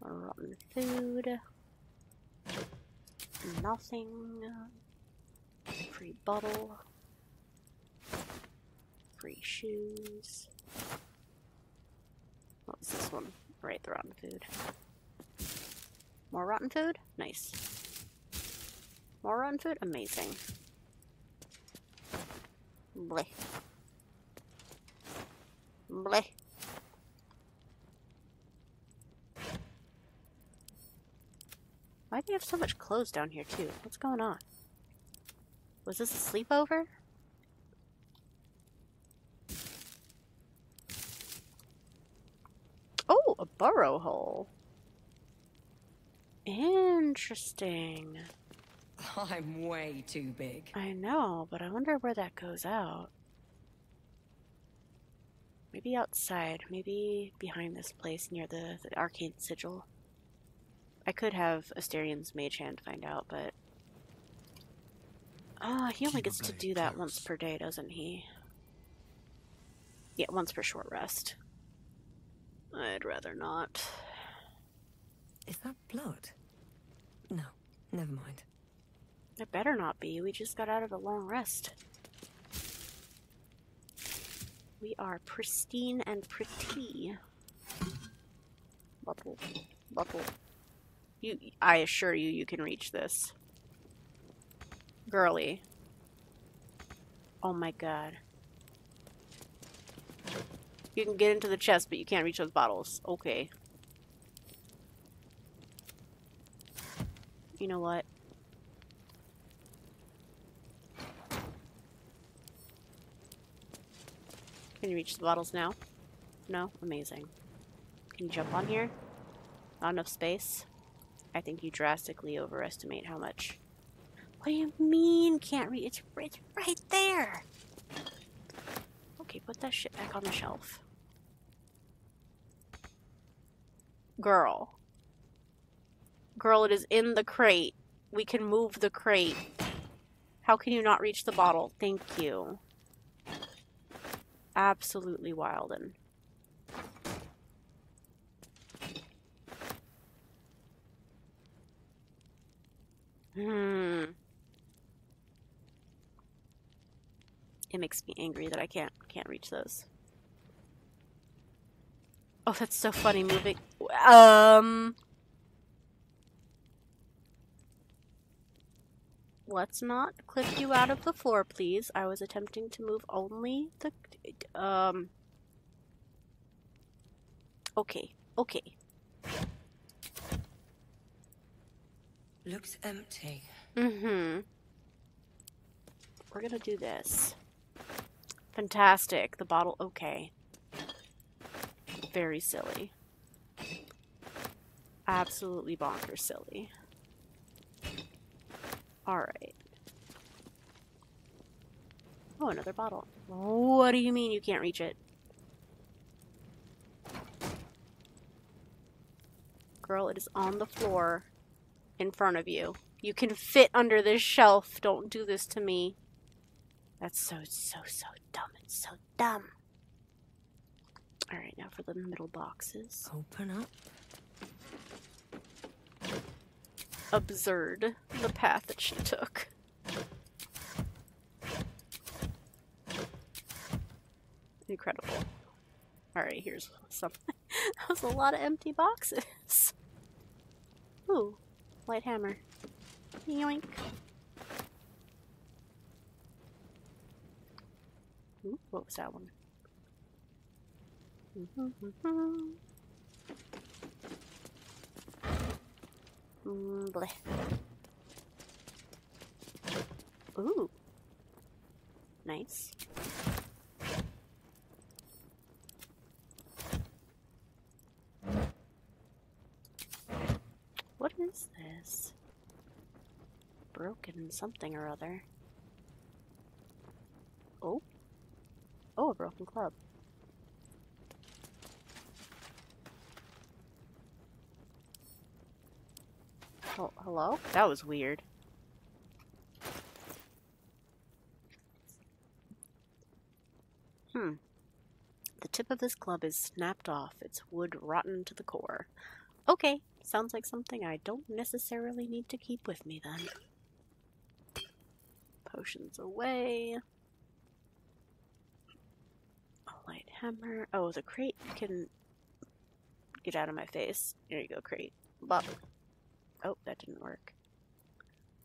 Rotten food. Nothing. Free bottle. Free shoes. What was this one? Right, the rotten food. More rotten food? Nice. More rotten food? Amazing. Bleh. Bleh. Why do you have so much clothes down here, too? What's going on? Was this a sleepover? Oh, a burrow hole. Interesting. I'm way too big. I know, but I wonder where that goes out. Maybe outside. Maybe behind this place near the, the arcane sigil. I could have Astarion's mage hand find out, but Ah, he only gets to do that once per day, doesn't he? Yeah, once per short rest. I'd rather not. Is that blood? No, never mind. It better not be. We just got out of a long rest. We are pristine and pretty. Bubble. Bubble. You, I assure you, you can reach this. Girly. Oh my god. You can get into the chest, but you can't reach those bottles. Okay. You know what? Can you reach the bottles now? No? Amazing. Can you jump on here? Not enough space? I think you drastically overestimate how much. What do you mean can't reach? It's, it's right there! Okay, put that shit back on the shelf. Girl. Girl, it is in the crate. We can move the crate. How can you not reach the bottle? Thank you. Absolutely wildin'. Hmm. It makes me angry that I can't can't reach those. Oh, that's so funny moving. Um. Let's not clip you out of the floor, please. I was attempting to move only the. Um. Okay, okay. Looks empty. Mm hmm. We're gonna do this. Fantastic. The bottle, okay. Very silly. Absolutely bonkers silly. Alright. Oh, another bottle. What do you mean you can't reach it? Girl, it is on the floor in front of you. You can fit under this shelf. Don't do this to me. That's so, so, so dumb. It's so dumb. Alright, now for the middle boxes. Open up. Absurd, the path that she took. Incredible. Alright, here's something. that was a lot of empty boxes. Ooh, light hammer. Yoink. Ooh, what was that one? Mm, bleh. Ooh. Nice. What is this? Broken something or other. Oh. Oh, a broken club. Hello? That was weird. Hmm. The tip of this club is snapped off, its wood rotten to the core. Okay, sounds like something I don't necessarily need to keep with me then. Potions away. A light hammer. Oh, the crate can get out of my face. There you go, crate. Bop. Oh, that didn't work.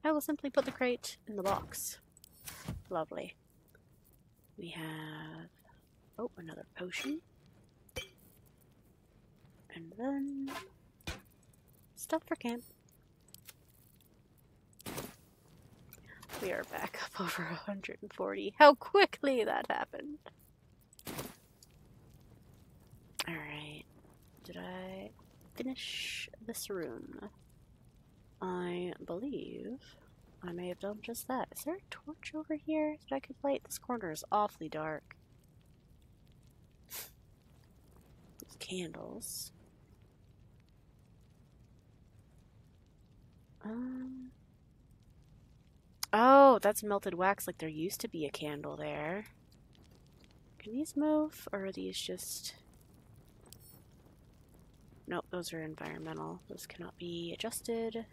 I will simply put the crate in the box. Lovely. We have... Oh, another potion. And then... Stuff for camp. We are back up over 140. How quickly that happened! Alright. Did I finish this room? I believe I may have done just that. Is there a torch over here that I could light? This corner is awfully dark. candles. Um, Oh, that's melted wax like there used to be a candle there. Can these move, or are these just... Nope, those are environmental. Those cannot be adjusted.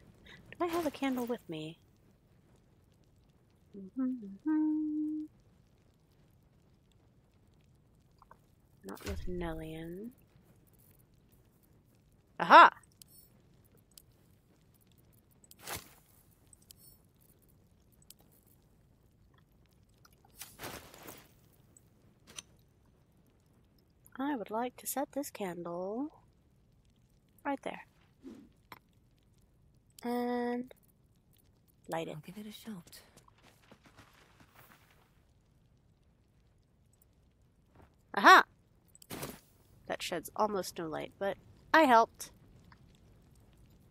I have a candle with me? Mm-hmm. Not with Nellian. Aha! I would like to set this candle right there. And light it. I'll give it a shot. Aha! That sheds almost no light, but I helped.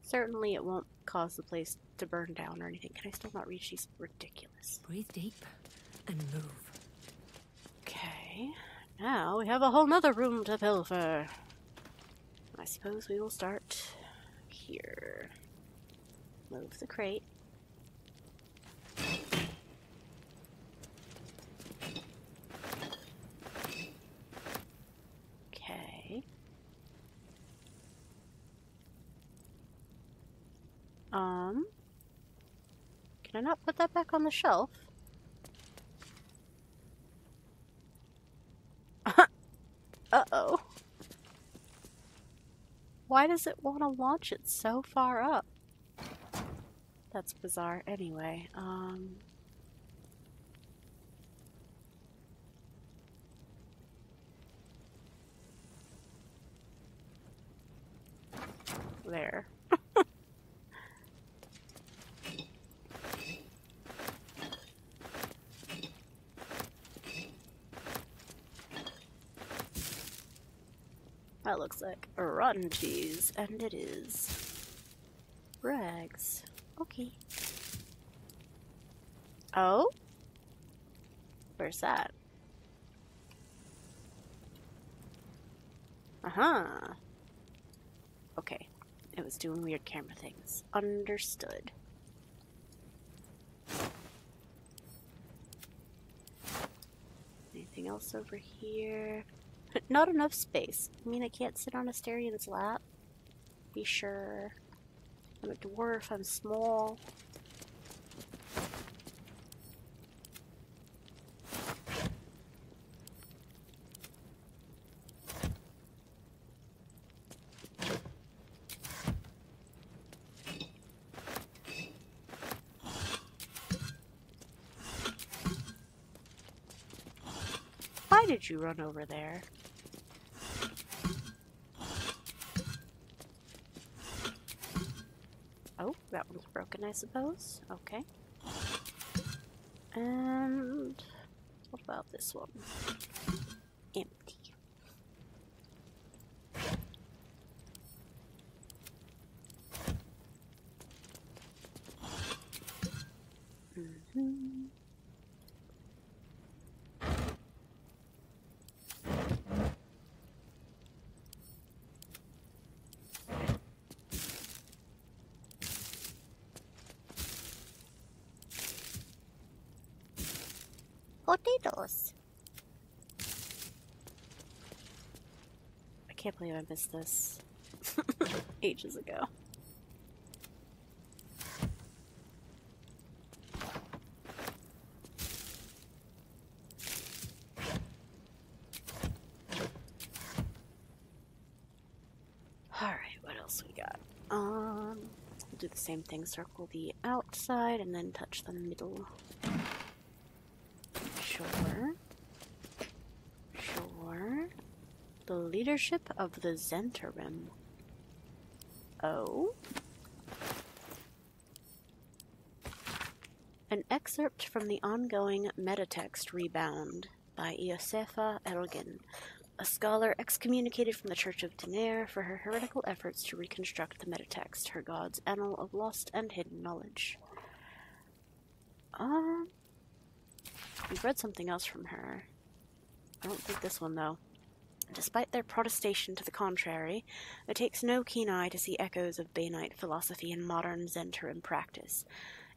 Certainly it won't cause the place to burn down or anything. Can I still not reach these? Ridiculous. Breathe deep and move. Okay. Now we have a whole nother room to pilfer. I suppose we will start here. Move the crate. Okay. Um. Can I not put that back on the shelf? Uh-oh. Why does it want to launch it so far up? That's bizarre. Anyway, um... There. That looks like rotten cheese, and it is. Rags. Okay. Oh? Where's that? Uh-huh. Okay. It was doing weird camera things. Understood. Anything else over here? Not enough space. I mean, I can't sit on Astarion's lap. Be sure. I'm a dwarf, I'm small. Why did you run over there? Oh, that broken, I suppose. Okay. And what about this one? Empty. Mhm. Potatoes. I can't believe I missed this ages ago. Alright, what else we got? Um, do the same thing. Circle the outside and then touch the middle. Sure. Sure. The leadership of the Zentarim. Oh? An excerpt from the ongoing metatext Rebound by Iosefa Elgin, a scholar excommunicated from the Church of Deneir for her heretical efforts to reconstruct the metatext, her god's annal of lost and hidden knowledge. Um, we've read something else from her. I don't think this one, though. Despite their protestation to the contrary, it takes no keen eye to see echoes of Banite philosophy in modern Zhentarim practice.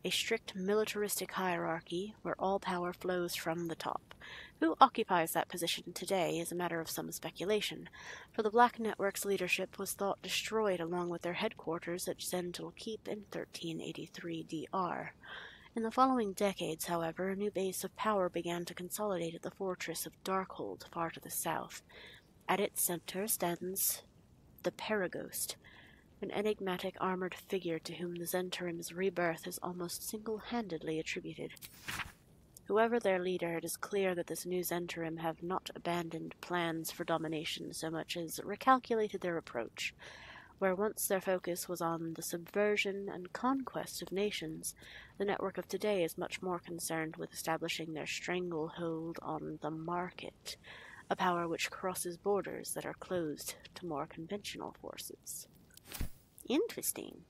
a strict militaristic hierarchy where all power flows from the top. Who occupies that position today is a matter of some speculation, for the Black Network's leadership was thought destroyed along with their headquarters at Zhentil Keep in 1383 DR. In the following decades, however, a new base of power began to consolidate at the fortress of Darkhold, far to the south. At its center stands the Pereghost, an enigmatic armored figure to whom the Zhentarim's rebirth is almost single-handedly attributed. Whoever their leader, it is clear that this new Zhentarim have not abandoned plans for domination so much as recalculated their approach. Where once their focus was on the subversion and conquest of nations, the network of today is much more concerned with establishing their stranglehold on the market, a power which crosses borders that are closed to more conventional forces. Interesting.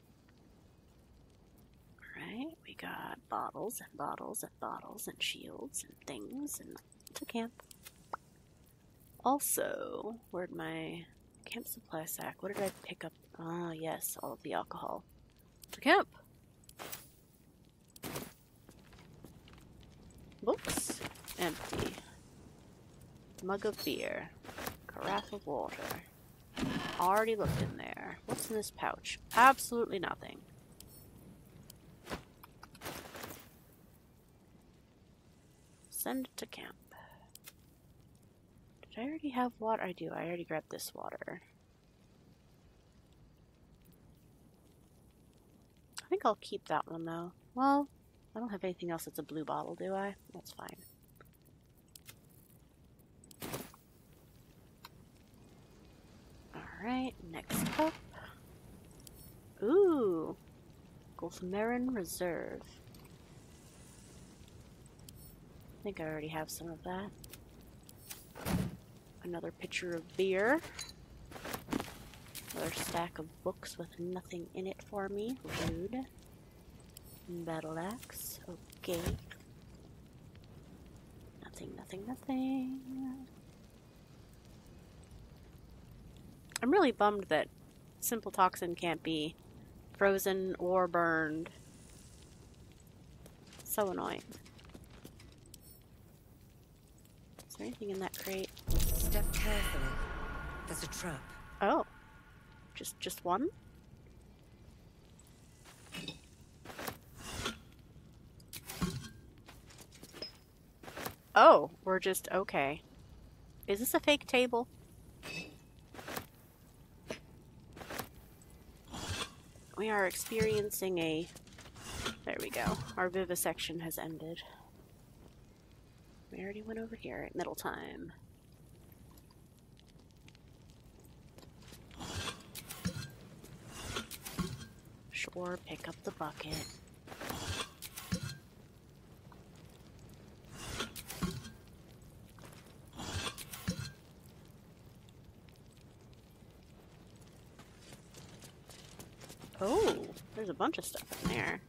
Alright, we got bottles and bottles and bottles and shields and things and to camp. Also, where'd my camp supply sack? What did I pick up? Ah, yes, all of the alcohol. To camp! Books? Empty. Mug of beer. Carafe of water. Already looked in there. What's in this pouch? Absolutely nothing. Send it to camp. Did I already have water? I do. I already grabbed this water. I think I'll keep that one though. Well, I don't have anything else that's a blue bottle, do I? That's fine. Alright, next up. Ooh! Gulfmarin Reserve. I think I already have some of that. Another pitcher of beer. Another stack of books with nothing in it for me. Rude. Battle axe. Okay. Nothing, nothing, nothing. I'm really bummed that Simple Toxin can't be frozen or burned. So annoying. Is there anything in that crate? Step carefully. There's a trap. Oh. Just just one? Oh, we're just okay. Is this a fake table? We are experiencing a... There we go. Our vivisection has ended. We already went over here at middle time. Sure, pick up the bucket. Oh, there's a bunch of stuff in there.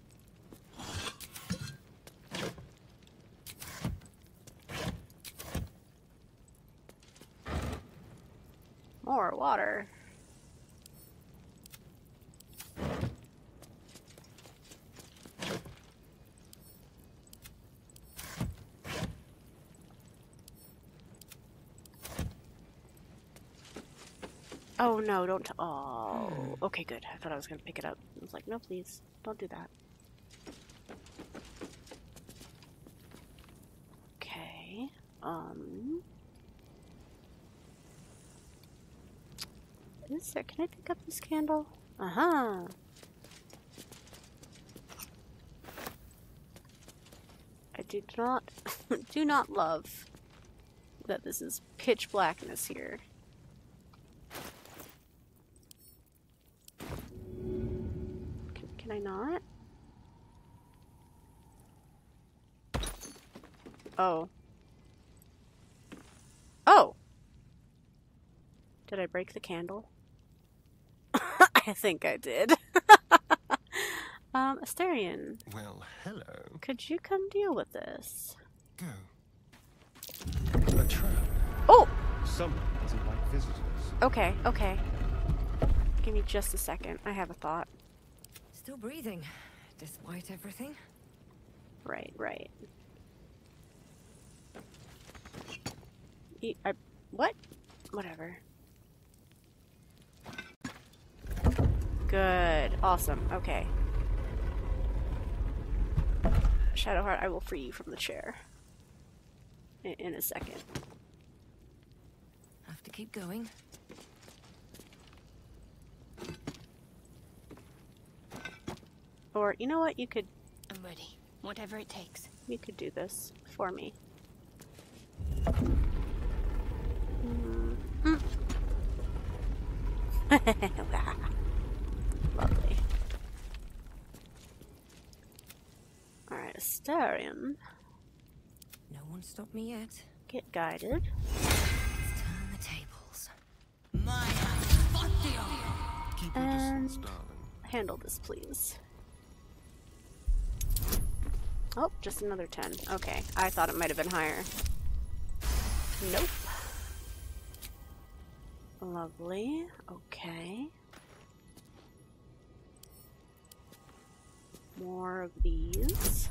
More water. Oh no, don't. Oh, okay, good. I thought I was gonna pick it up. I was like, no, please, don't do that. Okay. Um. Is there? Can I pick up this candle? Uh huh. I do not, do not love that this is pitch blackness here. Can, can I not? Oh. Oh! Did I break the candle? I think I did. um, Astarion. Well, hello. Could you come deal with this? Go. A trap. Oh! Someone doesn't like visitors. Okay, okay. Give me just a second. I have a thought. Still breathing, despite everything. Right, right. E- I, what? Whatever. Good. Awesome. Okay. Shadowheart, I will free you from the chair. In, in a second. Have to keep going. Or, you know what? You could I'm ready. Whatever it takes. You could do this for me. Lovely. Alright, Astarion. No one stopped me yet. Get guided. Turn the tables. And handle this, please. Oh, just another 10. Okay, I thought it might have been higher. Nope. Lovely. Okay. More of these.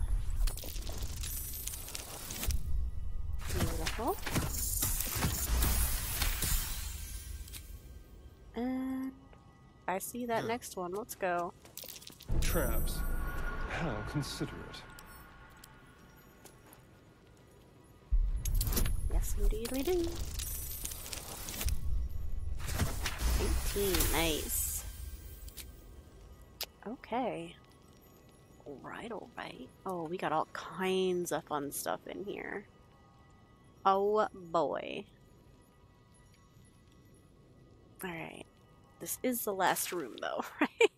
Beautiful. And I see that next one. Let's go. Traps. How considerate. Yes, indeed we do. 18, nice. Okay. Alright, alright. Oh, we got all kinds of fun stuff in here. Oh boy. Alright. This is the last room though, right?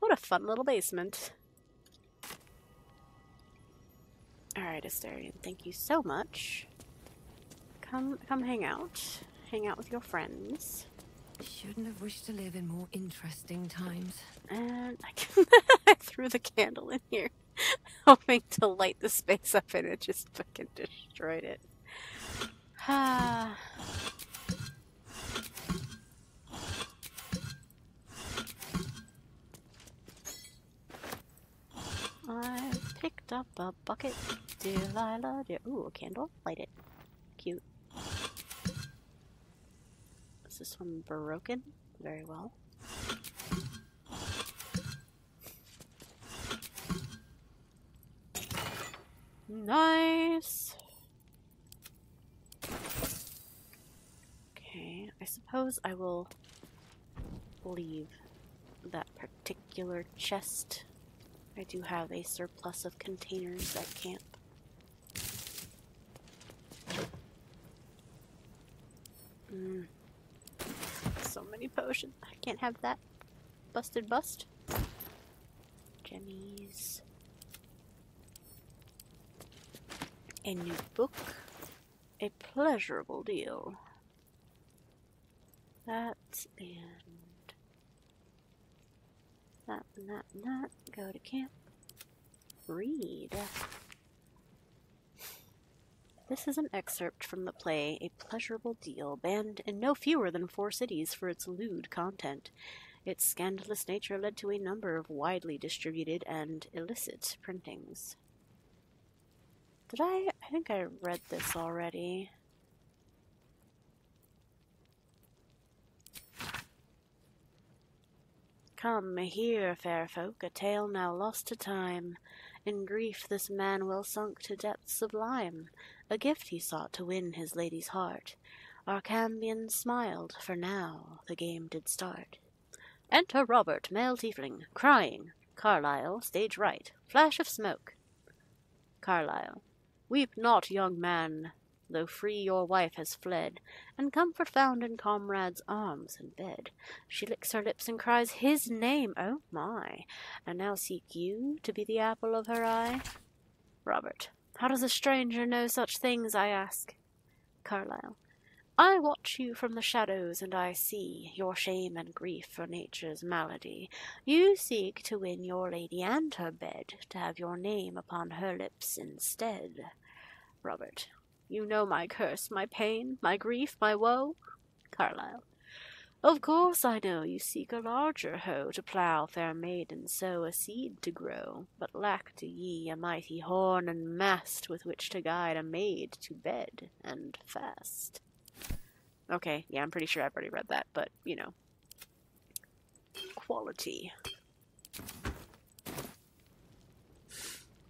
what a fun little basement. Alright, Astarion, thank you so much. Come come hang out. Hang out with your friends. Shouldn't have wished to live in more interesting times. And I, I threw the candle in here, hoping to light the space up, and it just fucking destroyed it. Ah. I picked up a bucket, Delilah. Ooh, a candle. Light it. Cute. Is this one broken? Very well. Nice. Okay, I suppose I will leave that particular chest. I do have a surplus of containers at camp. Mm. So many potions. I can't have that. Busted bust. Jenny's. A new book. A pleasurable deal. That and that and that and that. Go to camp. Read. This is an excerpt from the play A Pleasurable Deal, banned in no fewer than four cities for its lewd content. Its scandalous nature led to a number of widely distributed and illicit printings. Did I? I think I read this already. Come, hear, fair folk, a tale now lost to time. In grief this man well sunk to depths sublime. A gift he sought to win his lady's heart. Our Cambion smiled, for now the game did start. Enter Robert, male tiefling, crying. Carlyle, stage right. Flash of smoke. Carlyle. Weep not, young man, though free your wife has fled, and comfort found in comrade's arms and bed. She licks her lips and cries his name, oh my, and now seek you to be the apple of her eye? Robert. How does a stranger know such things, I ask? Carlyle. I watch you from the shadows, and I see your shame and grief for nature's malady. You seek to win your lady and her bed, to have your name upon her lips instead. Robert. You know my curse, my pain, my grief, my woe? Carlyle. Of course I know you seek a larger hoe to plough, fair maiden, sow a seed to grow, but lack to ye a mighty horn and mast with which to guide a maid to bed and fast. Okay, yeah, I'm pretty sure I've already read that, but, you know. Quality.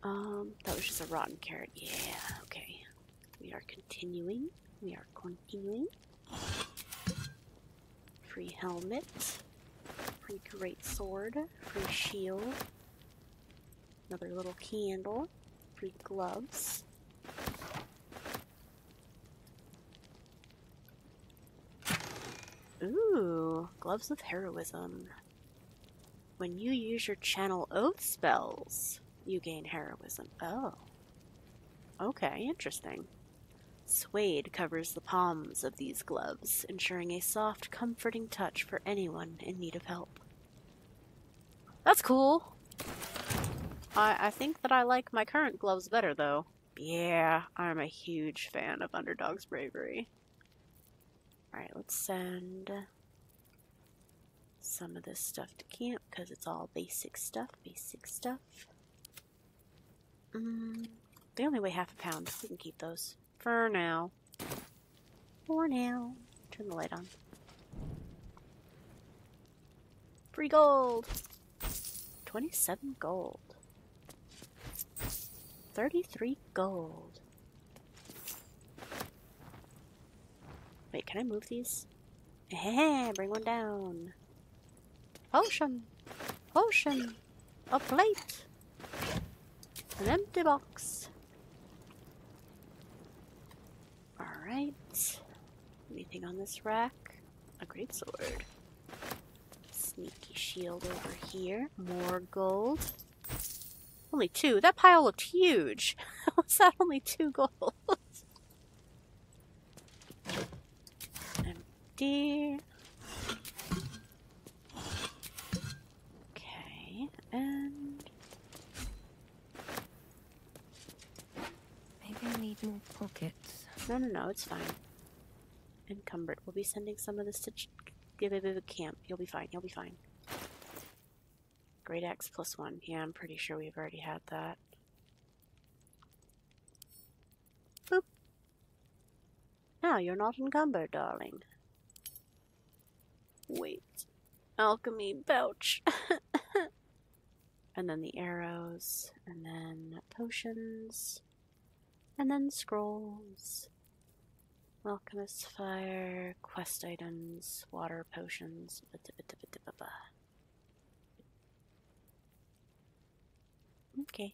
Um, that was just a rotten carrot. Yeah, okay. We are continuing. We are continuing. Free helmet. Free great sword. Free shield. Another little candle. Free gloves. Ooh, gloves of heroism. When you use your channel oath spells, you gain heroism. Oh. Okay, interesting. Suede covers the palms of these gloves, ensuring a soft, comforting touch for anyone in need of help. That's cool. I, I think that I like my current gloves better, though. Yeah, I'm a huge fan of Underdog's bravery. Alright, let's send some of this stuff to camp because it's all basic stuff. Basic stuff. Mm, they only weigh half a pound. We can keep those. For now. For now. Turn the light on. Free gold! 27 gold. 33 gold. Wait, can I move these? Hey, bring one down. Potion! Potion! A plate! An empty box. Alright. Anything on this rack? A great sword. Sneaky shield over here. More gold. Only two? That pile looked huge. Was that only two gold? Empty. Okay, and Maybe I need more pockets. No, no, no, it's fine. Encumbered. We'll be sending some of this to camp. You'll be fine. You'll be fine. Great Axe plus one. Yeah, I'm pretty sure we've already had that. Boop. Now you're not encumbered, darling. Wait. Alchemy pouch. and then the arrows, and then potions, and then scrolls. Alchemist fire, quest items, water potions. Okay.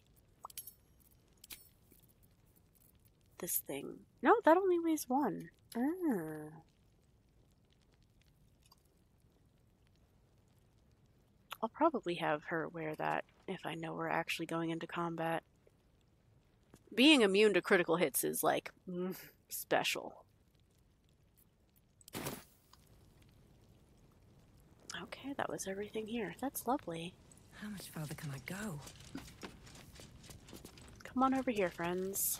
This thing. No, that only weighs one. Ah. I'll probably have her wear that if I know we're actually going into combat. Being immune to critical hits is like mm, special. Okay, that was everything here. That's lovely. How much further can I go? Come on over here, friends.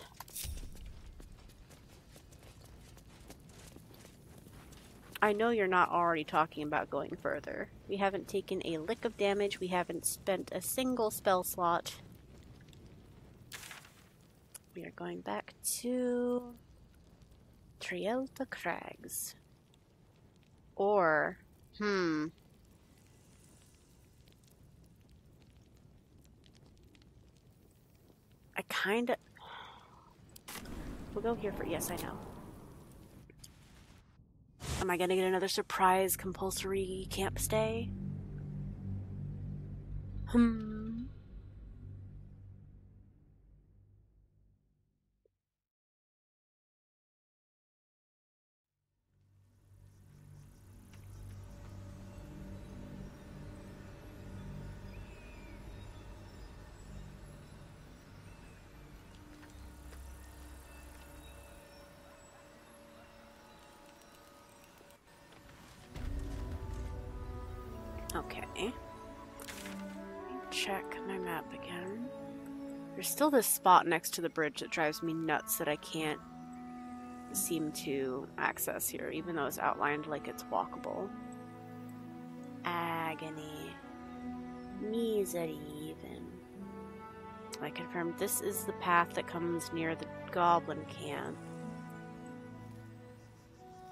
I know you're not already talking about going further. We haven't taken a lick of damage. We haven't spent a single spell slot. We are going back to Trielta Crags. Or, hmm. I kind of. We'll go here for. Yes, I know. Am I gonna get another surprise compulsory camp stay? Hmm. Still this spot next to the bridge that drives me nuts that I can't seem to access here, even though it's outlined like it's walkable. agony. Misery, even. I confirm this is the path that comes near the goblin camp.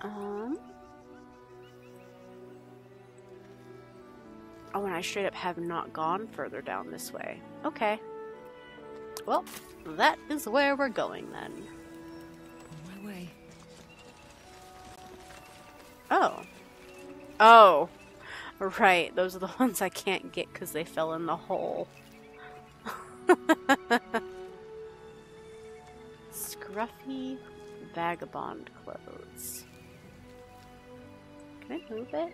Um. Oh, and I straight up have not gone further down this way. Okay. Well, that is where we're going then. On my way. Oh. Oh. Right, those are the ones I can't get because they fell in the hole. Scruffy vagabond clothes. Can I move it?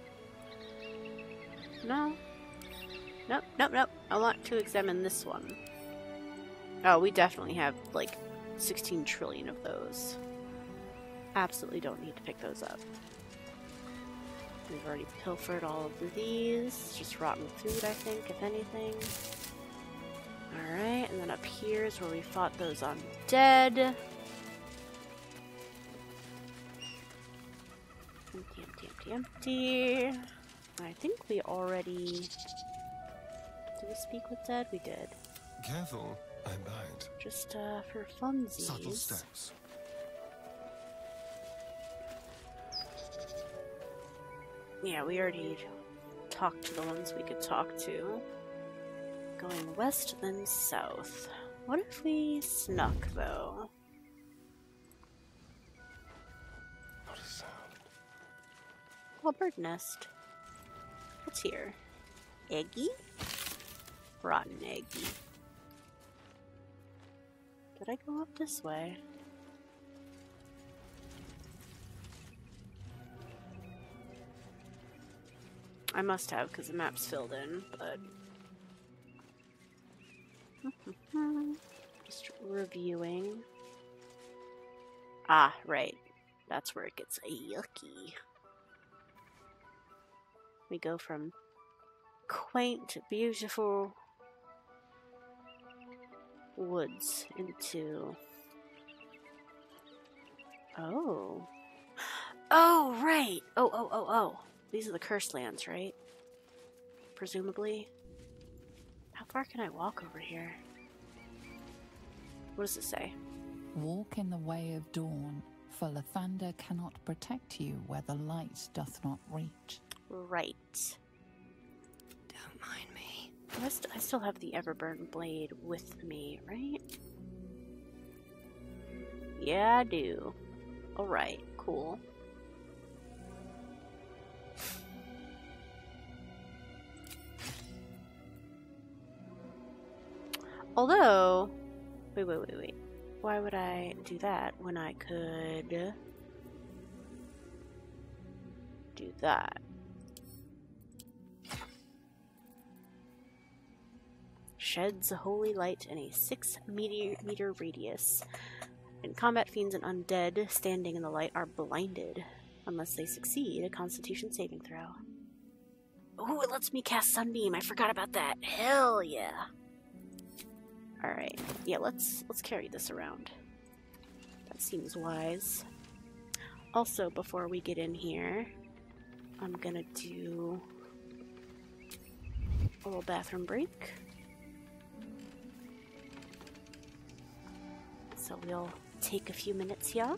No. Nope, nope, nope. I want to examine this one. Oh, we definitely have like 16 trillion of those. Absolutely don't need to pick those up. We've already pilfered all of these. Just rotten food, I think, if anything. Alright, and then up here is where we fought those undead. Empty, empty, empty, empty. I think we already... Did we speak with Dead? We did. Careful, I. Just uh, for funsies. Subtle steps. Yeah, we already talked to the ones we could talk to. Going west, then south. What if we snuck, though? What a sound. Well, bird nest. What's here? Eggy? Rotten eggy. Did I go up this way? I must have, because the map's filled in, but... Just reviewing. Ah, right. That's where it gets yucky. We go from quaint, beautiful woods into... Oh. Oh, right! Oh, oh, oh, oh. These are the cursed lands, right? Presumably. How far can I walk over here? What does it say? Walk in the way of dawn, for Lathander cannot protect you where the light doth not reach. Right. I still have the Everburn blade with me, right? Yeah, I do. Alright, cool. Although, wait, wait, wait, wait. Why would I do that when I could do that? Sheds a holy light in a six meter, meter radius. And combat fiends and undead standing in the light are blinded unless they succeed a constitution saving throw. Oh, it lets me cast Sunbeam. I forgot about that. Hell yeah. Alright. Yeah, let's let's carry this around. That seems wise. Also, before we get in here, I'm gonna do a little bathroom break. So we'll take a few minutes here.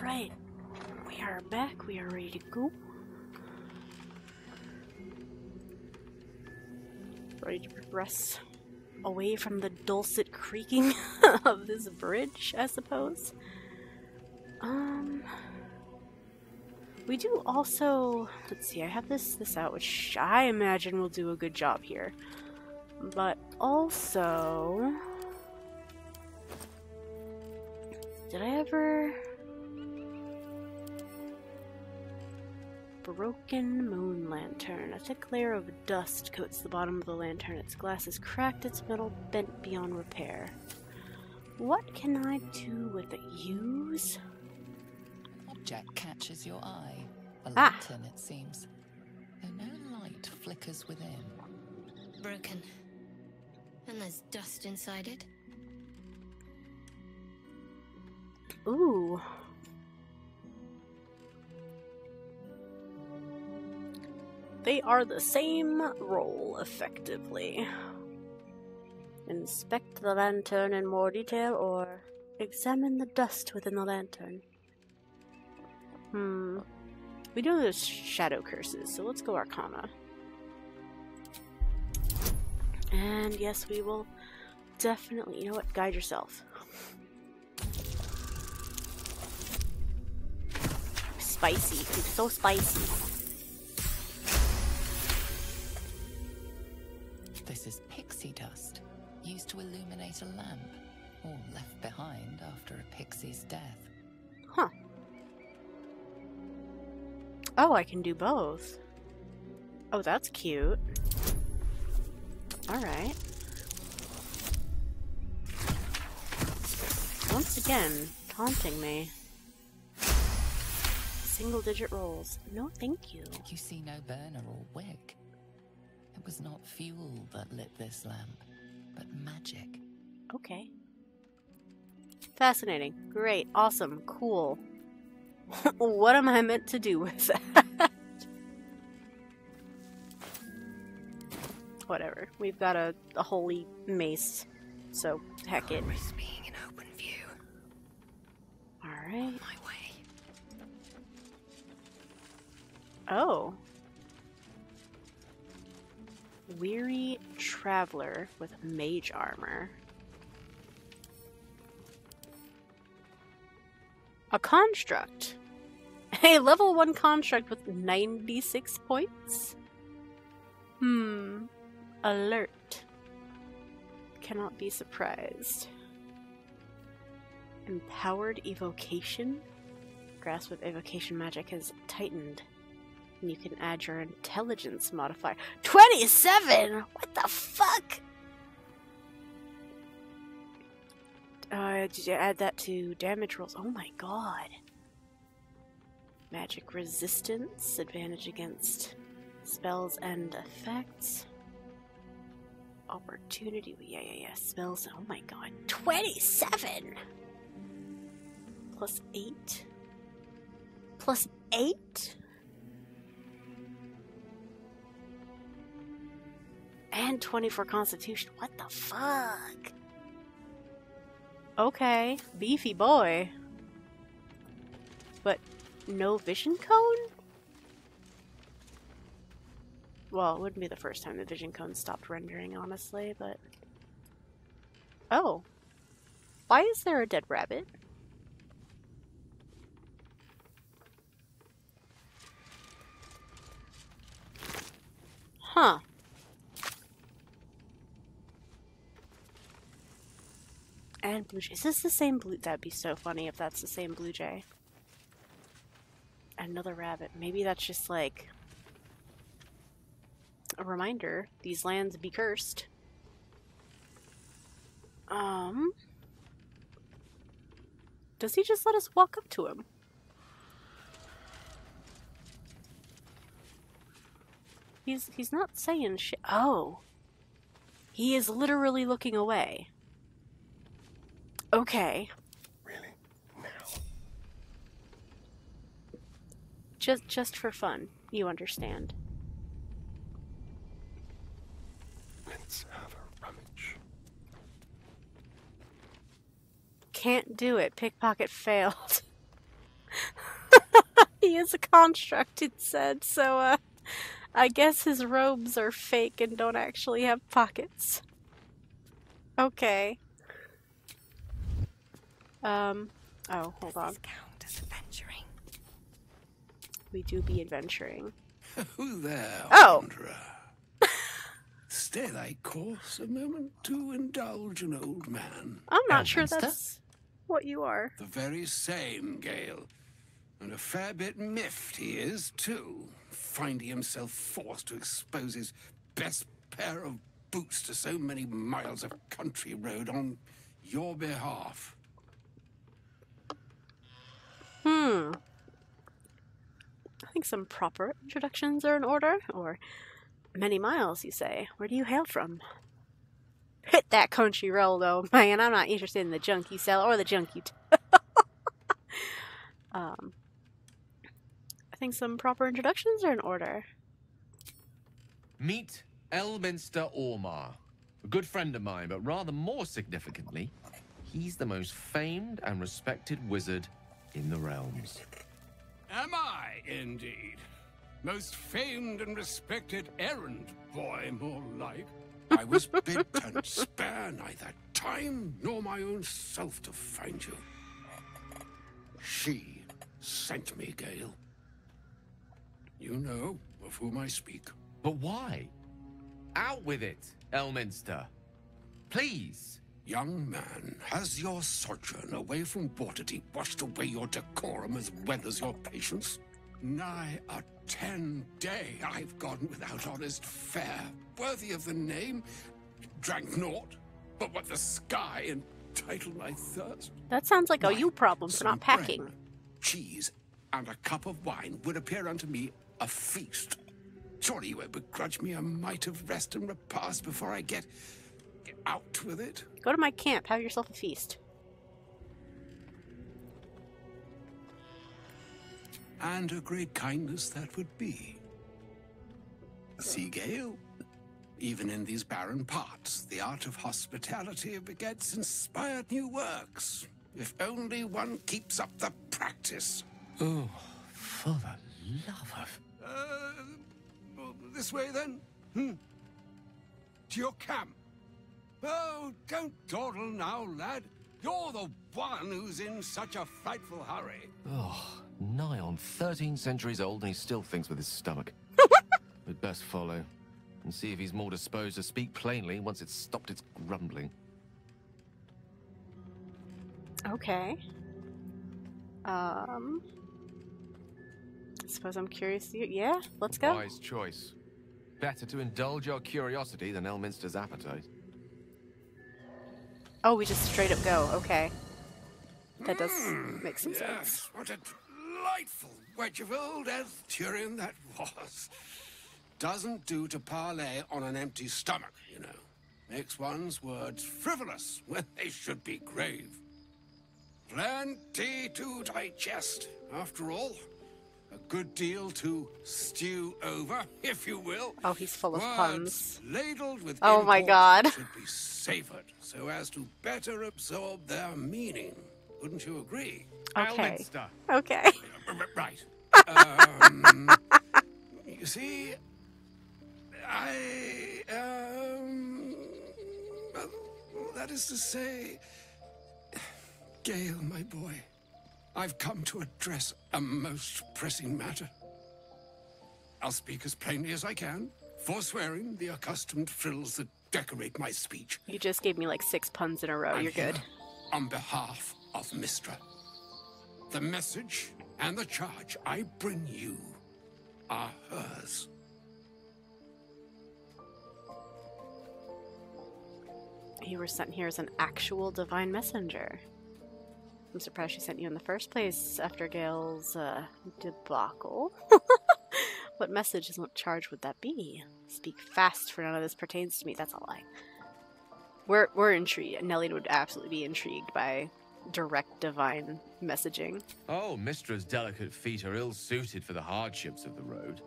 Alright. We are back. We are ready to go. Ready to progress away from the dulcet creaking of this bridge, I suppose. Um, we do also. Let's see. I have this this out, which I imagine will do a good job here. But also, Broken moon lantern. A thick layer of dust coats the bottom of the lantern. Its glass is cracked, its metal bent beyond repair. What can I do with it? Use? Object catches your eye. A Ah. lantern, it seems. Though no light flickers within. Broken. And there's dust inside it. Ooh. They are the same role, effectively. Inspect the lantern in more detail or examine the dust within the lantern. Hmm. We know there's shadow curses, so let's go Arcana. And yes, we will definitely. You know what? Guide yourself. Spicy. So spicy. This is pixie dust, used to illuminate a lamp, or left behind after a pixie's death. Huh. Oh, I can do both. Oh, that's cute. Alright. Once again, taunting me. Single digit rolls. No, thank you. You see no burner or wick. It was not fuel that lit this lamp, but magic. Okay. Fascinating. Great. Awesome. Cool. what am I meant to do with that? Whatever. We've got a, a holy mace, so heck it. being in open view. Alright. My way. Oh. Weary Traveler with mage armor. A construct. A level 1 construct with 96 points? Hmm. Alert. Cannot be surprised. Empowered evocation? Grasp of evocation magic has tightened. And you can add your intelligence modifier. 27! What the fuck? Uh, did you add that to damage rolls? Oh my god. Magic resistance, advantage against spells and effects. Opportunity, yeah, yeah, yeah. Spells, oh my god. 27! Plus 8? Plus 8? And 24 constitution. What the fuck? Okay, beefy boy. But no vision cone? Well, it wouldn't be the first time the vision cone stopped rendering, honestly, but. Oh. Why is there a dead rabbit? Huh. And blue jay. Is this the same blue? That'd be so funny if that's the same blue jay. Another rabbit. Maybe that's just like a reminder. These lands be cursed. Um. Does he just let us walk up to him? He's he's not saying shit. Oh. He is literally looking away. Okay. Really? Now? Just just for fun. You understand. Let's have a rummage. Can't do it. Pickpocket failed. he is a construct, it said, so uh, I guess his robes are fake and don't actually have pockets. Okay. Um, oh, hold on. Count as adventuring. We do be adventuring. Who there, Oh. wanderer? Stay thy course a moment to indulge an old man. I'm not sure Elminster? that's what you are. The very same, Gale. And a fair bit miffed he is, too, finding himself forced to expose his best pair of boots to so many miles of country road on your behalf. Hmm. I think some proper introductions are in order. Or many miles, you say. Where do you hail from? Hit that country road, though, man. I'm not interested in the junk you sell or the junk you. Um. I think some proper introductions are in order. Meet Elminster Aumar, a good friend of mine, but rather more significantly, he's the most famed and respected wizard in the realms. Am I, indeed? Most famed and respected errand boy, more like. I was bid and spare neither time nor my own self to find you. She sent me, Gale. You know of whom I speak. But why? Out with it, Elminster. Please. Young man, has your sojourn away from Waterdeep washed away your decorum as well as your patience? Nigh a ten day I've gone without honest fare, worthy of the name. Drank naught, but what the sky entitled my thirst. That sounds like a you problem for not packing. bread, cheese, and a cup of wine would appear unto me a feast. Surely you won't begrudge me a mite of rest and repast before I get out with it? Go to my camp. Have yourself a feast. And a great kindness that would be. See, Gale, even in these barren parts, the art of hospitality begets inspired new works. If only one keeps up the practice. Oh, for the love of... Uh, this way then? Hmm. To your camp. Oh, don't dawdle now, lad. You're the one who's in such a frightful hurry. Oh, nigh on 13 centuries old and he still thinks with his stomach. We'd best follow and see if he's more disposed to speak plainly once it's stopped its grumbling. Okay. Um. I suppose I'm curious. You, yeah, let's go. Wise choice. Better to indulge your curiosity than Elminster's appetite. Oh, we just straight up go. Okay. That does hmm, make some sense. Yes, what a delightful wedge of old Arthurian that was. Doesn't do to parley on an empty stomach, you know. Makes one's words frivolous when they should be grave. Plenty to digest, after all. A good deal to stew over, if you will. Oh, he's full of Words puns. ladled with Oh my import God. should be savored so as to better absorb their meaning. Wouldn't you agree? Okay. Okay. Right. Um, you see, I um, that is to say, Gale, my boy, I've come to address a most pressing matter. I'll speak as plainly as I can, forswearing the accustomed frills that decorate my speech. You just gave me like six puns in a row. I'm You're good. On behalf of Mystra. The message and the charge I bring you are hers. You were sent here as an actual divine messenger. I'm surprised she sent you in the first place after Gale's uh, debacle. what message and what charge would that be? Speak fast, for none of this pertains to me. That's a lie. We're we're intrigued. Nellie would absolutely be intrigued by direct divine messaging. Oh, Mystra's delicate feet are ill-suited for the hardships of the road.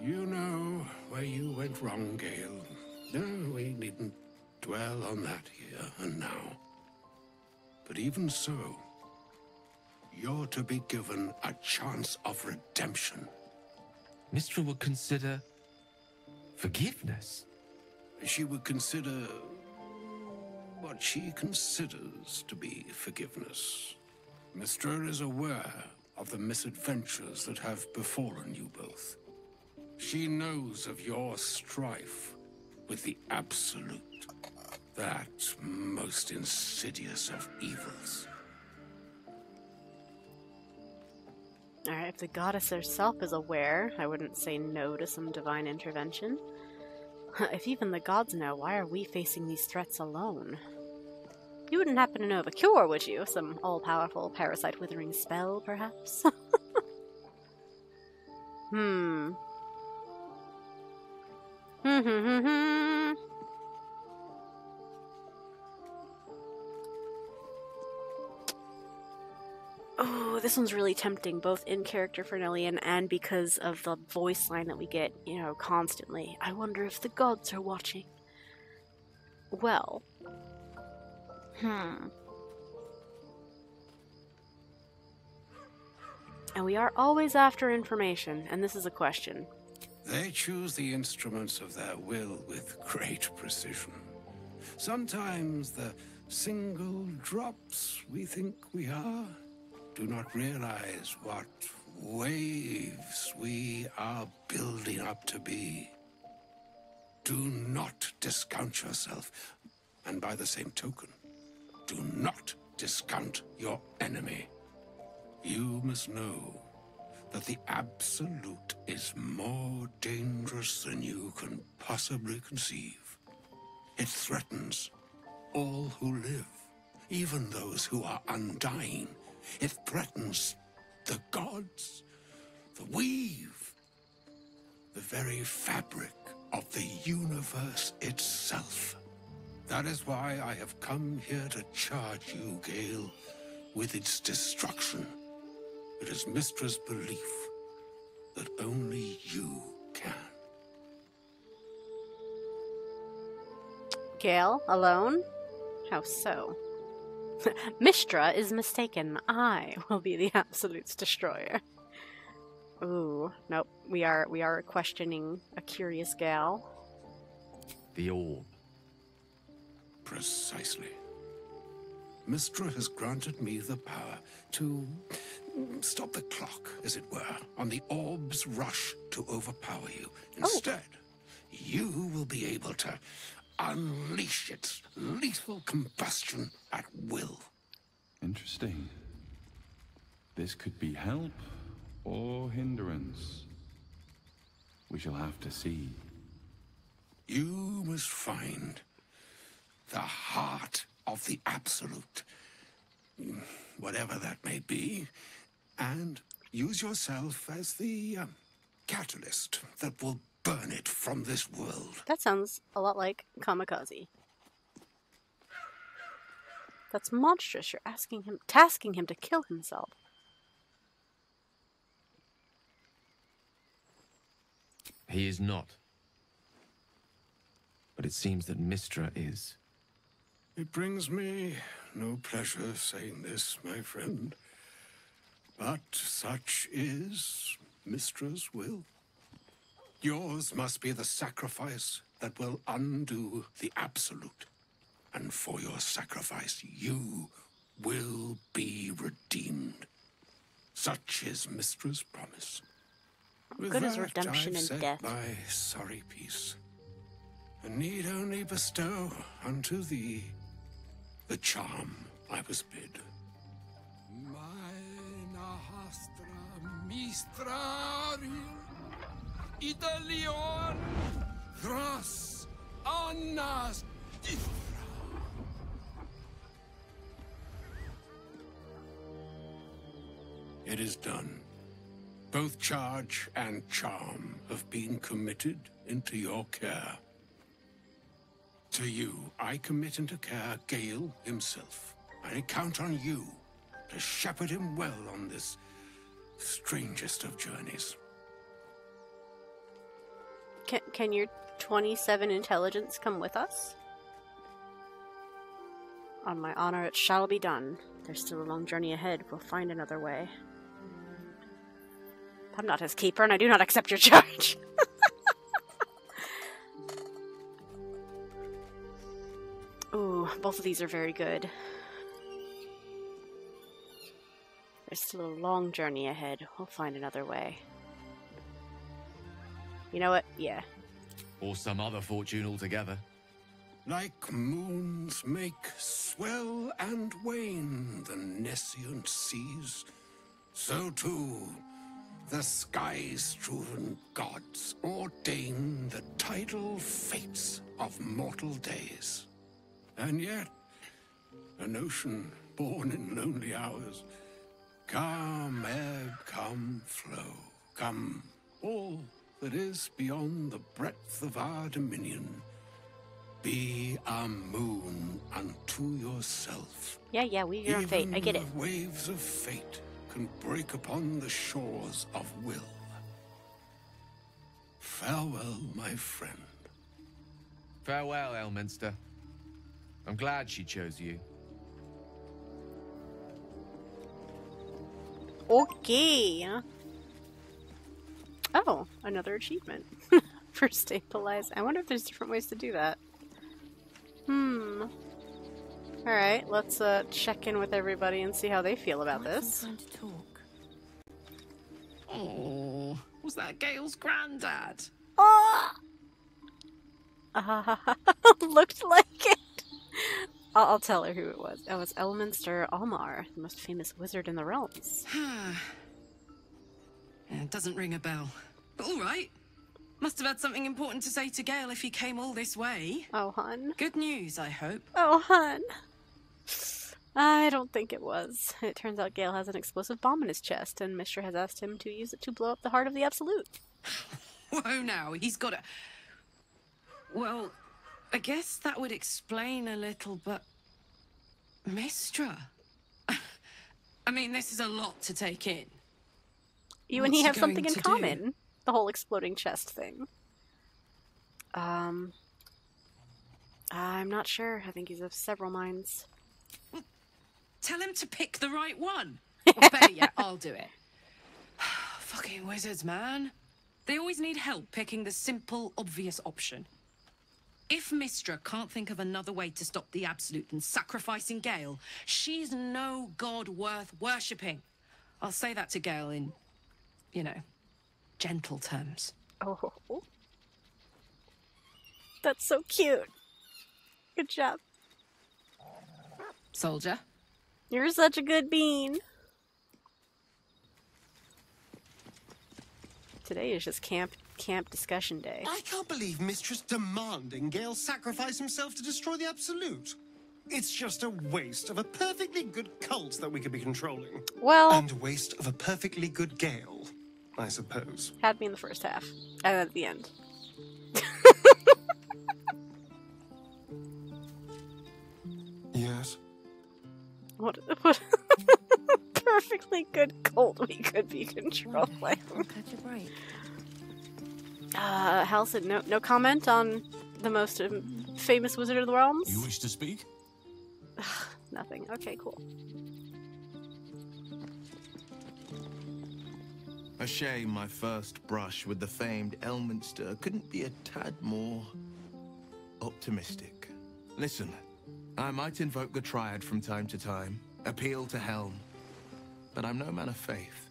You know where you went wrong, Gale. No, we needn't dwell on that here and now. But even so, you're to be given a chance of redemption. Mystra would consider forgiveness. She would consider what she considers to be forgiveness. Mystra is aware of the misadventures that have befallen you both. She knows of your strife with the Absolute, that most insidious of evils. Alright, if the goddess herself is aware, I wouldn't say no to some divine intervention. if even the gods know, why are we facing these threats alone? You wouldn't happen to know of a cure, would you? Some all-powerful parasite withering spell, perhaps? hmm. Hmm hmm hmm hmm. This one's really tempting, both in character for Nellian and because of the voice line that we get, you know, constantly. I wonder if the gods are watching. Well. Hmm. And we are always after information, and this is a question. They choose the instruments of their will with great precision. Sometimes the single drops we think we are do not realize what waves we are building up to be. Do not discount yourself, and by the same token, do not discount your enemy. You must know that the Absolute is more dangerous than you can possibly conceive. It threatens all who live, even those who are undying. It threatens the gods, the weave, the very fabric of the universe itself. That is why I have come here to charge you, Gale, with its destruction. It is Mystra's belief that only you can. Gale, alone? How so? Mystra is mistaken. I will be the Absolute's destroyer. Ooh, nope. We are we are questioning a curious gal. The orb. Precisely. Mystra has granted me the power to stop the clock, as it were, on the orb's rush to overpower you. Oh. Instead, you will be able to unleash its lethal combustion at will. Interesting. This could be help or hindrance. We shall have to see. You must find the heart of the Absolute, whatever that may be, and use yourself as the um, catalyst that will burn it from this world. That sounds a lot like kamikaze. That's monstrous. You're asking him, tasking him to kill himself. He is not. But it seems that Mystra is. It brings me no pleasure saying this, my friend. But such is Mystra's will. Yours must be the sacrifice that will undo the Absolute. And for your sacrifice, you will be redeemed. Such is Mystra's promise. With Good as that, redemption I've and said death. my sorry piece, and need only bestow unto thee the charm I was bid. Meine Hastra Mistraril Italion Thras Annas It is done. Both charge and charm have been committed into your care. To you, I commit into care Gale himself. I count on you to shepherd him well on this strangest of journeys. Can, can your 27 intelligence come with us? On my honor, it shall be done. There's still a long journey ahead. We'll find another way. I'm not his keeper, and I do not accept your charge. Ooh, both of these are very good. There's still a long journey ahead. We'll find another way. You know what? Yeah. Or some other fortune altogether. Like moons make swell and wane the nescient seas, so too the sky-strewn gods ordain the tidal fates of mortal days. And yet, an ocean born in lonely hours, come ebb, come flow, come all that is beyond the breadth of our dominion. Be a moon unto yourself. Yeah, yeah, we your own fate. I get it. the waves of fate can break upon the shores of will. Farewell, my friend. Farewell, Elminster. I'm glad she chose you. Okay. Oh, another achievement for stabilize. I wonder if there's different ways to do that. Hmm. Alright, let's uh, check in with everybody and see how they feel about this. Oh, was that Gale's granddad? Oh! Uh, looked like it. I'll, I'll tell her who it was. It was Elminster Aumar, the most famous wizard in the realms. yeah, it doesn't ring a bell. But all right. Must have had something important to say to Gale if he came all this way. Oh, hun. Good news, I hope. Oh, hun. I don't think it was. It turns out Gale has an explosive bomb in his chest, and Mystra has asked him to use it to blow up the heart of the Absolute. Whoa, now he's got a. Well, I guess that would explain a little, but Mystra. I mean, this is a lot to take in. You and he What's have something in to do? common. The whole exploding chest thing. Um. I'm not sure. I think he's of several minds. Well, Tell him to pick the right one. Or better yet, I'll do it. Fucking wizards, man. They always need help picking the simple, obvious option. If Mystra can't think of another way to stop the Absolute than sacrificing Gale, she's no god worth worshipping. I'll say that to Gale in, you know, gentle terms. Oh. That's so cute. Good job. Soldier. You're such a good bean. Today is just camp camp discussion day. I can't believe Mystra's demanding Gale sacrifice himself to destroy the Absolute. It's just a waste of a perfectly good cult that we could be controlling. Well- And a waste of a perfectly good Gale, I suppose. Had me in the first half. And at the end. Yes. What what perfectly good cult we could be controlling. Catch a break. Uh Halsin no no comment on the most um, famous wizard of the realms? You wish to speak? Nothing. Okay, cool. A shame my first brush with the famed Elminster couldn't be a tad more optimistic. Listen, I might invoke the Triad from time to time, appeal to Helm, but I'm no man of faith.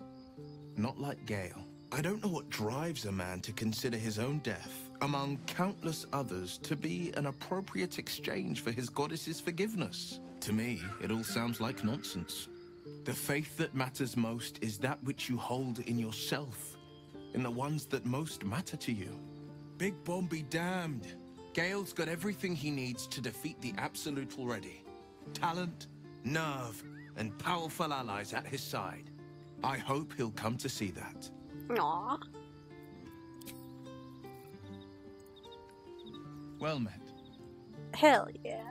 Not like Gale. I don't know what drives a man to consider his own death, among countless others, to be an appropriate exchange for his goddess's forgiveness. To me, it all sounds like nonsense. The faith that matters most is that which you hold in yourself, in the ones that most matter to you. Big Bomb be damned. Gale's got everything he needs to defeat the Absolute already. Talent, nerve, and powerful allies at his side. I hope he'll come to see that. Aww. Well met. Hell yeah.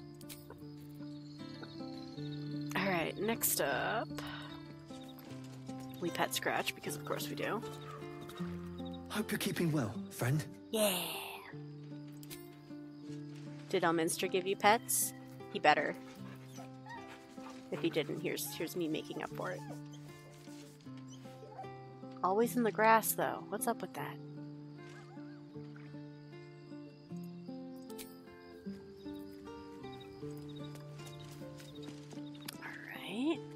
Alright, next up. We pet Scratch, because of course we do. Hope you're keeping well, friend. Yeah. Did Elminster give you pets? He better. If he didn't, here's here's me making up for it. Always in the grass, though. What's up with that?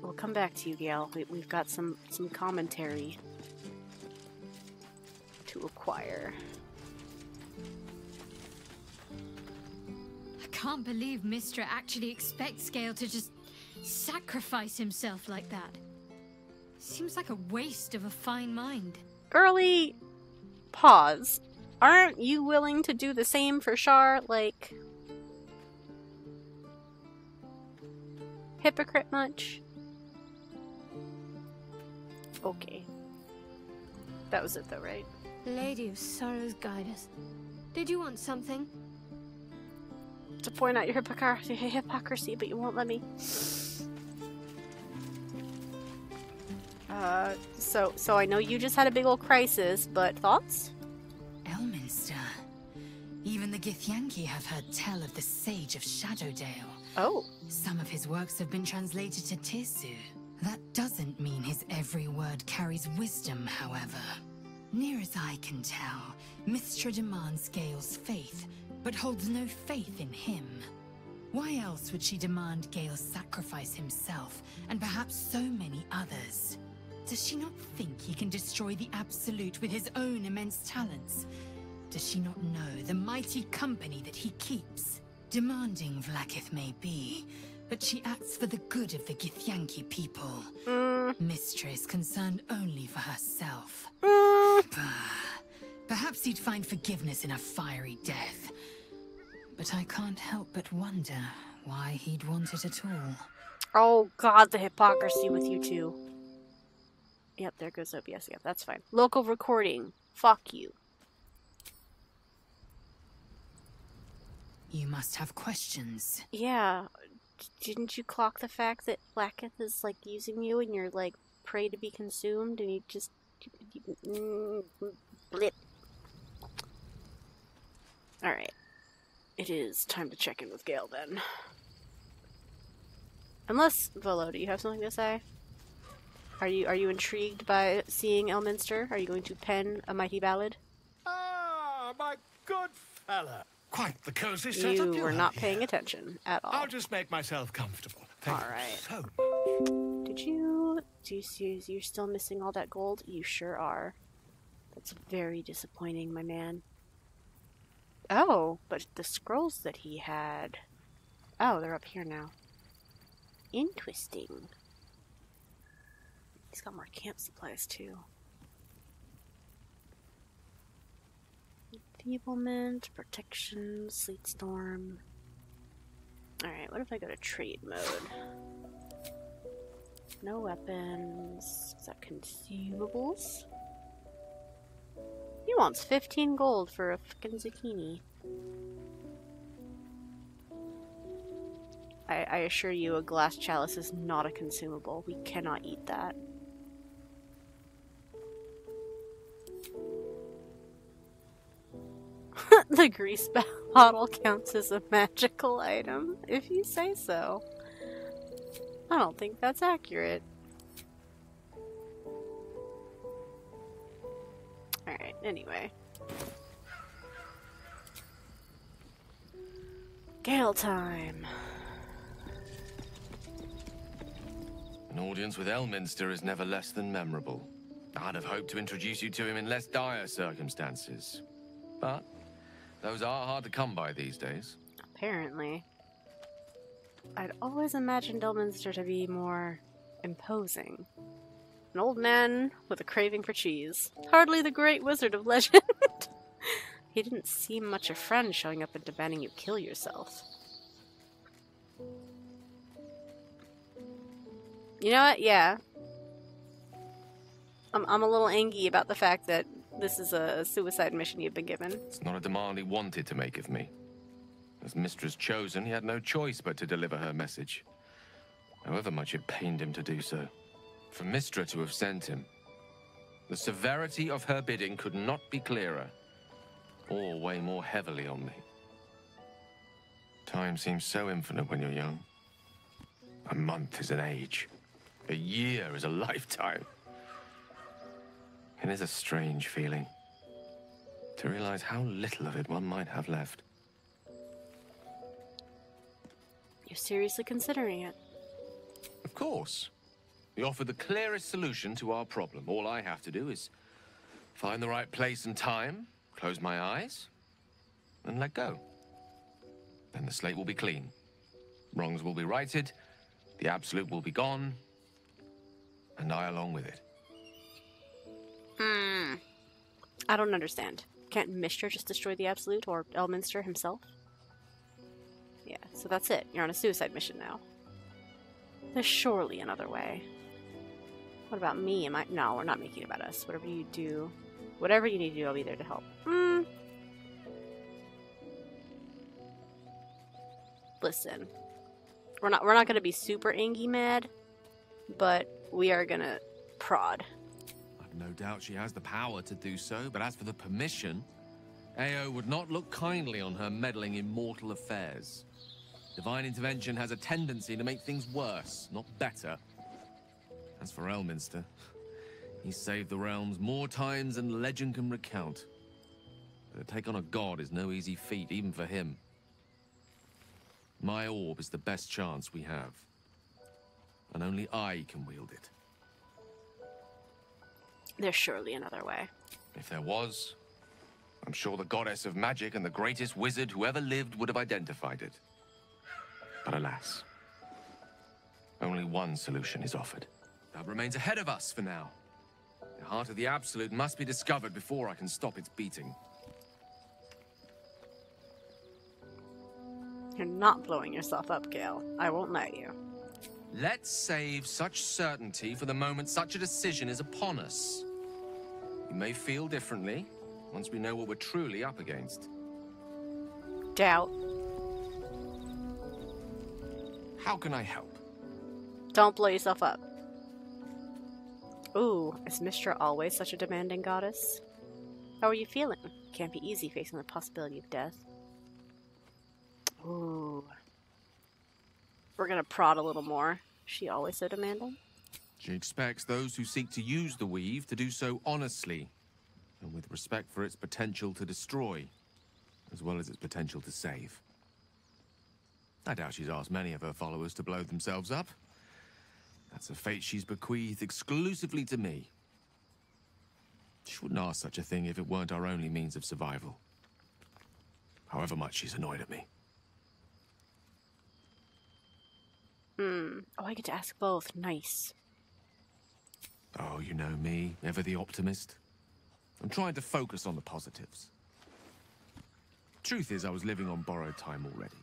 We'll come back to you, Gale. We, we've got some, some commentary to acquire. I can't believe Mystra actually expects Gale to just sacrifice himself like that. Seems like a waste of a fine mind. Early pause. Aren't you willing to do the same for Shar? Like, hypocrite much? Okay. That was it though, right? Lady of Sorrows, guide us. Did you want something? To point out your hypocrisy, hypocrisy but you won't let me. Uh, so, so I know you just had a big old crisis, but thoughts? Elminster. Even the Githyanki have heard tell of the Sage of Shadowdale. Oh. Some of his works have been translated to Tir'su. That doesn't mean his every word carries wisdom, however. Near as I can tell, Mystra demands Gale's faith, but holds no faith in him. Why else would she demand Gale sacrifice himself, and perhaps so many others? Does she not think he can destroy the Absolute with his own immense talents? Does she not know the mighty company that he keeps? Demanding Vlaakith may be, but she acts for the good of the Githyanki people. Mystra is concerned only for herself. Bah. Perhaps he'd find forgiveness in a fiery death. But I can't help but wonder why he'd want it at all. Oh god, the hypocrisy with you two. Yep, there goes OBS. Yep, that's fine. Local recording. Fuck you. You must have questions. Yeah. Didn't you clock the fact that Vlaakith is like using you and you're like prey to be consumed and you just blip. All right. It is time to check in with Gale then. Unless Volo, do you have something to say? Are you are you intrigued by seeing Elminster? Are you going to pen a mighty ballad? Ah, my good fella. Quite the cozy setup You you were not here. paying attention at all. I'll just make myself comfortable. Thank All you right. so Did you do you see you're still missing all that gold? You sure are. That's very disappointing, my man. Oh, but the scrolls that he had. Oh, they're up here now. Interesting. He's got more camp supplies too. Enfeeblement, protection, sleet storm. Alright, what if I go to trade mode? No weapons. Is that consumables? He wants 15 gold for a fucking zucchini. I, I assure you, a glass chalice is not a consumable. We cannot eat that. the grease bottle counts as a magical item, if you say so. I don't think that's accurate. Alright, anyway. Gale time. An audience with Elminster is never less than memorable. I'd have hoped to introduce you to him in less dire circumstances. But those are hard to come by these days. Apparently. I'd always imagined Elminster to be more imposing. An old man with a craving for cheese. Hardly the great wizard of legend. he didn't seem much a friend showing up and demanding you kill yourself. You know what? Yeah. I'm, I'm a little angry about the fact that this is a suicide mission you've been given. It's not a demand he wanted to make of me. As Mystra's chosen, he had no choice but to deliver her message. However much it pained him to do so. For Mystra to have sent him, the severity of her bidding could not be clearer, or weigh more heavily on me. Time seems so infinite when you're young. A month is an age. A year is a lifetime. It is a strange feeling to realize how little of it one might have left. You're seriously considering it. Of course. We offer the clearest solution to our problem. All I have to do is find the right place and time, close my eyes, and let go. Then the slate will be clean. Wrongs will be righted, the absolute will be gone, and I along with it. Hmm. I don't understand. Can't Mystra just destroy the Absolute or Elminster himself? Yeah, so that's it. You're on a suicide mission now. There's surely another way. What about me? Am I? No, we're not making it about us. Whatever you do, whatever you need to do, I'll be there to help. Hmm. Listen, we're not we're not gonna be super Angie mad, but we are gonna prod. No doubt she has the power to do so, but as for the permission, Ao would not look kindly on her meddling in mortal affairs. Divine intervention has a tendency to make things worse, not better. As for Elminster, he saved the realms more times than legend can recount. But to take on a god is no easy feat, even for him. My orb is the best chance we have. And only I can wield it. There's surely another way. If there was, I'm sure the goddess of magic and the greatest wizard who ever lived would have identified it. But alas, only one solution is offered. That remains ahead of us for now. The heart of the Absolute must be discovered before I can stop its beating. You're not blowing yourself up, Gale. I won't let you. Let's save such certainty for the moment such a decision is upon us. We may feel differently once we know what we're truly up against. Doubt. How can I help? Don't blow yourself up. Ooh, is Mystra always such a demanding goddess? How are you feeling? Can't be easy facing the possibility of death. Ooh. We're gonna prod a little more. She always so demanding? She expects those who seek to use the weave to do so honestly, and with respect for its potential to destroy, as well as its potential to save. I doubt she's asked many of her followers to blow themselves up. That's a fate she's bequeathed exclusively to me. She wouldn't ask such a thing if it weren't our only means of survival. However much she's annoyed at me. Hmm. Oh, I get to ask both. Nice. Oh, you know me, ever the optimist. I'm trying to focus on the positives. Truth is, I was living on borrowed time already.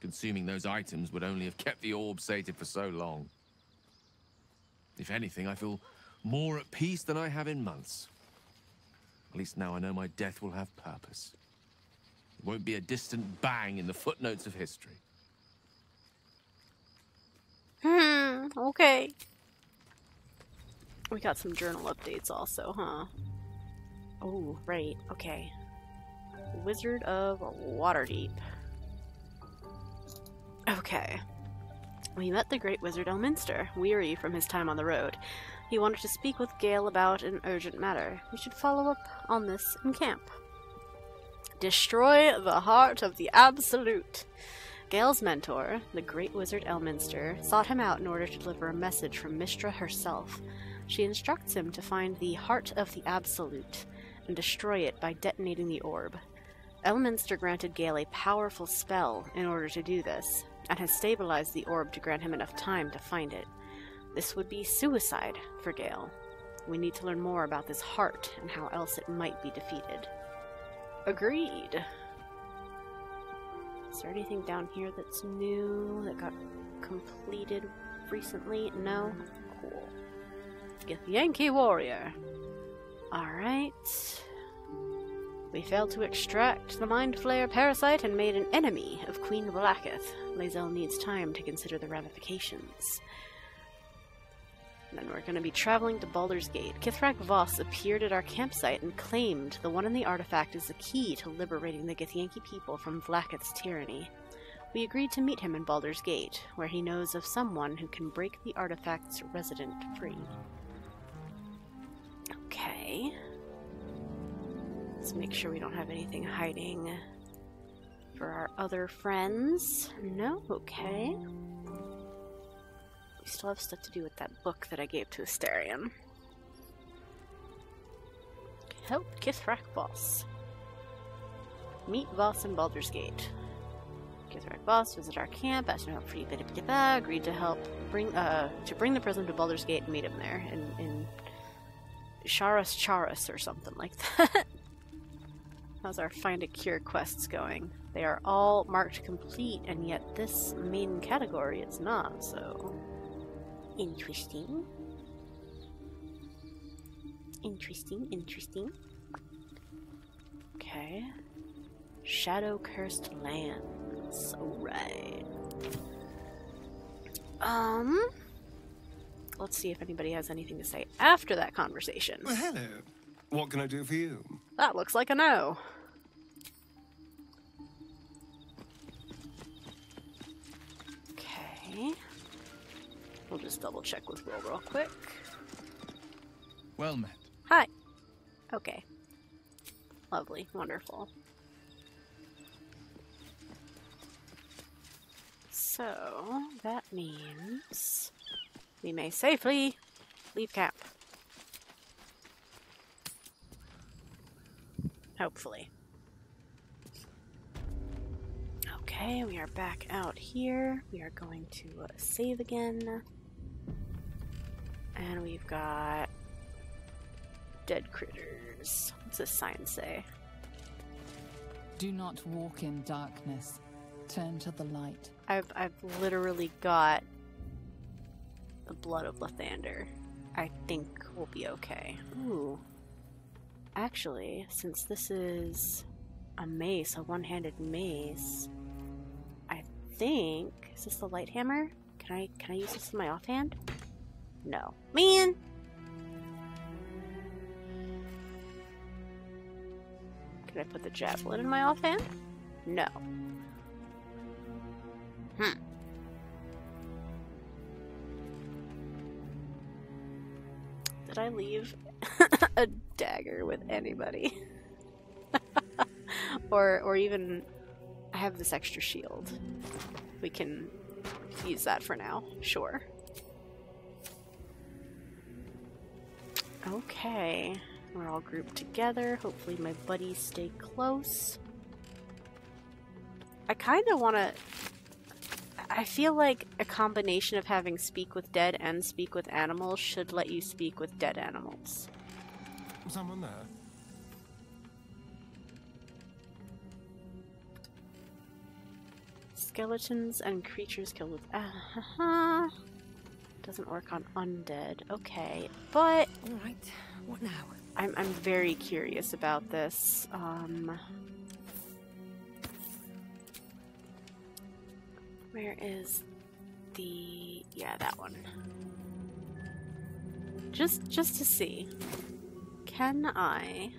Consuming those items would only have kept the orb sated for so long. If anything, I feel more at peace than I have in months. At least now I know my death will have purpose. It won't be a distant bang in the footnotes of history. Hmm, okay. We got some journal updates also, huh? Oh, right, okay. Wizard of Waterdeep. Okay. We met the great wizard Elminster, weary from his time on the road. He wanted to speak with Gale about an urgent matter. We should follow up on this in camp. Destroy the heart of the Absolute. Gale's mentor, the great wizard Elminster, sought him out in order to deliver a message from Mystra herself. She instructs him to find the heart of the Absolute and destroy it by detonating the orb. Elminster granted Gale a powerful spell in order to do this, and has stabilized the orb to grant him enough time to find it. This would be suicide for Gale. We need to learn more about this heart and how else it might be defeated. Agreed. Is there anything down here that's new that got completed recently? No? Cool. Githyanki Warrior. Alright. We failed to extract the Mind Flayer parasite and made an enemy of Queen Vlaakith. Lae'zel needs time to consider the ramifications. Then we're going to be traveling to Baldur's Gate. Kithrak Voss appeared at our campsite and claimed the one in the artifact is the key to liberating the Githyanki people from Vlaakith's tyranny. We agreed to meet him in Baldur's Gate, where he knows of someone who can break the artifact's resident free. Okay. Let's make sure we don't have anything hiding for our other friends. No? Okay. We still have stuff to do with that book that I gave to Astarion. Help Kithrak Voss. Meet Voss in Baldur's Gate. Kithrak Voss visit our camp, asked him help blah, blah, agreed to help bring uh to bring the prism to Baldur's Gate and meet him there in in Charas Charas or something like that. How's our find a cure quests going? They are all marked complete, and yet this main category is not, so interesting. Interesting, interesting. Okay. Shadow Cursed Lands. Alright. Um. Let's see if anybody has anything to say after that conversation. Well, hello. What can I do for you? That looks like a no. Okay. We'll just double check with Wyll real quick. Well met. Hi. Okay. Lovely. Wonderful. So, that means we may safely leave camp. Hopefully. Okay, we are back out here. We are going to save again. And we've got dead critters. What's this sign say? Do not walk in darkness. Turn to the light. I've I've literally got the blood of Lathander. I think we'll be okay. Ooh. Actually, since this is a mace, a one-handed mace, I think is this the light hammer? Can I can I use this in my offhand? No. Man! Can I put the javelin in my offhand? No. I leave a dagger with anybody? or or even I have this extra shield. We can use that for now. Sure. Okay. We're all grouped together. Hopefully my buddies stay close. I kind of want to I feel like a combination of having speak with dead and speak with animals should let you speak with dead animals. Someone there? Skeletons and creatures killed with. Uh, doesn't work on undead. Okay, but. Alright, what now? I'm, I'm very curious about this. Um. Where is the yeah that one? Just just to see, can I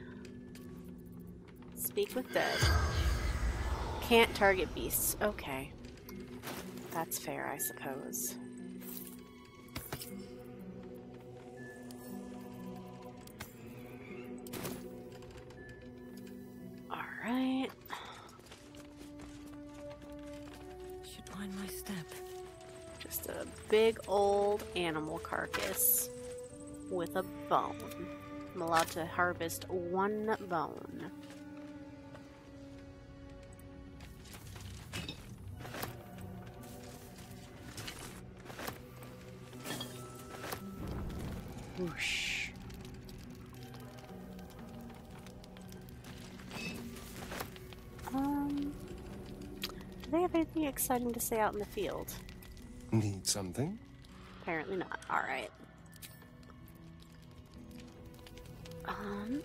speak with dead? Can't target beasts. Okay, that's fair, I suppose. All big old animal carcass with a bone. I'm allowed to harvest one bone. Whoosh. Um, do they have anything exciting to say out in the field? Need something? Apparently not. Alright. Um,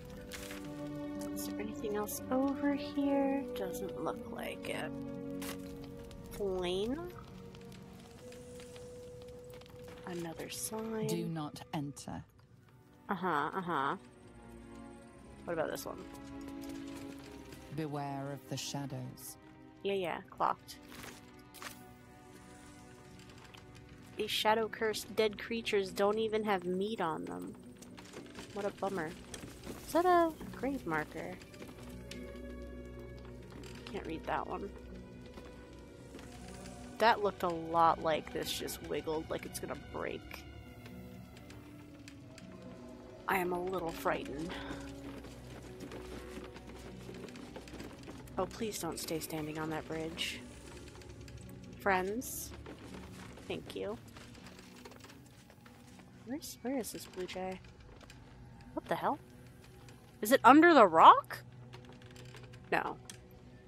is there anything else over here? Doesn't look like it. Plain. Another sign. Do not enter. Uh huh, uh huh. What about this one? Beware of the shadows. Yeah, yeah, clocked. These shadow cursed dead creatures don't even have meat on them. What a bummer. Is that a grave marker? Can't read that one. That looked a lot like this just wiggled like it's gonna break. I am a little frightened. Oh, please don't stay standing on that bridge. Friends. Thank you. Where's, where is this blue jay? What the hell? Is it under the rock? No.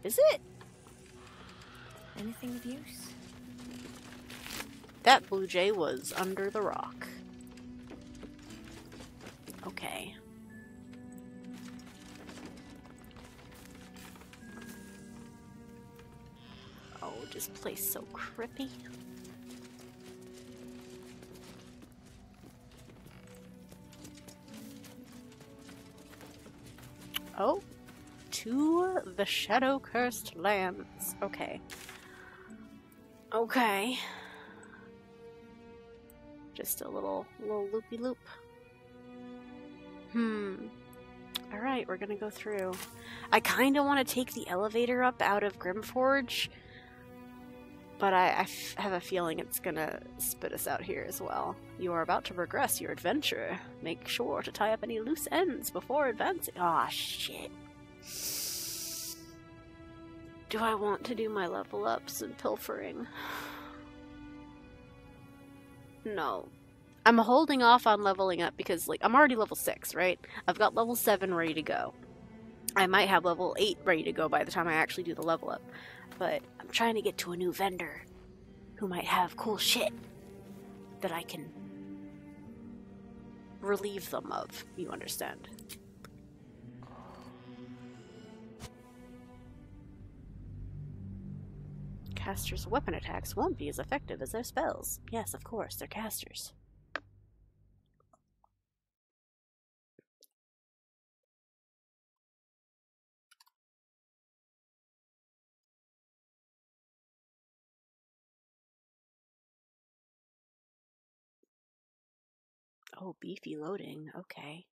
Is it? Anything of use? That blue jay was under the rock. Okay. Oh, this place so creepy. Oh, to the shadow cursed lands. Okay. Okay. Just a little little loopy loop. Hmm. Alright, we're gonna go through. I kind of want to take the elevator up out of Grymforge, but I, I f- have a feeling it's gonna spit us out here as well. You are about to progress your adventure. Make sure to tie up any loose ends before advancing. Ah, shit. Do I want to do my level ups and pilfering? No. I'm holding off on leveling up because, like, I'm already level 6, right? I've got level 7 ready to go. I might have level 8 ready to go by the time I actually do the level up. But I'm trying to get to a new vendor who might have cool shit that I can relieve them of, you understand. Casters' weapon attacks won't be as effective as their spells. Yes, of course, they're casters. Oh, beefy loading. Okay.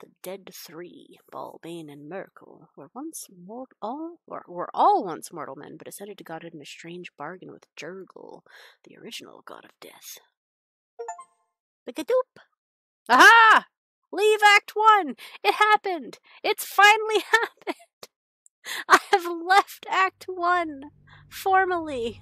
The Dead Three, Bhaal, Bane and Myrkul, were once mort- all were, were all once mortal men, but ascended to godhood in a strange bargain with Jergal, the original god of death. Bigadoop! Aha! Leave Act One! It happened! It's finally happened! I have left Act One! Formally!